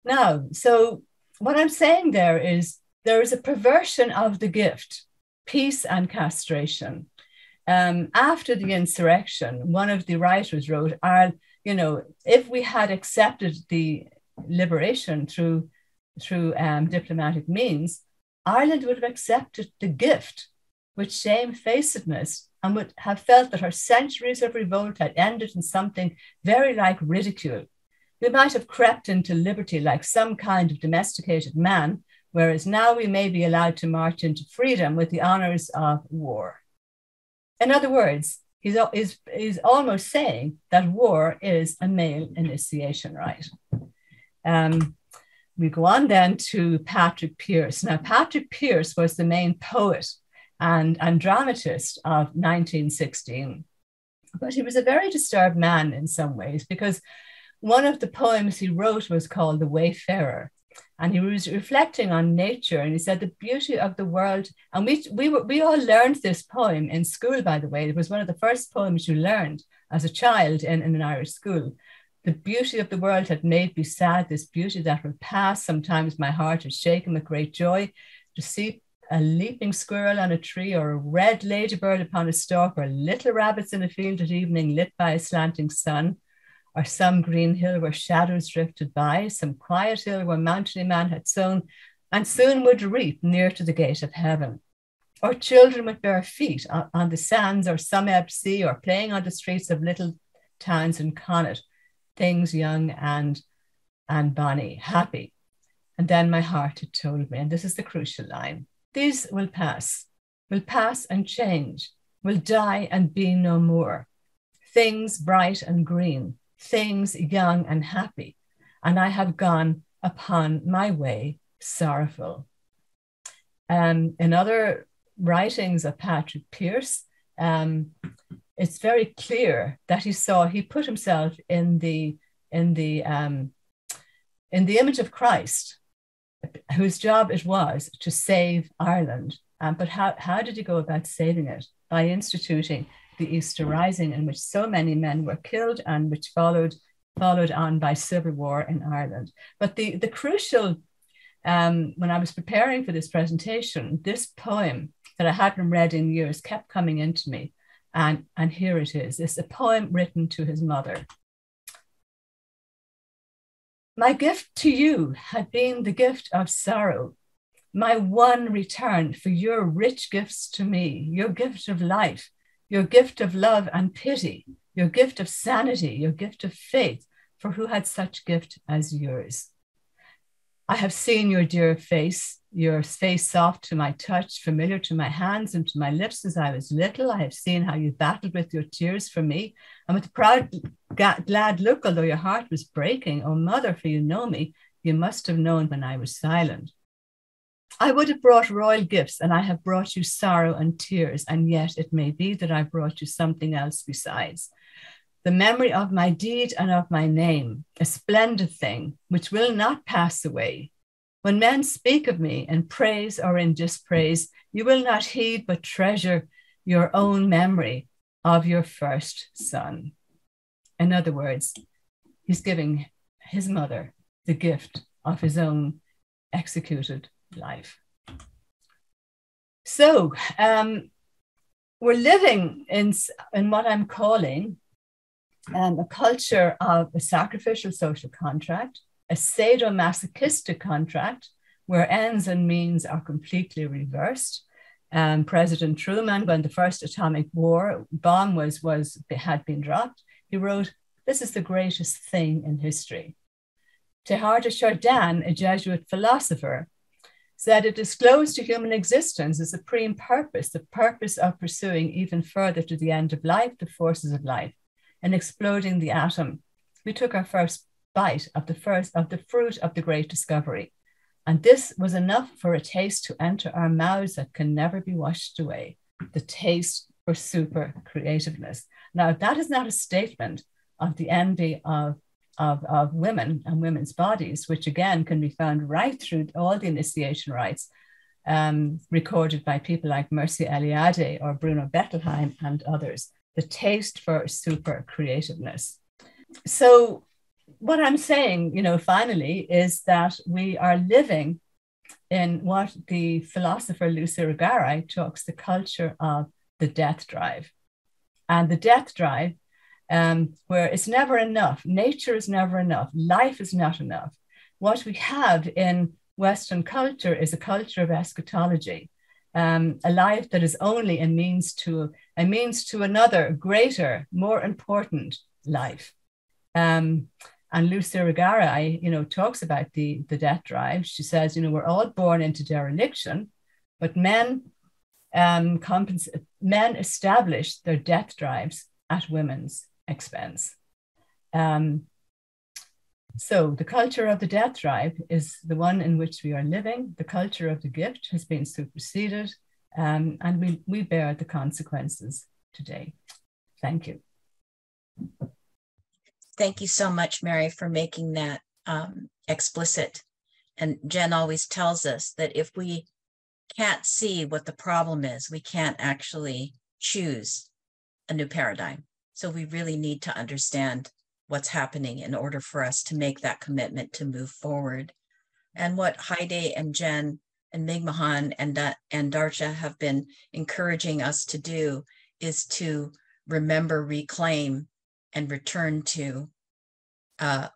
Now, so what I'm saying there is there is a perversion of the gift, peace and castration. Um, after the insurrection, one of the writers wrote, "I'll, you know, if we had accepted the liberation through through um, diplomatic means, Ireland would have accepted the gift with shamefacedness and would have felt that her centuries of revolt had ended in something very like ridicule. We might have crept into liberty like some kind of domesticated man, whereas now we may be allowed to march into freedom with the honors of war. In other words, he's, he's, he's almost saying that war is a male initiation rite. Um, we go on then to Patrick Pearse. Now, Patrick Pearse was the main poet and, and dramatist of 1916, but he was a very disturbed man in some ways because one of the poems he wrote was called The Wayfarer. And he was reflecting on nature, and he said the beauty of the world. And we we were, we all learned this poem in school, by the way. It was one of the first poems you learned as a child in, in an Irish school. The beauty of the world had made me sad, this beauty that will pass. Sometimes my heart is shaken with great joy to see a leaping squirrel on a tree, or a red ladybird upon a stalk, or little rabbits in a field at evening lit by a slanting sun, or some green hill where shadows drifted by, some quiet hill where mountainy man had sown and soon would reap near to the gate of heaven. Or children with bare feet on, on the sands or some ebb sea, or playing on the streets of little towns in Connacht, things young and and bonny, happy. And then my heart had told me, and this is the crucial line these will pass, will pass and change, will die and be no more. Things bright and green, things young and happy, and I have gone upon my way sorrowful. Um, in other writings of Patrick Pearse, um, it's very clear that he saw he put himself in the in the um, in the image of Christ, whose job it was to save Ireland. Um, but how, how did he go about saving it? By instituting the Easter Rising, in which so many men were killed and which followed followed on by civil war in Ireland. But the, the crucial, um, when I was preparing for this presentation, this poem that I hadn't read in years kept coming into me. And, and here it is. It's a poem written to his mother. My gift to you had been the gift of sorrow, my one return for your rich gifts to me, your gift of life, your gift of love and pity, your gift of sanity, your gift of faith, for who had such gift as yours? I have seen your dear face, your face soft to my touch, familiar to my hands and to my lips since I was little. I have seen how you battled with your tears for me, and with a proud, glad look, although your heart was breaking. Oh, mother, for you know me, you must have known when I was silent. I would have brought royal gifts, and I have brought you sorrow and tears, and yet it may be that I brought you something else besides the memory of my deed and of my name, a splendid thing which will not pass away. When men speak of me in praise or in dispraise, you will not heed but treasure your own memory of your first son. In other words, he's giving his mother the gift of his own executed life. So um, we're living in, in what I'm calling um, a culture of a sacrificial social contract, a sadomasochistic contract, where ends and means are completely reversed. Um, President Truman, when the first atomic war bomb was, was had been dropped, he wrote, "This is the greatest thing in history." Teilhard de Chardin, a Jesuit philosopher, said it disclosed to human existence the supreme purpose, the purpose of pursuing even further to the end of life the forces of life and exploding the atom. We took our first bite of the first of the fruit of the great discovery. And this was enough for a taste to enter our mouths that can never be washed away the taste for super creativeness. Now, that is not a statement of the envy of, of, of women and women's bodies, which again can be found right through all the initiation rites um, recorded by people like Mircea Eliade or Bruno Bettelheim and others. The taste for super creativeness. So what I'm saying, you know, finally, is that we are living in what the philosopher Luce Irigaray talks the culture of the death drive. And the death drive, um, where it's never enough, nature is never enough, life is not enough. What we have in Western culture is a culture of eschatology, um, a life that is only a means to a means to another greater, more important life. Um, and Lucy Luce Irigaray, you know, talks about the, the death drive. She says, you know, we're all born into dereliction, but men um, compens- men establish their death drives at women's expense. Um, so the culture of the death drive is the one in which we are living. The culture of the gift has been superseded, um, and we, we bear the consequences today. Thank you. Thank you so much, Mary, for making that um, explicit. And Jen always tells us that if we can't see what the problem is, we can't actually choose a new paradigm. So we really need to understand what's happening in order for us to make that commitment to move forward. And what Heide and Jen and Migmohan and, uh, and Darcia have been encouraging us to do is to remember, reclaim, and return to uh,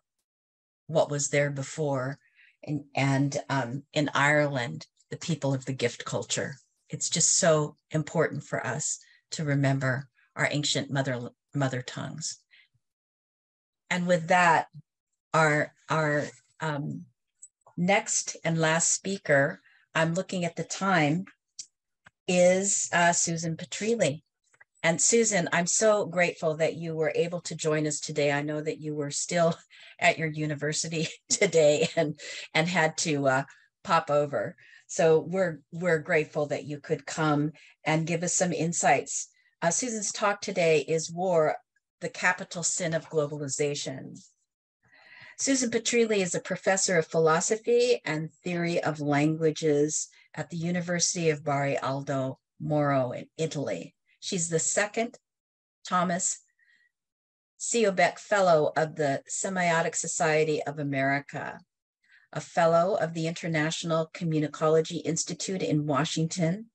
what was there before. And, and um, in Ireland, the people of the gift culture. It's just so important for us to remember our ancient mother, mother tongues. And with that, our, our um, next and last speaker, I'm looking at the time, is uh, Susan Petrilli. And Susan, I'm so grateful that you were able to join us today. I know that you were still at your university today and and had to uh, pop over. So we're we're grateful that you could come and give us some insights. Uh, Susan's talk today is War, the Capital Sin of Globalization. Susan Petrilli is a professor of philosophy and theory of languages at the University of Bari Aldo Moro in Italy. She's the second Thomas Sebeok Fellow of the Semiotic Society of America, a Fellow of the International Communicology Institute in Washington,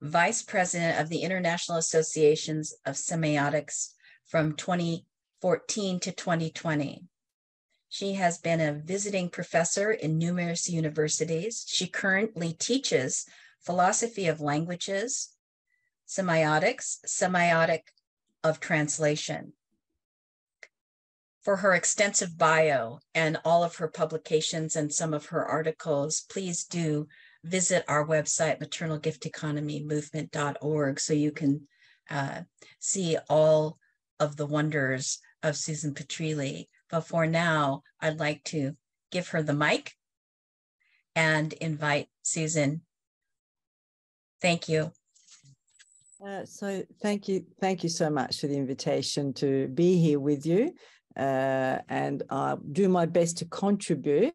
Vice President of the International Associations of Semiotics from 2014 to 2020. She has been a visiting professor in numerous universities. She currently teaches philosophy of languages, semiotics, semiotic of translation. For her extensive bio and all of her publications and some of her articles, please do visit our website, maternalgifteconomymovement.org, so you can uh, see all of the wonders of Susan Petrilli. But for now, I'd like to give her the mic and invite Susan. Thank you. Uh, so thank you, thank you so much for the invitation to be here with you, uh, and I'll do my best to contribute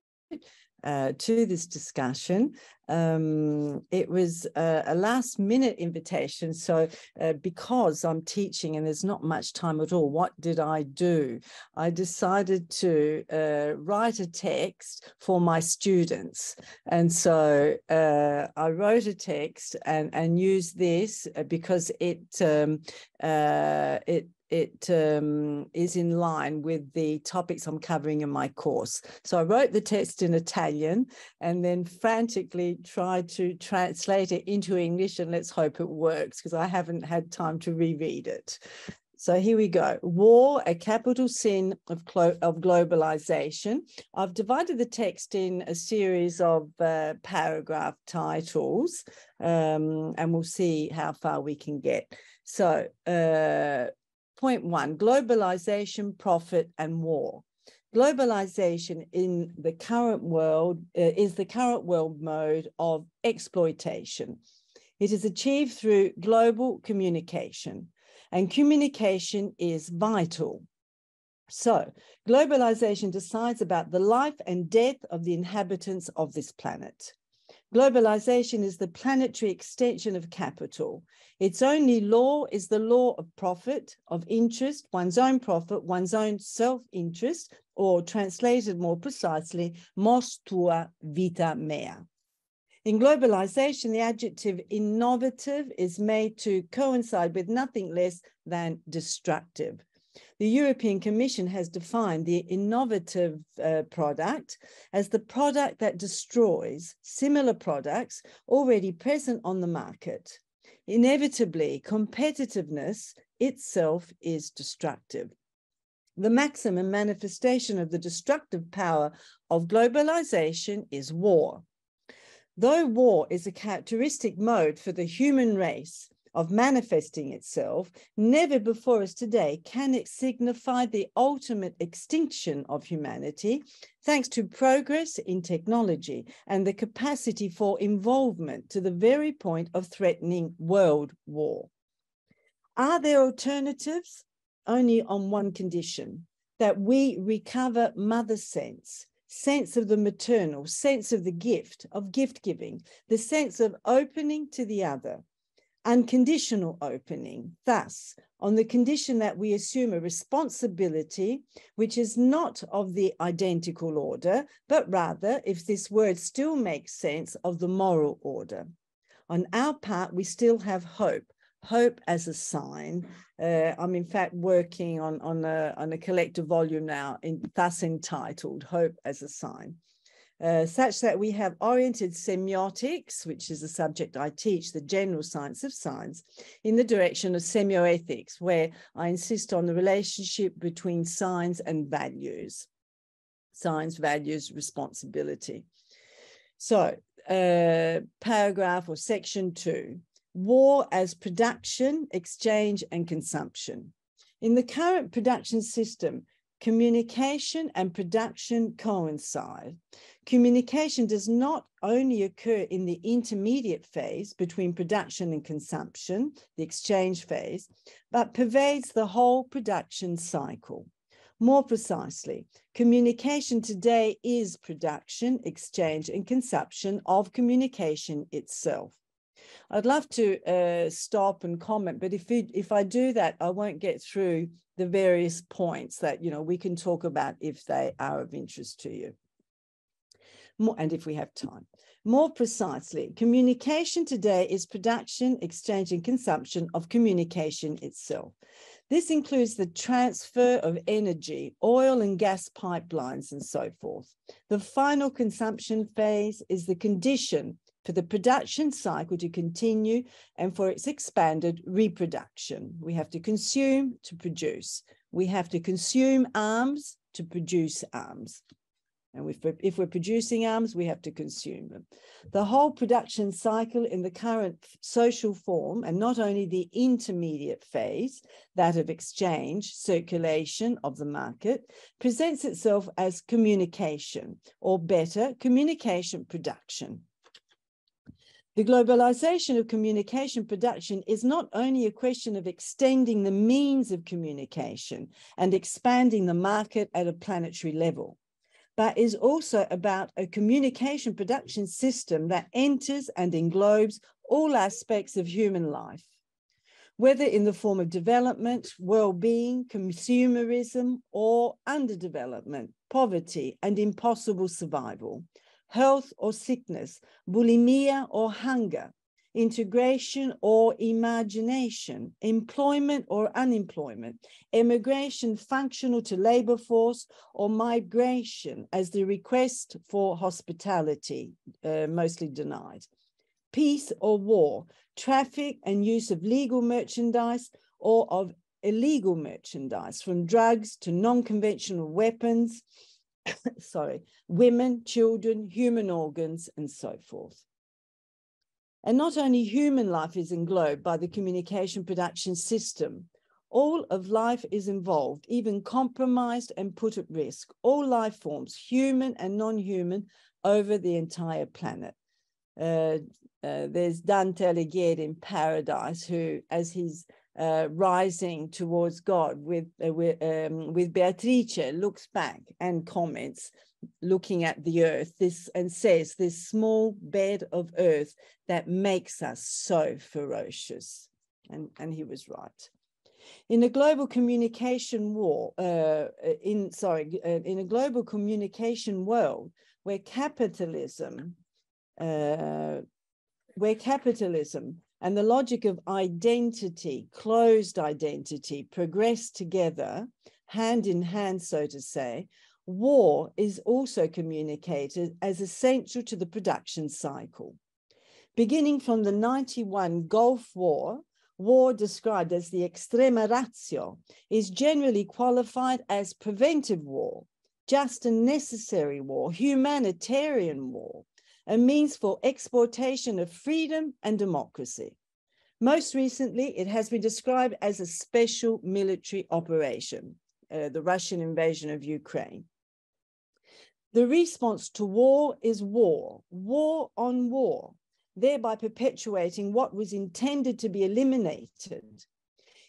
uh, to this discussion. Um, it was a, a, last minute invitation. So, uh, because I'm teaching and there's not much time at all, what did I do? I decided to uh, write a text for my students. And so uh, I wrote a text and, and used this uh, because it, um, uh, it it um, is in line with the topics I'm covering in my course. So I wrote the text in Italian and then frantically tried to translate it into English and let's hope it works because I haven't had time to reread it. So here we go. War, a capital sin of, of globalization. I've divided the text in a series of uh, paragraph titles, um, and we'll see how far we can get. So, uh, point one globalization, profit, and war. Globalization in the current world uh, is the current world mode of exploitation. It is achieved through global communication and communication is vital. So, globalization decides about the life and death of the inhabitants of this planet. Globalization is the planetary extension of capital. Its only law is the law of profit, of interest, one's own profit, one's own self interest, or translated more precisely, mors tua vita mea. In globalization, the adjective innovative is made to coincide with nothing less than destructive. The European Commission has defined the innovative uh, product as the product that destroys similar products already present on the market. Inevitably, competitiveness itself is destructive. The maximum manifestation of the destructive power of globalization is war. Though war is a characteristic mode for the human race of manifesting itself, never before as today can it signify the ultimate extinction of humanity, thanks to progress in technology and the capacity for involvement to the very point of threatening world war. Are there alternatives? Only on one condition that we recover mother sense sense of the maternal, sense of the gift, of gift giving, the sense of opening to the other, unconditional opening, thus, on the condition that we assume a responsibility which is not of the identical order, but rather, if this word still makes sense, of the moral order. On our part, we still have hope hope as a sign. Uh, I'm in fact working on, on, a, on a collective volume now, in, thus entitled Hope as a Sign. Uh, such that we have oriented semiotics, which is a subject I teach, the general science of science, in the direction of semioethics, where I insist on the relationship between signs and values. Signs, values, responsibility. So, uh, paragraph or section two war as production, exchange, and consumption. In the current production system, communication and production coincide. Communication does not only occur in the intermediate phase between production and consumption, the exchange phase, but pervades the whole production cycle. More precisely, communication today is production, exchange, and consumption of communication itself. I'd love to uh, stop and comment, but if it, if I do that, I won't get through the various points that you know we can talk about if they are of interest to you. More, and if we have time. More precisely, communication today is production, exchange, and consumption of communication itself. This includes the transfer of energy, oil and gas pipelines, and so forth. The final consumption phase is the condition for the production cycle to continue and for its expanded reproduction. We have to consume to produce. We have to consume arms to produce arms. And if we're, producing arms, we have to consume them. The whole production cycle in the current social form, and not only the intermediate phase, that of exchange, circulation of the market, presents itself as communication, or better, communication production. The globalization of communication production is not only a question of extending the means of communication and expanding the market at a planetary level, but is also about a communication production system that enters and englobes all aspects of human life, whether in the form of development, well-being, consumerism, or underdevelopment, poverty, and impossible survival health or sickness, bulimia or hunger, integration or imagination, employment or unemployment, immigration functional to labor force, or migration as the request for hospitality, uh, mostly denied. Peace or war, traffic and use of legal merchandise or of illegal merchandise, from drugs to non-conventional weapons, sorry, women, children, human organs, and so forth. And not only human life is englobed by the communication production system, all of life is involved, even compromised and put at risk. All life forms, human and non-human, over the entire planet. Uh, uh, there's Dante Alighieri in Paradise, who, as he's uh, rising towards God with, uh, with, um, with Beatrice, looks back and comments, looking at the earth this and says this small bed of earth that makes us so ferocious. And and he was right. In a global communication war uh, in sorry uh, in a global communication world where capitalism uh, where capitalism and the logic of identity closed identity progress together hand in hand so to say war is also communicated as essential to the production cycle. Beginning from the 91 Gulf War, war described as the extrema ratio is generally qualified as preventive war, just and necessary war, humanitarian war, a means for exportation of freedom and democracy. Most recently, it has been described as a special military operation, uh, the Russian invasion of Ukraine. The response to war is war, war on war, thereby perpetuating what was intended to be eliminated.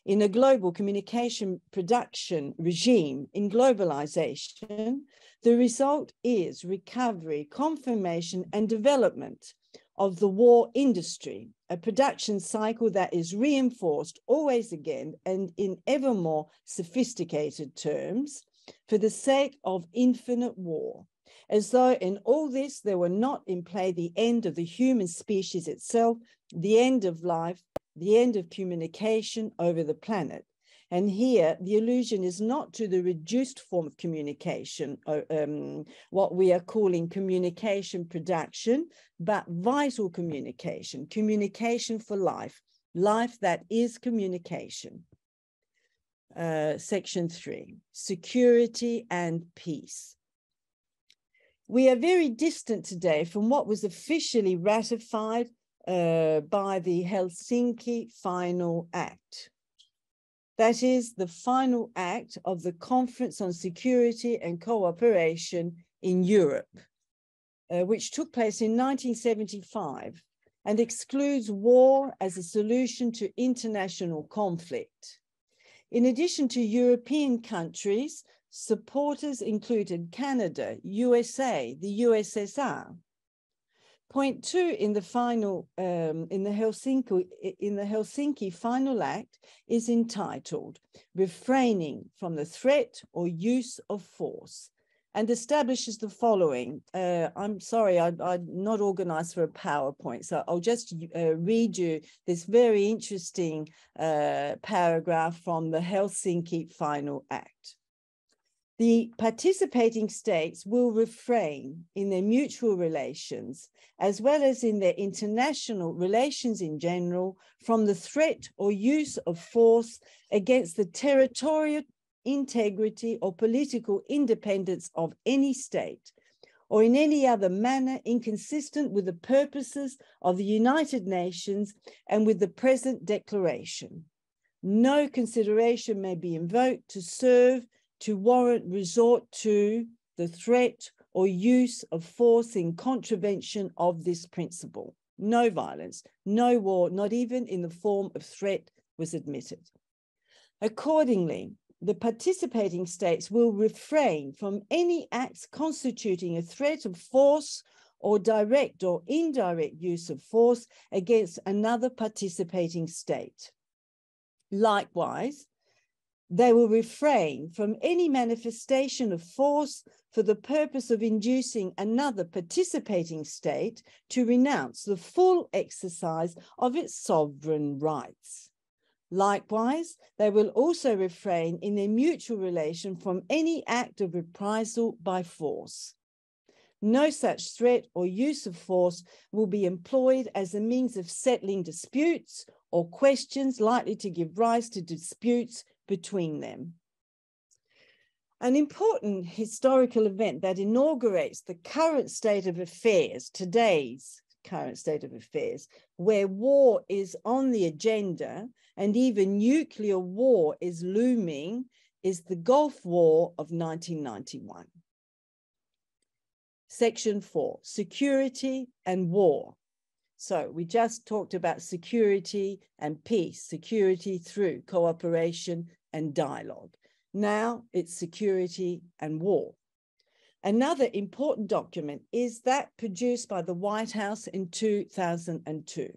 In a global communication production regime in globalization, the result is recovery, confirmation, and development of the war industry, a production cycle that is reinforced always again and in ever more sophisticated terms for the sake of infinite war. As though in all this there were not in play the end of the human species itself, the end of life, the end of communication over the planet. And here, the allusion is not to the reduced form of communication, um, what we are calling communication production, but vital communication, communication for life, life that is communication. Uh, section three, security and peace. We are very distant today from what was officially ratified uh, by the Helsinki Final Act. That is the final act of the Conference on Security and Cooperation in Europe, uh, which took place in 1975 and excludes war as a solution to international conflict. In addition to European countries, Supporters included Canada, USA, the USSR. Point two in the final, um, in the Helsinki, in the Helsinki Final Act is entitled Refraining from the Threat or Use of Force and establishes the following. Uh, I'm sorry, I, am not organized for a PowerPoint, so I'll just uh, read you this very interesting uh, paragraph from the Helsinki Final Act the participating states will refrain in their mutual relations, as well as in their international relations in general, from the threat or use of force against the territorial integrity or political independence of any state, or in any other manner inconsistent with the purposes of the United Nations and with the present declaration. No consideration may be invoked to serve to warrant resort to the threat or use of force in contravention of this principle. No violence, no war, not even in the form of threat, was admitted. Accordingly, the participating states will refrain from any acts constituting a threat of force or direct or indirect use of force against another participating state. Likewise, they will refrain from any manifestation of force for the purpose of inducing another participating state to renounce the full exercise of its sovereign rights. Likewise, they will also refrain in their mutual relation from any act of reprisal by force. No such threat or use of force will be employed as a means of settling disputes or questions likely to give rise to disputes between them. An important historical event that inaugurates the current state of affairs, today's current state of affairs, where war is on the agenda and even nuclear war is looming, is the Gulf War of 1991. Section four, security and war. So we just talked about security and peace, security through cooperation and dialogue. Now it's security and war. Another important document is that produced by the White House in 2002.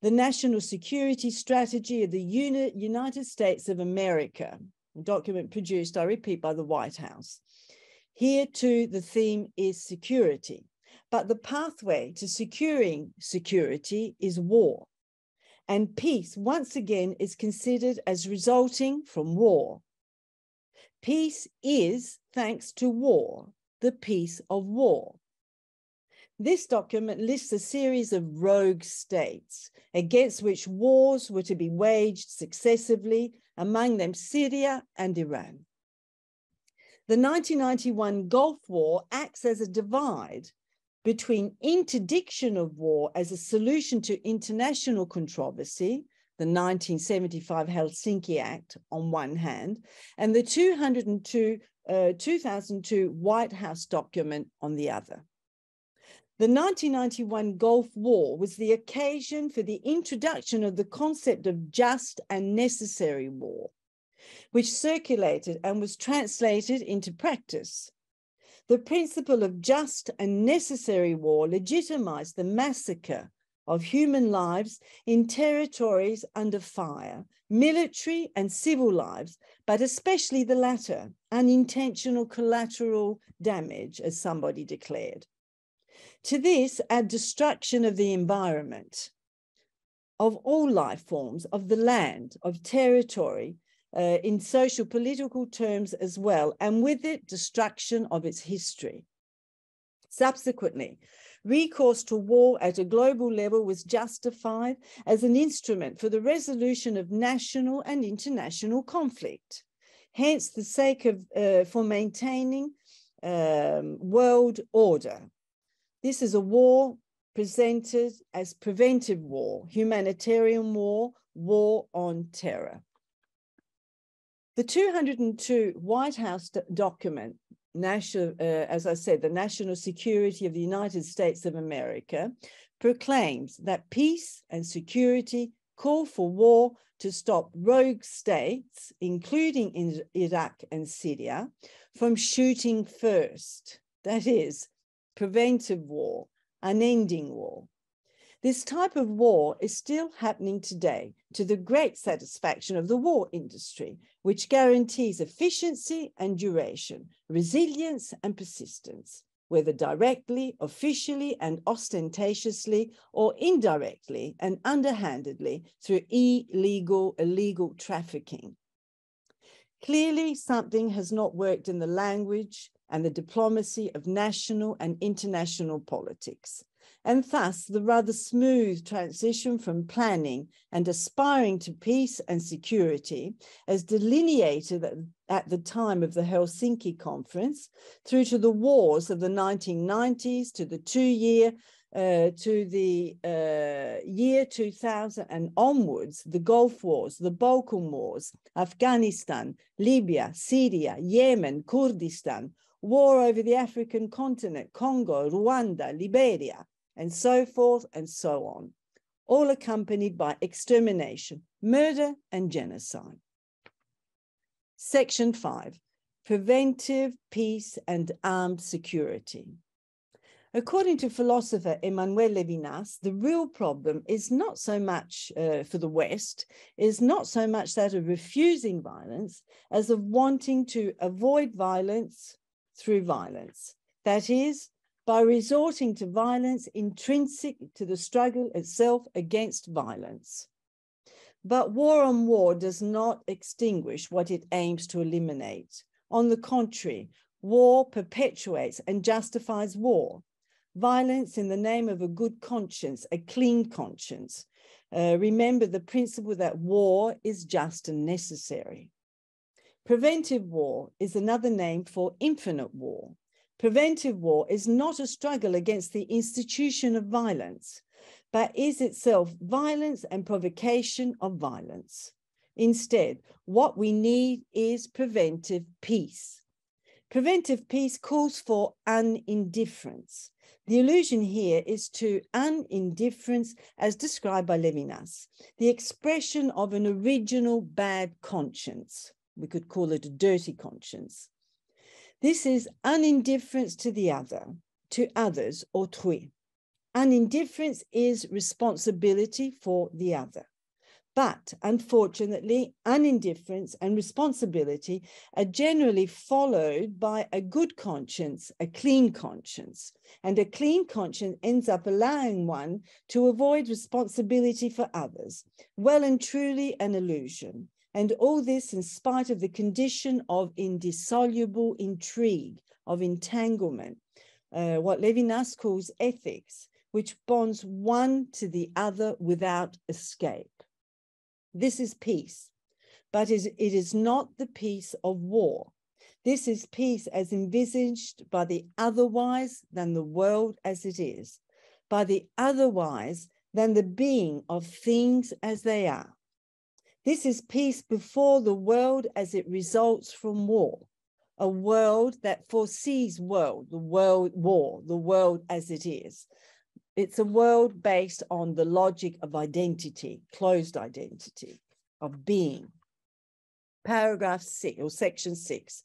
The National Security Strategy of the United States of America, a document produced, I repeat, by the White House. Here too, the theme is security, but the pathway to securing security is war. And peace, once again, is considered as resulting from war. Peace is, thanks to war, the peace of war. This document lists a series of rogue states against which wars were to be waged successively, among them Syria and Iran. The 1991 Gulf War acts as a divide between interdiction of war as a solution to international controversy, the 1975 Helsinki Act on one hand, and the 202, uh, 2002 White House document on the other. The 1991 Gulf War was the occasion for the introduction of the concept of just and necessary war, which circulated and was translated into practice. The principle of just and necessary war legitimized the massacre of human lives in territories under fire, military and civil lives, but especially the latter, unintentional collateral damage, as somebody declared. To this, add destruction of the environment, of all life forms, of the land, of territory, uh, in social political terms as well, and with it, destruction of its history. Subsequently, recourse to war at a global level was justified as an instrument for the resolution of national and international conflict. Hence, the sake of uh, for maintaining um, world order. This is a war presented as preventive war, humanitarian war, war on terror. The 202 White House document national, uh, as I said, the national security of the United States of America proclaims that peace and security call for war to stop rogue states, including in Iraq and Syria, from shooting first. That is, preventive war, unending war. This type of war is still happening today to the great satisfaction of the war industry, which guarantees efficiency and duration, resilience and persistence, whether directly, officially, and ostentatiously, or indirectly and underhandedly through illegal, illegal trafficking. Clearly, something has not worked in the language and the diplomacy of national and international politics and thus the rather smooth transition from planning and aspiring to peace and security, as delineated at the time of the Helsinki Conference, through to the wars of the 1990s, to the two year uh, to the uh, year 2000 and onwards, the Gulf Wars, the Balkan Wars, Afghanistan, Libya, Syria, Yemen, Kurdistan, war over the African continent, Congo, Rwanda, Liberia, and so forth and so on, all accompanied by extermination, murder, and genocide. Section 5 Preventive Peace and Armed Security. According to philosopher Emmanuel Levinas, the real problem is not so much uh, for the West, is not so much that of refusing violence as of wanting to avoid violence through violence. That is, by resorting to violence intrinsic to the struggle itself against violence. But war on war does not extinguish what it aims to eliminate. On the contrary, war perpetuates and justifies war violence in the name of a good conscience, a clean conscience. Uh, remember the principle that war is just and necessary. Preventive war is another name for infinite war. Preventive war is not a struggle against the institution of violence, but is itself violence and provocation of violence. Instead, what we need is preventive peace. Preventive peace calls for unindifference. The allusion here is to unindifference as described by Levinas, the expression of an original bad conscience. We could call it a dirty conscience. This is unindifference to the other, to others, autrui. Unindifference is responsibility for the other. But unfortunately, unindifference and responsibility are generally followed by a good conscience, a clean conscience. And a clean conscience ends up allowing one to avoid responsibility for others. Well and truly an illusion. And all this in spite of the condition of indissoluble intrigue, of entanglement, uh, what Levinas calls ethics, which bonds one to the other without escape. This is peace, but it is not the peace of war. This is peace as envisaged by the otherwise than the world as it is, by the otherwise than the being of things as they are. This is peace before the world as it results from war, a world that foresees world, the world war, the world as it is, it's a world based on the logic of identity, closed identity, of being. Paragraph six or section six,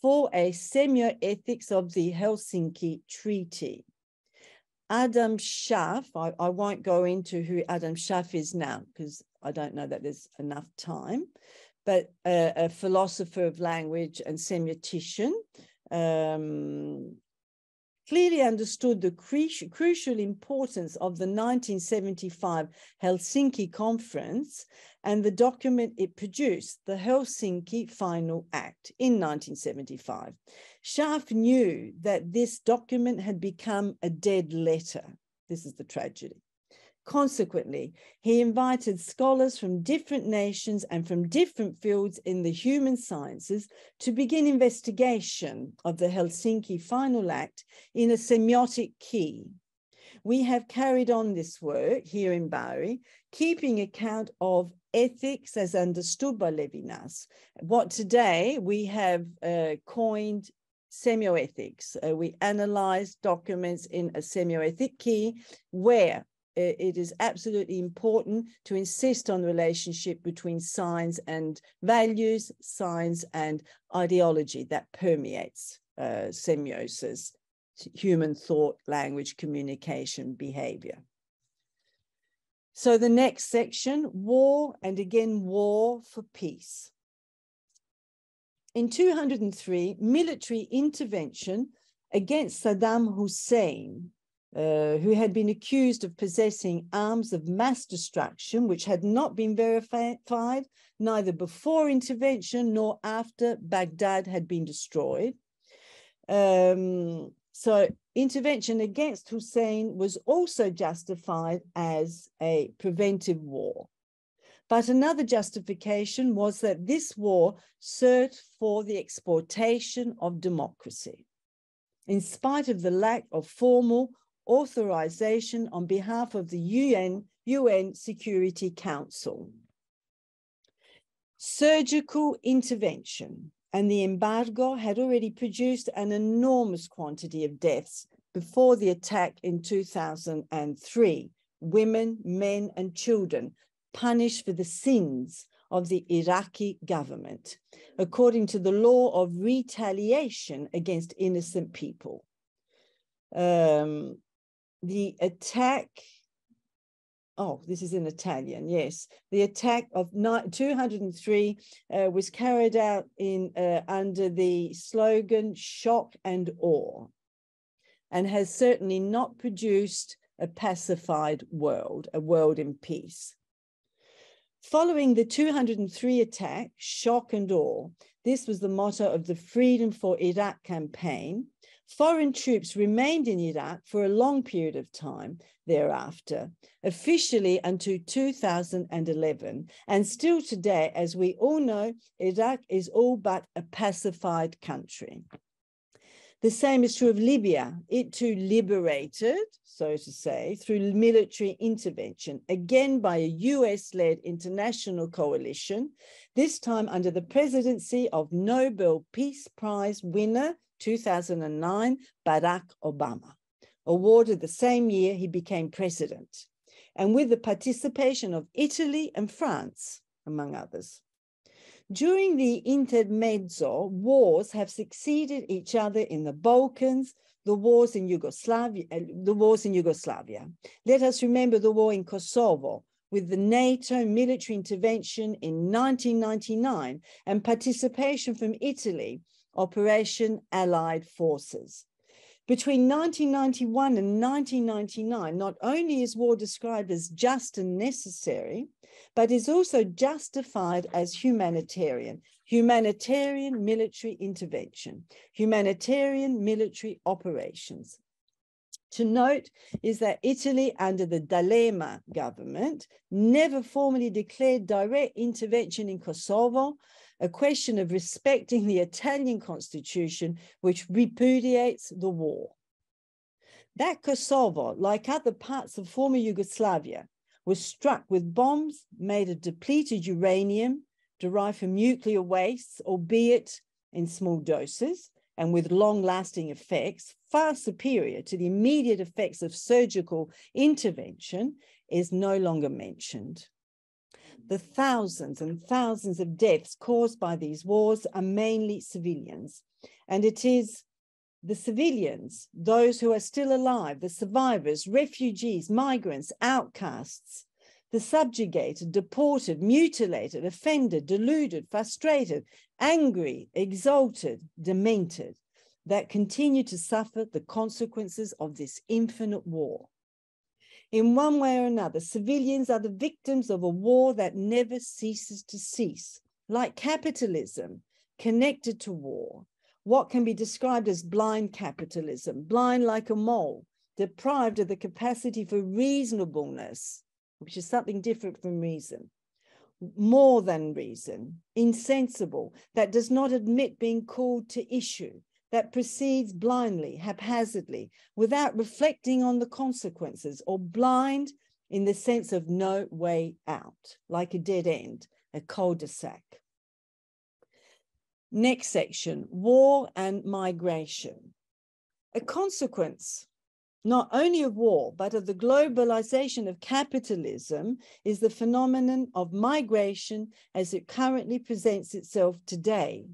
for a semioethics of the Helsinki Treaty. Adam Schaff, I, I won't go into who Adam Schaff is now because I don't know that there's enough time, but a, a philosopher of language and semiotician, um, clearly understood the crucial, crucial importance of the 1975 Helsinki Conference and the document it produced, the Helsinki Final Act in 1975. Schaff knew that this document had become a dead letter. This is the tragedy. Consequently, he invited scholars from different nations and from different fields in the human sciences to begin investigation of the Helsinki Final Act in a semiotic key. We have carried on this work here in Bari, keeping account of ethics as understood by Levinas. What today we have uh, coined semioethics. Uh, we analyze documents in a semioethic key where it is absolutely important to insist on the relationship between science and values, science and ideology that permeates uh, semiosis, human thought, language, communication, behavior. So the next section, war and again war for peace. In 203, military intervention against Saddam Hussein uh, who had been accused of possessing arms of mass destruction, which had not been verified neither before intervention nor after Baghdad had been destroyed. Um, so, intervention against Hussein was also justified as a preventive war. But another justification was that this war served for the exportation of democracy. In spite of the lack of formal authorization on behalf of the UN, UN Security Council. Surgical intervention and the embargo had already produced an enormous quantity of deaths before the attack in 2003. Women, men, and children punished for the sins of the Iraqi government, according to the law of retaliation against innocent people. um, the attack oh, this is in Italian, yes. The attack of 203 uh, was carried out in uh, under the slogan shock and awe and has certainly not produced a pacified world, a world in peace. Following the 203 attack, shock and awe, this was the motto of the Freedom for Iraq campaign, Foreign troops remained in Iraq for a long period of time thereafter, officially until 2011. And still today, as we all know, Iraq is all but a pacified country. The same is true of Libya. It too liberated, so to say, through military intervention, again by a US led international coalition, this time under the presidency of Nobel Peace Prize winner 2009, Barack Obama, awarded the same year he became president, and with the participation of Italy and France, among others. During the intermezzo, wars have succeeded each other in the Balkans, the wars in Yugoslavia, uh, the wars in Yugoslavia. Let us remember the war in Kosovo, with the NATO military intervention in 1999 and participation from Italy Operation Allied Forces. Between 1991 and 1999, not only is war described as just and necessary, but is also justified as humanitarian, humanitarian military intervention, humanitarian military operations. To note is that Italy, under the D'Alema government, never formally declared direct intervention in Kosovo, a question of respecting the Italian constitution, which repudiates the war. That Kosovo, like other parts of former Yugoslavia, was struck with bombs made of depleted uranium derived from nuclear wastes, albeit in small doses and with long lasting effects, far superior to the immediate effects of surgical intervention, is no longer mentioned the thousands and thousands of deaths caused by these wars are mainly civilians. And it is the civilians, those who are still alive, the survivors, refugees, migrants, outcasts, the subjugated, deported, mutilated, offended, deluded, frustrated, angry, exalted, demented, that continue to suffer the consequences of this infinite war. In one way or another, civilians are the victims of a war that never ceases to cease, like capitalism connected to war. What can be described as blind capitalism, blind like a mole, deprived of the capacity for reasonableness, which is something different from reason, more than reason, insensible, that does not admit being called to issue, that proceeds blindly, haphazardly, without reflecting on the consequences, or blind in the sense of no way out, like a dead end, a cul de sac. Next section war and migration. A consequence not only of war, but of the globalization of capitalism is the phenomenon of migration as it currently presents itself today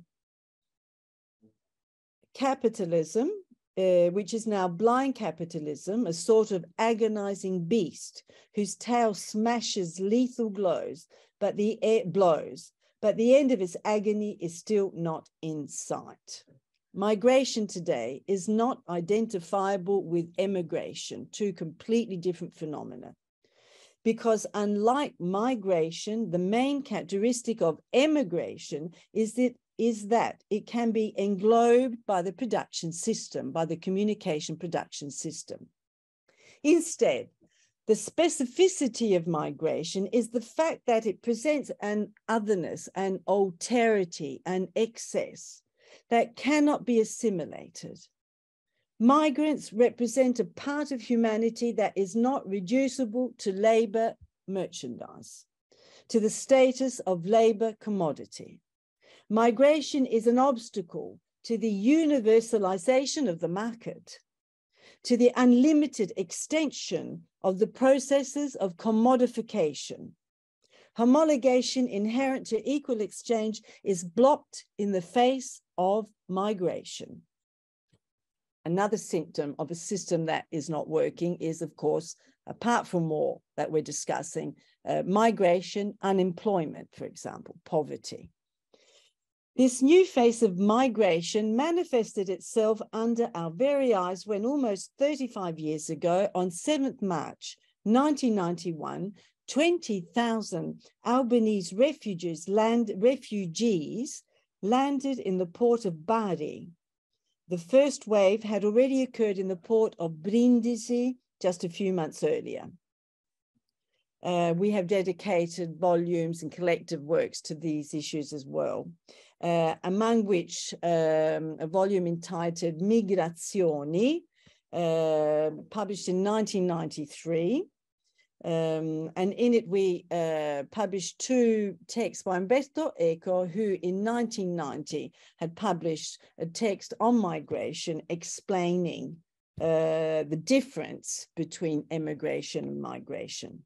capitalism, uh, which is now blind capitalism, a sort of agonizing beast whose tail smashes lethal blows, but the air blows, but the end of its agony is still not in sight. Migration today is not identifiable with emigration, two completely different phenomena. Because unlike migration, the main characteristic of emigration is that is that it can be englobed by the production system, by the communication production system. Instead, the specificity of migration is the fact that it presents an otherness, an alterity, an excess that cannot be assimilated. Migrants represent a part of humanity that is not reducible to labor merchandise, to the status of labor commodity. Migration is an obstacle to the universalization of the market, to the unlimited extension of the processes of commodification. Homologation inherent to equal exchange is blocked in the face of migration. Another symptom of a system that is not working is, of course, apart from war that we're discussing, uh, migration, unemployment, for example, poverty. This new face of migration manifested itself under our very eyes when almost 35 years ago, on 7th March 1991, 20,000 Albanese refugees, land, refugees landed in the port of Bari. The first wave had already occurred in the port of Brindisi just a few months earlier. Uh, we have dedicated volumes and collective works to these issues as well, uh, among which um, a volume entitled Migrazioni, uh, published in 1993, um, and in it, we uh, published two texts by Umberto Eco, who in 1990 had published a text on migration explaining uh, the difference between emigration and migration.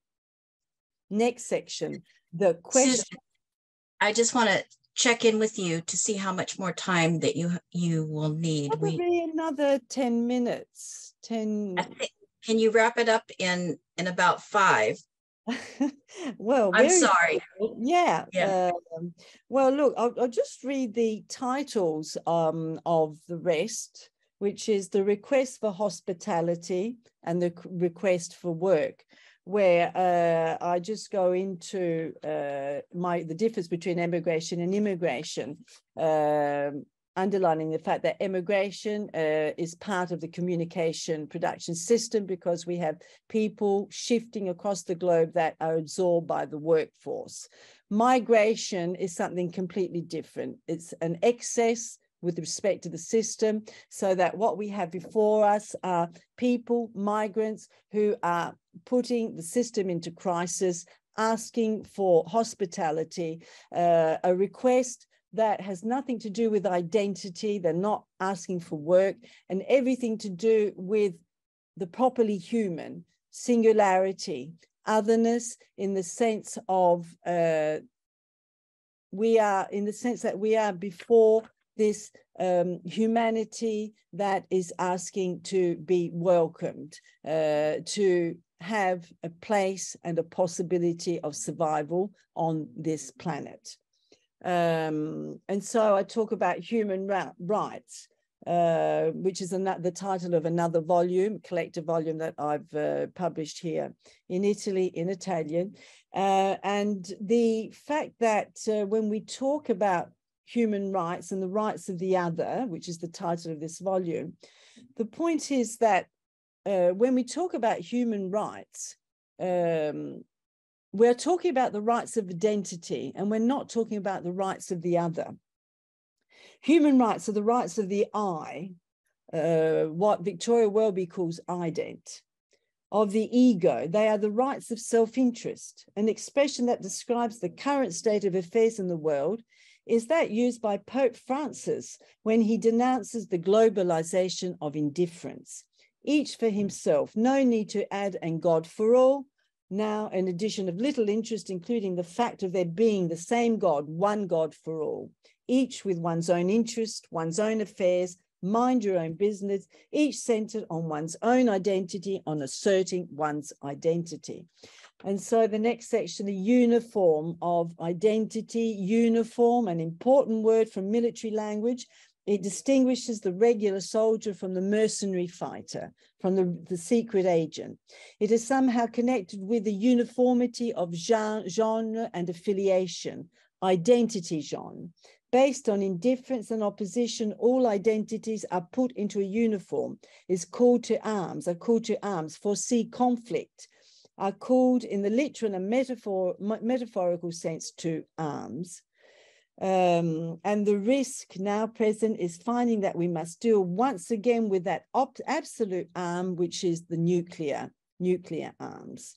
Next section, the question. I just want to check in with you to see how much more time that you you will need. Probably we, another 10 minutes. 10 can you wrap it up in in about five? well, I'm sorry. Yeah. yeah. Um, well, look, I'll, I'll, just read the titles um, of the rest, which is the request for hospitality and the request for work, where uh, I just go into uh, my the difference between emigration and immigration. Um, underlining the fact that emigration uh, is part of the communication production system because we have people shifting across the globe that are absorbed by the workforce. Migration is something completely different. It's an excess with respect to the system, so that what we have before us are people, migrants, who are putting the system into crisis, asking for hospitality, uh, a request that has nothing to do with identity. They're not asking for work and everything to do with the properly human, singularity, otherness in the sense of uh, we are, in the sense that we are before this um, humanity that is asking to be welcomed, uh, to have a place and a possibility of survival on this planet. Um, and so I talk about human rights, uh, which is an, the title of another volume, collective volume that I've uh, published here in Italy in Italian. Uh, and the fact that uh, when we talk about human rights and the rights of the other, which is the title of this volume, the point is that uh, when we talk about human rights, um, we're talking about the rights of identity, and we're not talking about the rights of the other. Human rights are the rights of the I, uh, what Victoria Welby calls ident, of the ego. They are the rights of self interest. An expression that describes the current state of affairs in the world is that used by Pope Francis when he denounces the globalization of indifference. Each for hmm. himself, no need to add and God for all, now an addition of little interest, including the fact of there being the same God, one God for all, each with one's own interest, one's own affairs, mind your own business, each centered on one's own identity, on asserting one's identity. And so the next section, the uniform of identity, uniform, an important word from military language, it distinguishes the regular soldier from the mercenary fighter, from the, the secret agent. It is somehow connected with the uniformity of genre and affiliation, identity genre. Based on indifference and opposition, all identities are put into a uniform, is called to arms, are called to arms, foresee conflict, are called in the literal and metaphor, metaphorical sense to arms. Um, and the risk now present is finding that we must deal once again with that absolute arm, which is the nuclear, nuclear arms.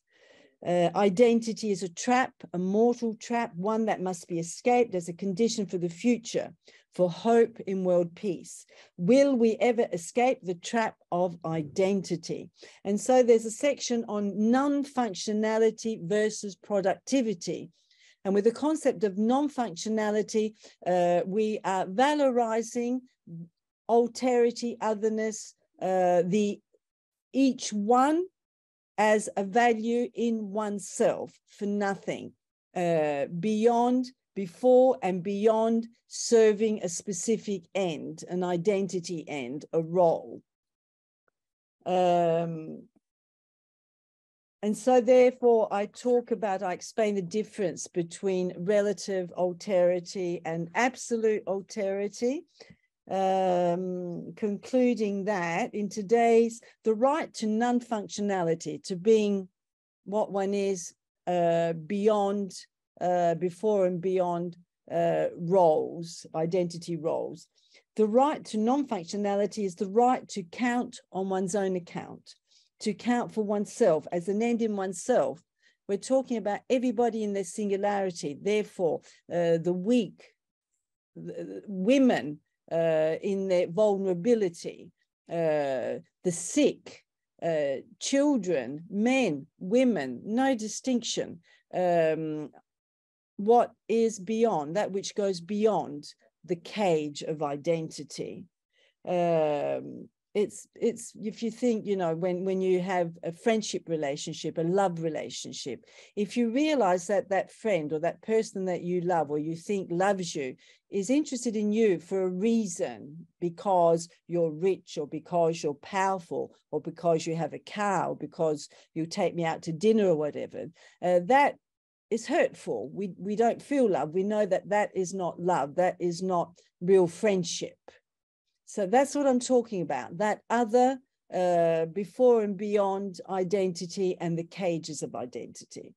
Uh, identity is a trap, a mortal trap, one that must be escaped as a condition for the future, for hope in world peace. Will we ever escape the trap of identity? And so there's a section on non functionality versus productivity and with the concept of non-functionality, uh, we are valorizing alterity, otherness, uh, the each one as a value in oneself for nothing uh, beyond before and beyond serving a specific end an identity end a role. Um, and so therefore I talk about, I explain the difference between relative alterity and absolute alterity, um, concluding that in today's, the right to non-functionality, to being what one is uh, beyond, uh, before and beyond uh, roles, identity roles. The right to non-functionality is the right to count on one's own account to count for oneself as an end in oneself. We're talking about everybody in their singularity. Therefore, uh, the weak, the women uh, in their vulnerability, uh, the sick, uh, children, men, women, no distinction. Um, what is beyond, that which goes beyond the cage of identity. Um, it's it's if you think you know when when you have a friendship relationship a love relationship if you realize that that friend or that person that you love or you think loves you is interested in you for a reason because you're rich or because you're powerful or because you have a car or because you take me out to dinner or whatever uh, that is hurtful. We we don't feel love. We know that that is not love. That is not real friendship so that's what I'm talking about, that other uh, before and beyond identity and the cages of identity.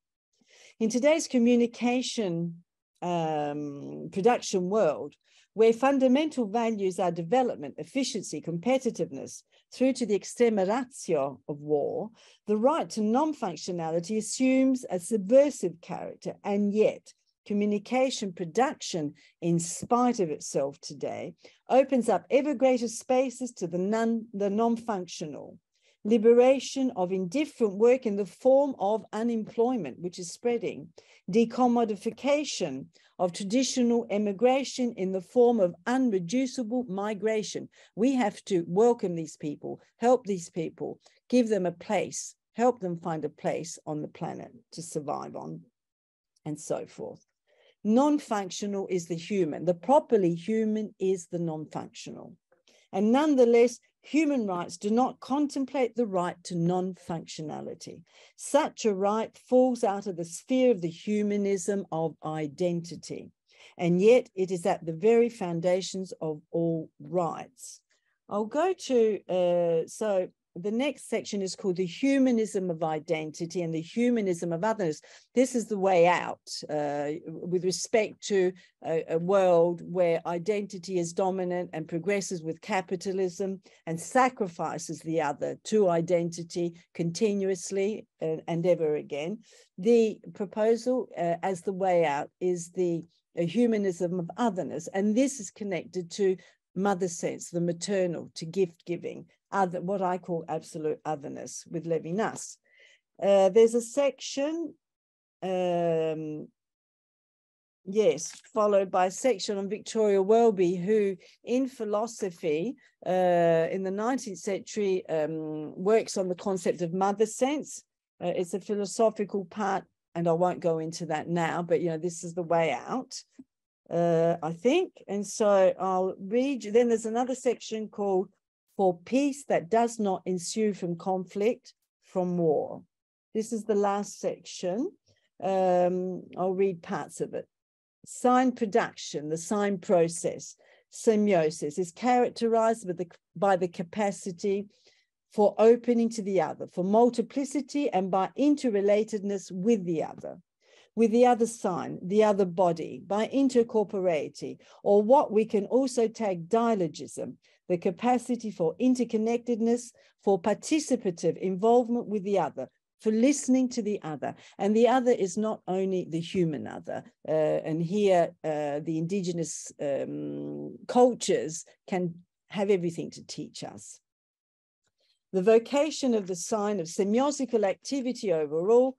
In today's communication um, production world, where fundamental values are development, efficiency, competitiveness, through to the extrema ratio of war, the right to non-functionality assumes a subversive character, and yet communication production, in spite of itself today, opens up ever greater spaces to the, non, the non-functional. Liberation of indifferent work in the form of unemployment, which is spreading. Decommodification of traditional emigration in the form of unreducible migration. We have to welcome these people, help these people, give them a place, help them find a place on the planet to survive on, and so forth. Non-functional is the human. The properly human is the non-functional. And nonetheless, human rights do not contemplate the right to non-functionality. Such a right falls out of the sphere of the humanism of identity. And yet it is at the very foundations of all rights. I'll go to, uh, so the next section is called the humanism of identity and the humanism of others. This is the way out uh, with respect to a, a, world where identity is dominant and progresses with capitalism and sacrifices the other to identity continuously uh, and ever again. The proposal uh, as the way out is the humanism of otherness, and this is connected to mother sense, the maternal, to gift giving, other, what I call absolute otherness with Levinas. Uh, there's a section, um, yes, followed by a section on Victoria Welby, who in philosophy uh, in the 19th century um, works on the concept of mother sense. Uh, it's a philosophical part, and I won't go into that now, but you know, this is the way out. Uh, I think. And so I'll read, you. then there's another section called for peace that does not ensue from conflict, from war. This is the last section. Um, I'll read parts of it. Sign production, the sign process, semiosis, is characterized by the, by the capacity for opening to the other, for multiplicity and by interrelatedness with the other, with the other sign, the other body, by intercorporeity, or what we can also tag dialogism, the capacity for interconnectedness, for participative involvement with the other, for listening to the other. And the other is not only the human other. Uh, and here, uh, the indigenous um, cultures can have everything to teach us. The vocation of the sign of semiosical activity overall,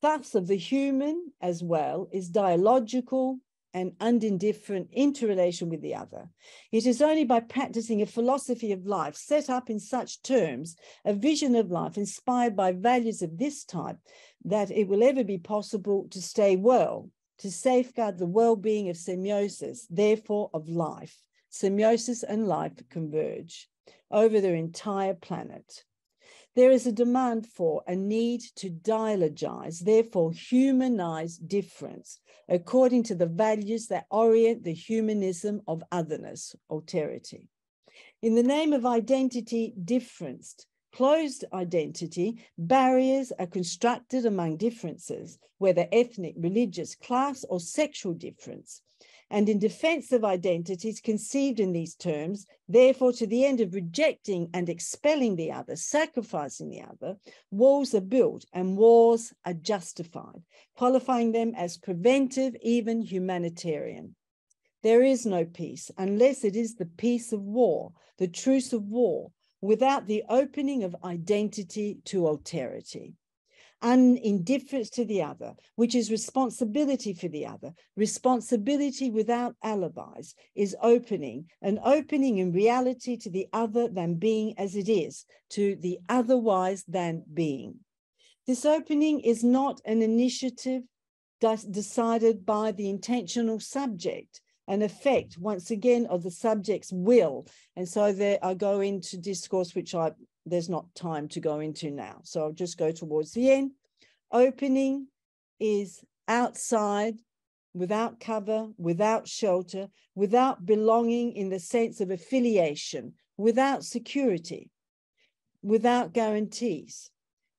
thus of the human as well, is dialogical, and indifferent interrelation with the other. It is only by practicing a philosophy of life set up in such terms, a vision of life inspired by values of this type, that it will ever be possible to stay well, to safeguard the well being of semiosis, therefore of life. Semiosis and life converge over their entire planet. There is a demand for a need to dialogize, therefore humanize difference, according to the values that orient the humanism of otherness, alterity. In the name of identity differenced, closed identity, barriers are constructed among differences, whether ethnic, religious, class, or sexual difference, and in defense of identities conceived in these terms, therefore, to the end of rejecting and expelling the other, sacrificing the other, walls are built and wars are justified, qualifying them as preventive, even humanitarian. There is no peace unless it is the peace of war, the truce of war, without the opening of identity to alterity and indifference to the other, which is responsibility for the other. Responsibility without alibis is opening, an opening in reality to the other than being as it is, to the otherwise than being. This opening is not an initiative decided by the intentional subject, an effect, once again, of the subject's will. And so there I go into discourse, which I there's not time to go into now. So I'll just go towards the end. Opening is outside, without cover, without shelter, without belonging in the sense of affiliation, without security, without guarantees.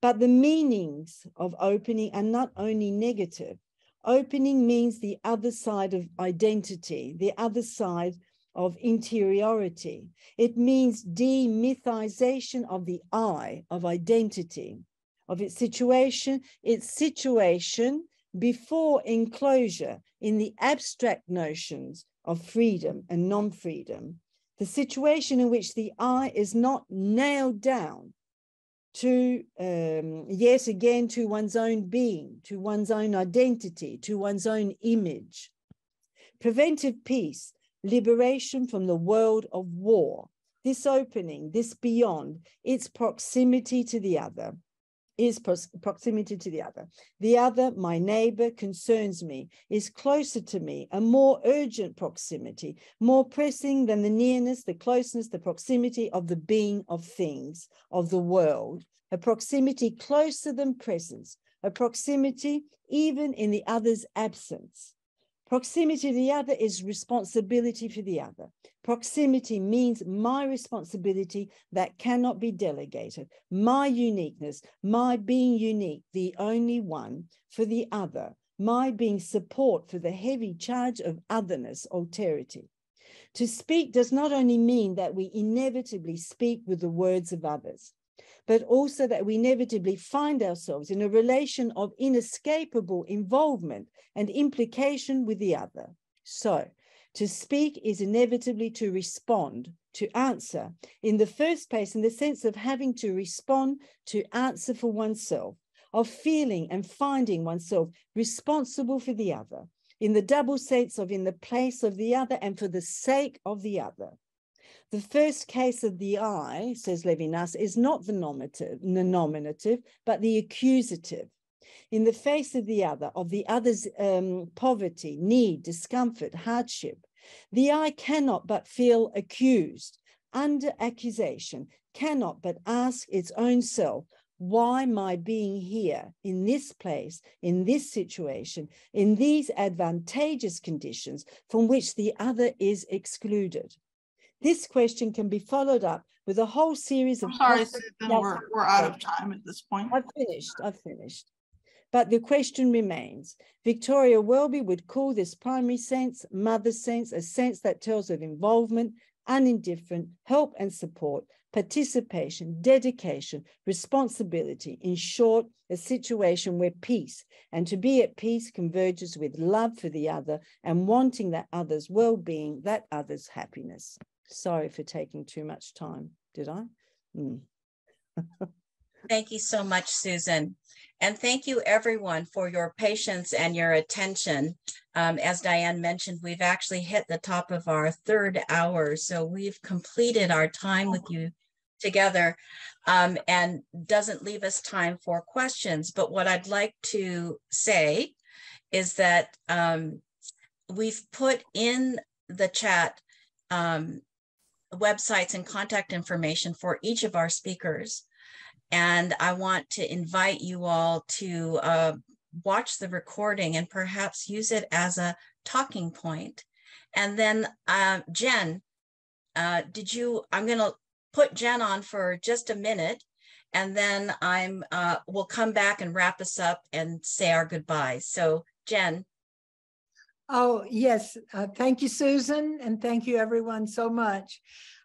But the meanings of opening are not only negative. Opening means the other side of identity, the other side of interiority. It means demythization of the I, of identity, of its situation, its situation before enclosure in the abstract notions of freedom and non freedom, the situation in which the I is not nailed down to, um, yet again, to one's own being, to one's own identity, to one's own image. Preventive peace liberation from the world of war. This opening, this beyond, its proximity to the other, is proximity to the other. The other, my neighbor, concerns me, is closer to me, a more urgent proximity, more pressing than the nearness, the closeness, the proximity of the being of things, of the world, a proximity closer than presence, a proximity even in the other's absence. Proximity to the other is responsibility for the other. Proximity means my responsibility that cannot be delegated, my uniqueness, my being unique, the only one for the other, my being support for the heavy charge of otherness, alterity. To speak does not only mean that we inevitably speak with the words of others but also that we inevitably find ourselves in a relation of inescapable involvement and implication with the other. So, to speak is inevitably to respond, to answer, in the first place, in the sense of having to respond to answer for oneself, of feeling and finding oneself responsible for the other, in the double sense of in the place of the other and for the sake of the other. The first case of the I, says Levinas, is not the nominative, the nominative, but the accusative. In the face of the other, of the other's um, poverty, need, discomfort, hardship, the I cannot but feel accused, under accusation, cannot but ask its own self, why my being here in this place, in this situation, in these advantageous conditions from which the other is excluded? This question can be followed up with a whole series of. I'm sorry, Susan, we're, we're out of time at this point. I've finished, I've finished. But the question remains. Victoria Welby would call this primary sense, mother sense, a sense that tells of involvement, unindifferent, help and support, participation, dedication, responsibility. In short, a situation where peace and to be at peace converges with love for the other and wanting that other's well being, that other's happiness. Sorry for taking too much time, did I? Mm. Thank you so much, Susan. And thank you everyone for your patience and your attention. Um, as Diane mentioned, we've actually hit the top of our third hour. So we've completed our time with you together um, and doesn't leave us time for questions. But what I'd like to say is that um, we've put in the chat um, websites and contact information for each of our speakers. And I want to invite you all to uh, watch the recording and perhaps use it as a talking point. And then uh, Jen, uh, did you, I'm gonna put Jen on for just a minute and then I'm, uh, we'll come back and wrap us up and say our goodbyes. So Jen. Oh, yes. Uh, thank you, Susan, and thank you everyone so much.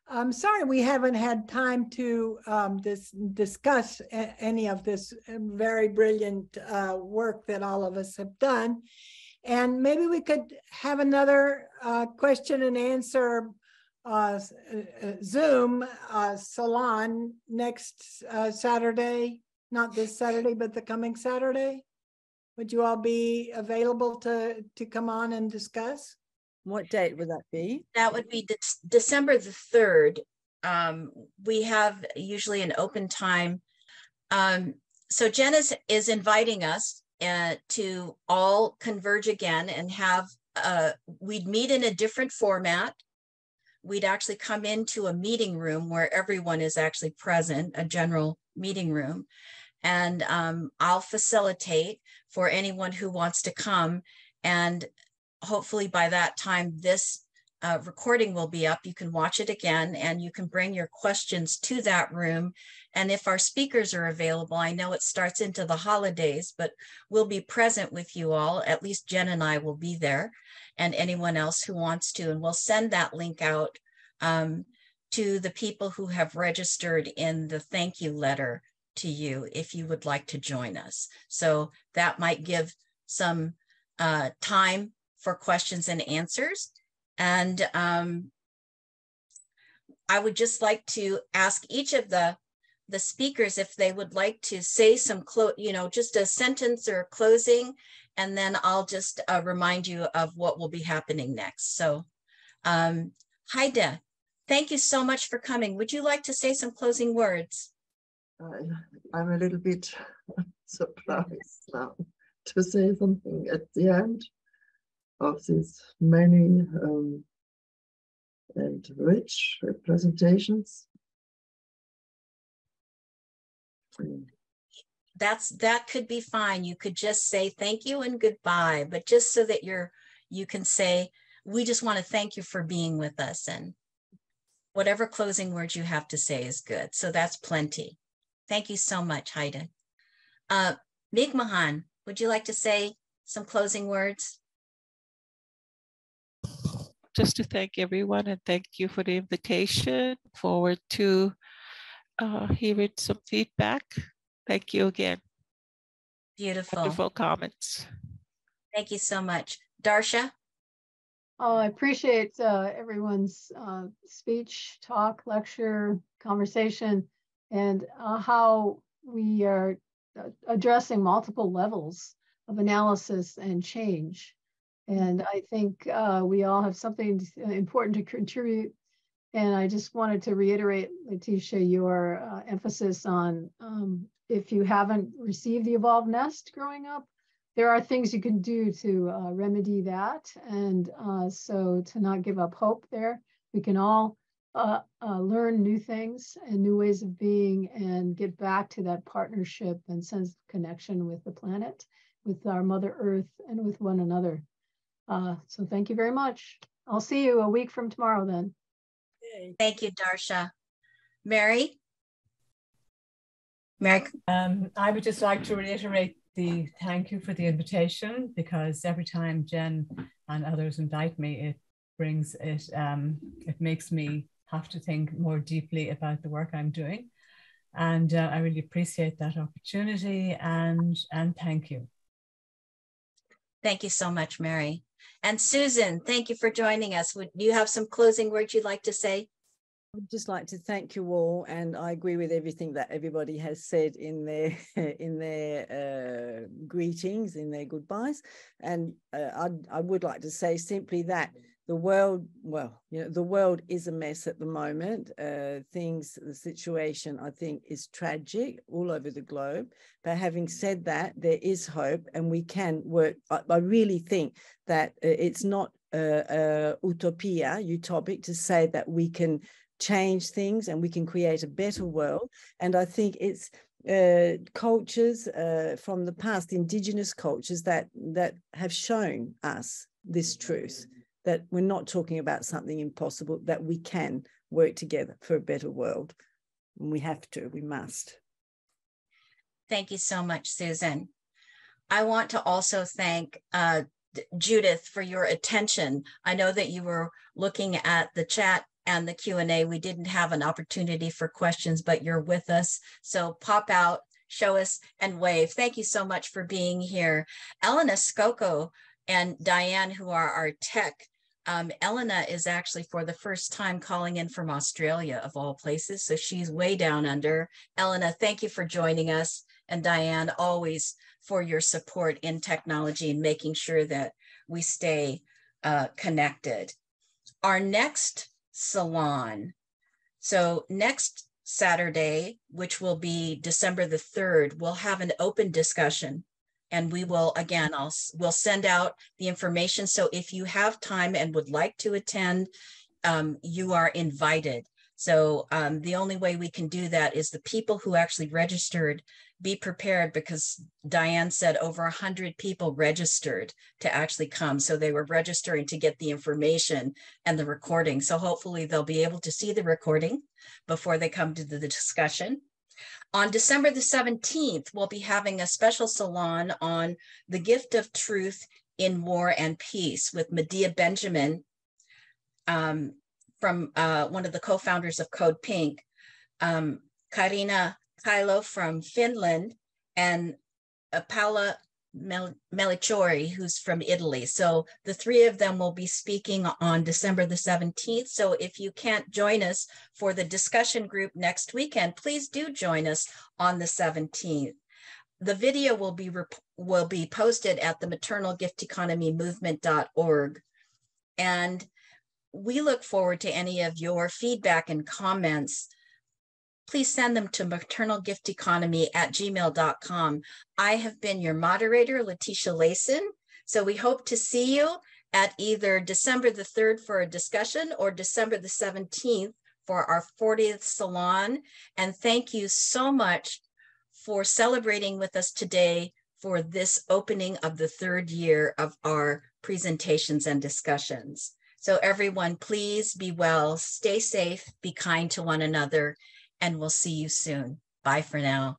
I'm sorry we haven't had time to um, dis discuss any of this um, very brilliant uh, work that all of us have done. And maybe we could have another uh, question and answer uh, uh Zoom uh, salon next uh, Saturday, not this Saturday, but the coming Saturday. Would you all be available to, to come on and discuss? What date would that be? That would be de December the 3rd. Um, we have usually an open time. Um, so Jen is, is inviting us uh, to all converge again and have, uh, we'd meet in a different format. We'd actually come into a meeting room where everyone is actually present, a general meeting room. And um, I'll facilitate for anyone who wants to come. And hopefully by that time, this uh, recording will be up. You can watch it again and you can bring your questions to that room. And if our speakers are available, I know it starts into the holidays, but we'll be present with you all. At least Jen and I will be there and anyone else who wants to. And we'll send that link out um, to the people who have registered in the thank you letter to you if you would like to join us. So that might give some uh, time for questions and answers. And um, I would just like to ask each of the the speakers if they would like to say some, close, you know, just a sentence or closing, and then I'll just uh, remind you of what will be happening next. So, um, Heide, thank you so much for coming. Would you like to say some closing words? I, I'm a little bit surprised now to say something at the end of these many um, and rich presentations. That's that could be fine. You could just say thank you and goodbye, but just so that you're you can say we just want to thank you for being with us and whatever closing words you have to say is good. So that's plenty. Thank you so much, Heide. Uh, Migmahan, would you like to say some closing words? Just to thank everyone and thank you for the invitation. Forward to uh, hearing some feedback. Thank you again. Beautiful. Wonderful comments. Thank you so much. Darcia? Oh, I appreciate uh, everyone's uh, speech, talk, lecture, conversation and uh, how we are uh, addressing multiple levels of analysis and change. And I think uh, we all have something important to contribute. And I just wanted to reiterate, Letecia, your uh, emphasis on um, if you haven't received the evolved nest growing up, there are things you can do to uh, remedy that. And uh, so to not give up hope there, we can all uh, uh, learn new things and new ways of being and get back to that partnership and sense of connection with the planet, with our Mother Earth, and with one another. Uh, so thank you very much. I'll see you a week from tomorrow then. Thank you, Darcia. Mary? Mary? Um, I would just like to reiterate the thank you for the invitation because every time Jen and others invite me, it brings it, um, it makes me have to think more deeply about the work I'm doing. And uh, I really appreciate that opportunity and, and thank you. Thank you so much, Mary. And Susan, thank you for joining us. Would you have some closing words you'd like to say? I'd just like to thank you all, and I agree with everything that everybody has said in their in their uh, greetings, in their goodbyes. And uh, I, I would like to say simply that the world, well, you know, the world is a mess at the moment. Uh, things, the situation, I think, is tragic all over the globe. But having said that, there is hope, and we can work. I, I really think that uh, it's not uh, uh, utopia, utopic, to say that we can change things and we can create a better world. And I think it's uh, cultures uh, from the past, indigenous cultures that that have shown us this truth that we're not talking about something impossible, that we can work together for a better world. And we have to, we must. Thank you so much, Susan. I want to also thank uh, Judith for your attention. I know that you were looking at the chat and the Q&A. We didn't have an opportunity for questions, but you're with us. So pop out, show us and wave. Thank you so much for being here. Elena Skoko and Diane, who are our tech um, Elena is actually for the first time calling in from Australia, of all places. So she's way down under. Elena, thank you for joining us. And Diane, always for your support in technology and making sure that we stay uh, connected. Our next salon, so next Saturday, which will be December the 3rd, we'll have an open discussion and we will again i'll we'll send out the information. So if you have time and would like to attend um, you are invited. So um, the only way we can do that is the people who actually registered be prepared because diane said over 100 people registered to actually come. So they were registering to get the information and the recording. So hopefully they'll be able to see the recording before they come to the discussion on December the 17th, we'll be having a special salon on the gift of truth in war and peace with Medea Benjamin um, from uh, one of the co-founders of Code Pink, um, Kaarina Kailo from Finland, and uh, Mel- who's from Italy. So the three of them will be speaking on December the 17th. So if you can't join us for the discussion group next weekend, please do join us on the 17th. The video will be rep- will be posted at the maternal gift economy movement.org. And we look forward to any of your feedback and comments please send them to maternalgifteconomy at gmail.com. I have been your moderator, Letecia Layson. So we hope to see you at either December the 3rd for a discussion or December the 17th for our 40th salon. And thank you so much for celebrating with us today for this opening of the third year of our presentations and discussions. So everyone, please be well, stay safe, be kind to one another, and we'll see you soon. Bye for now.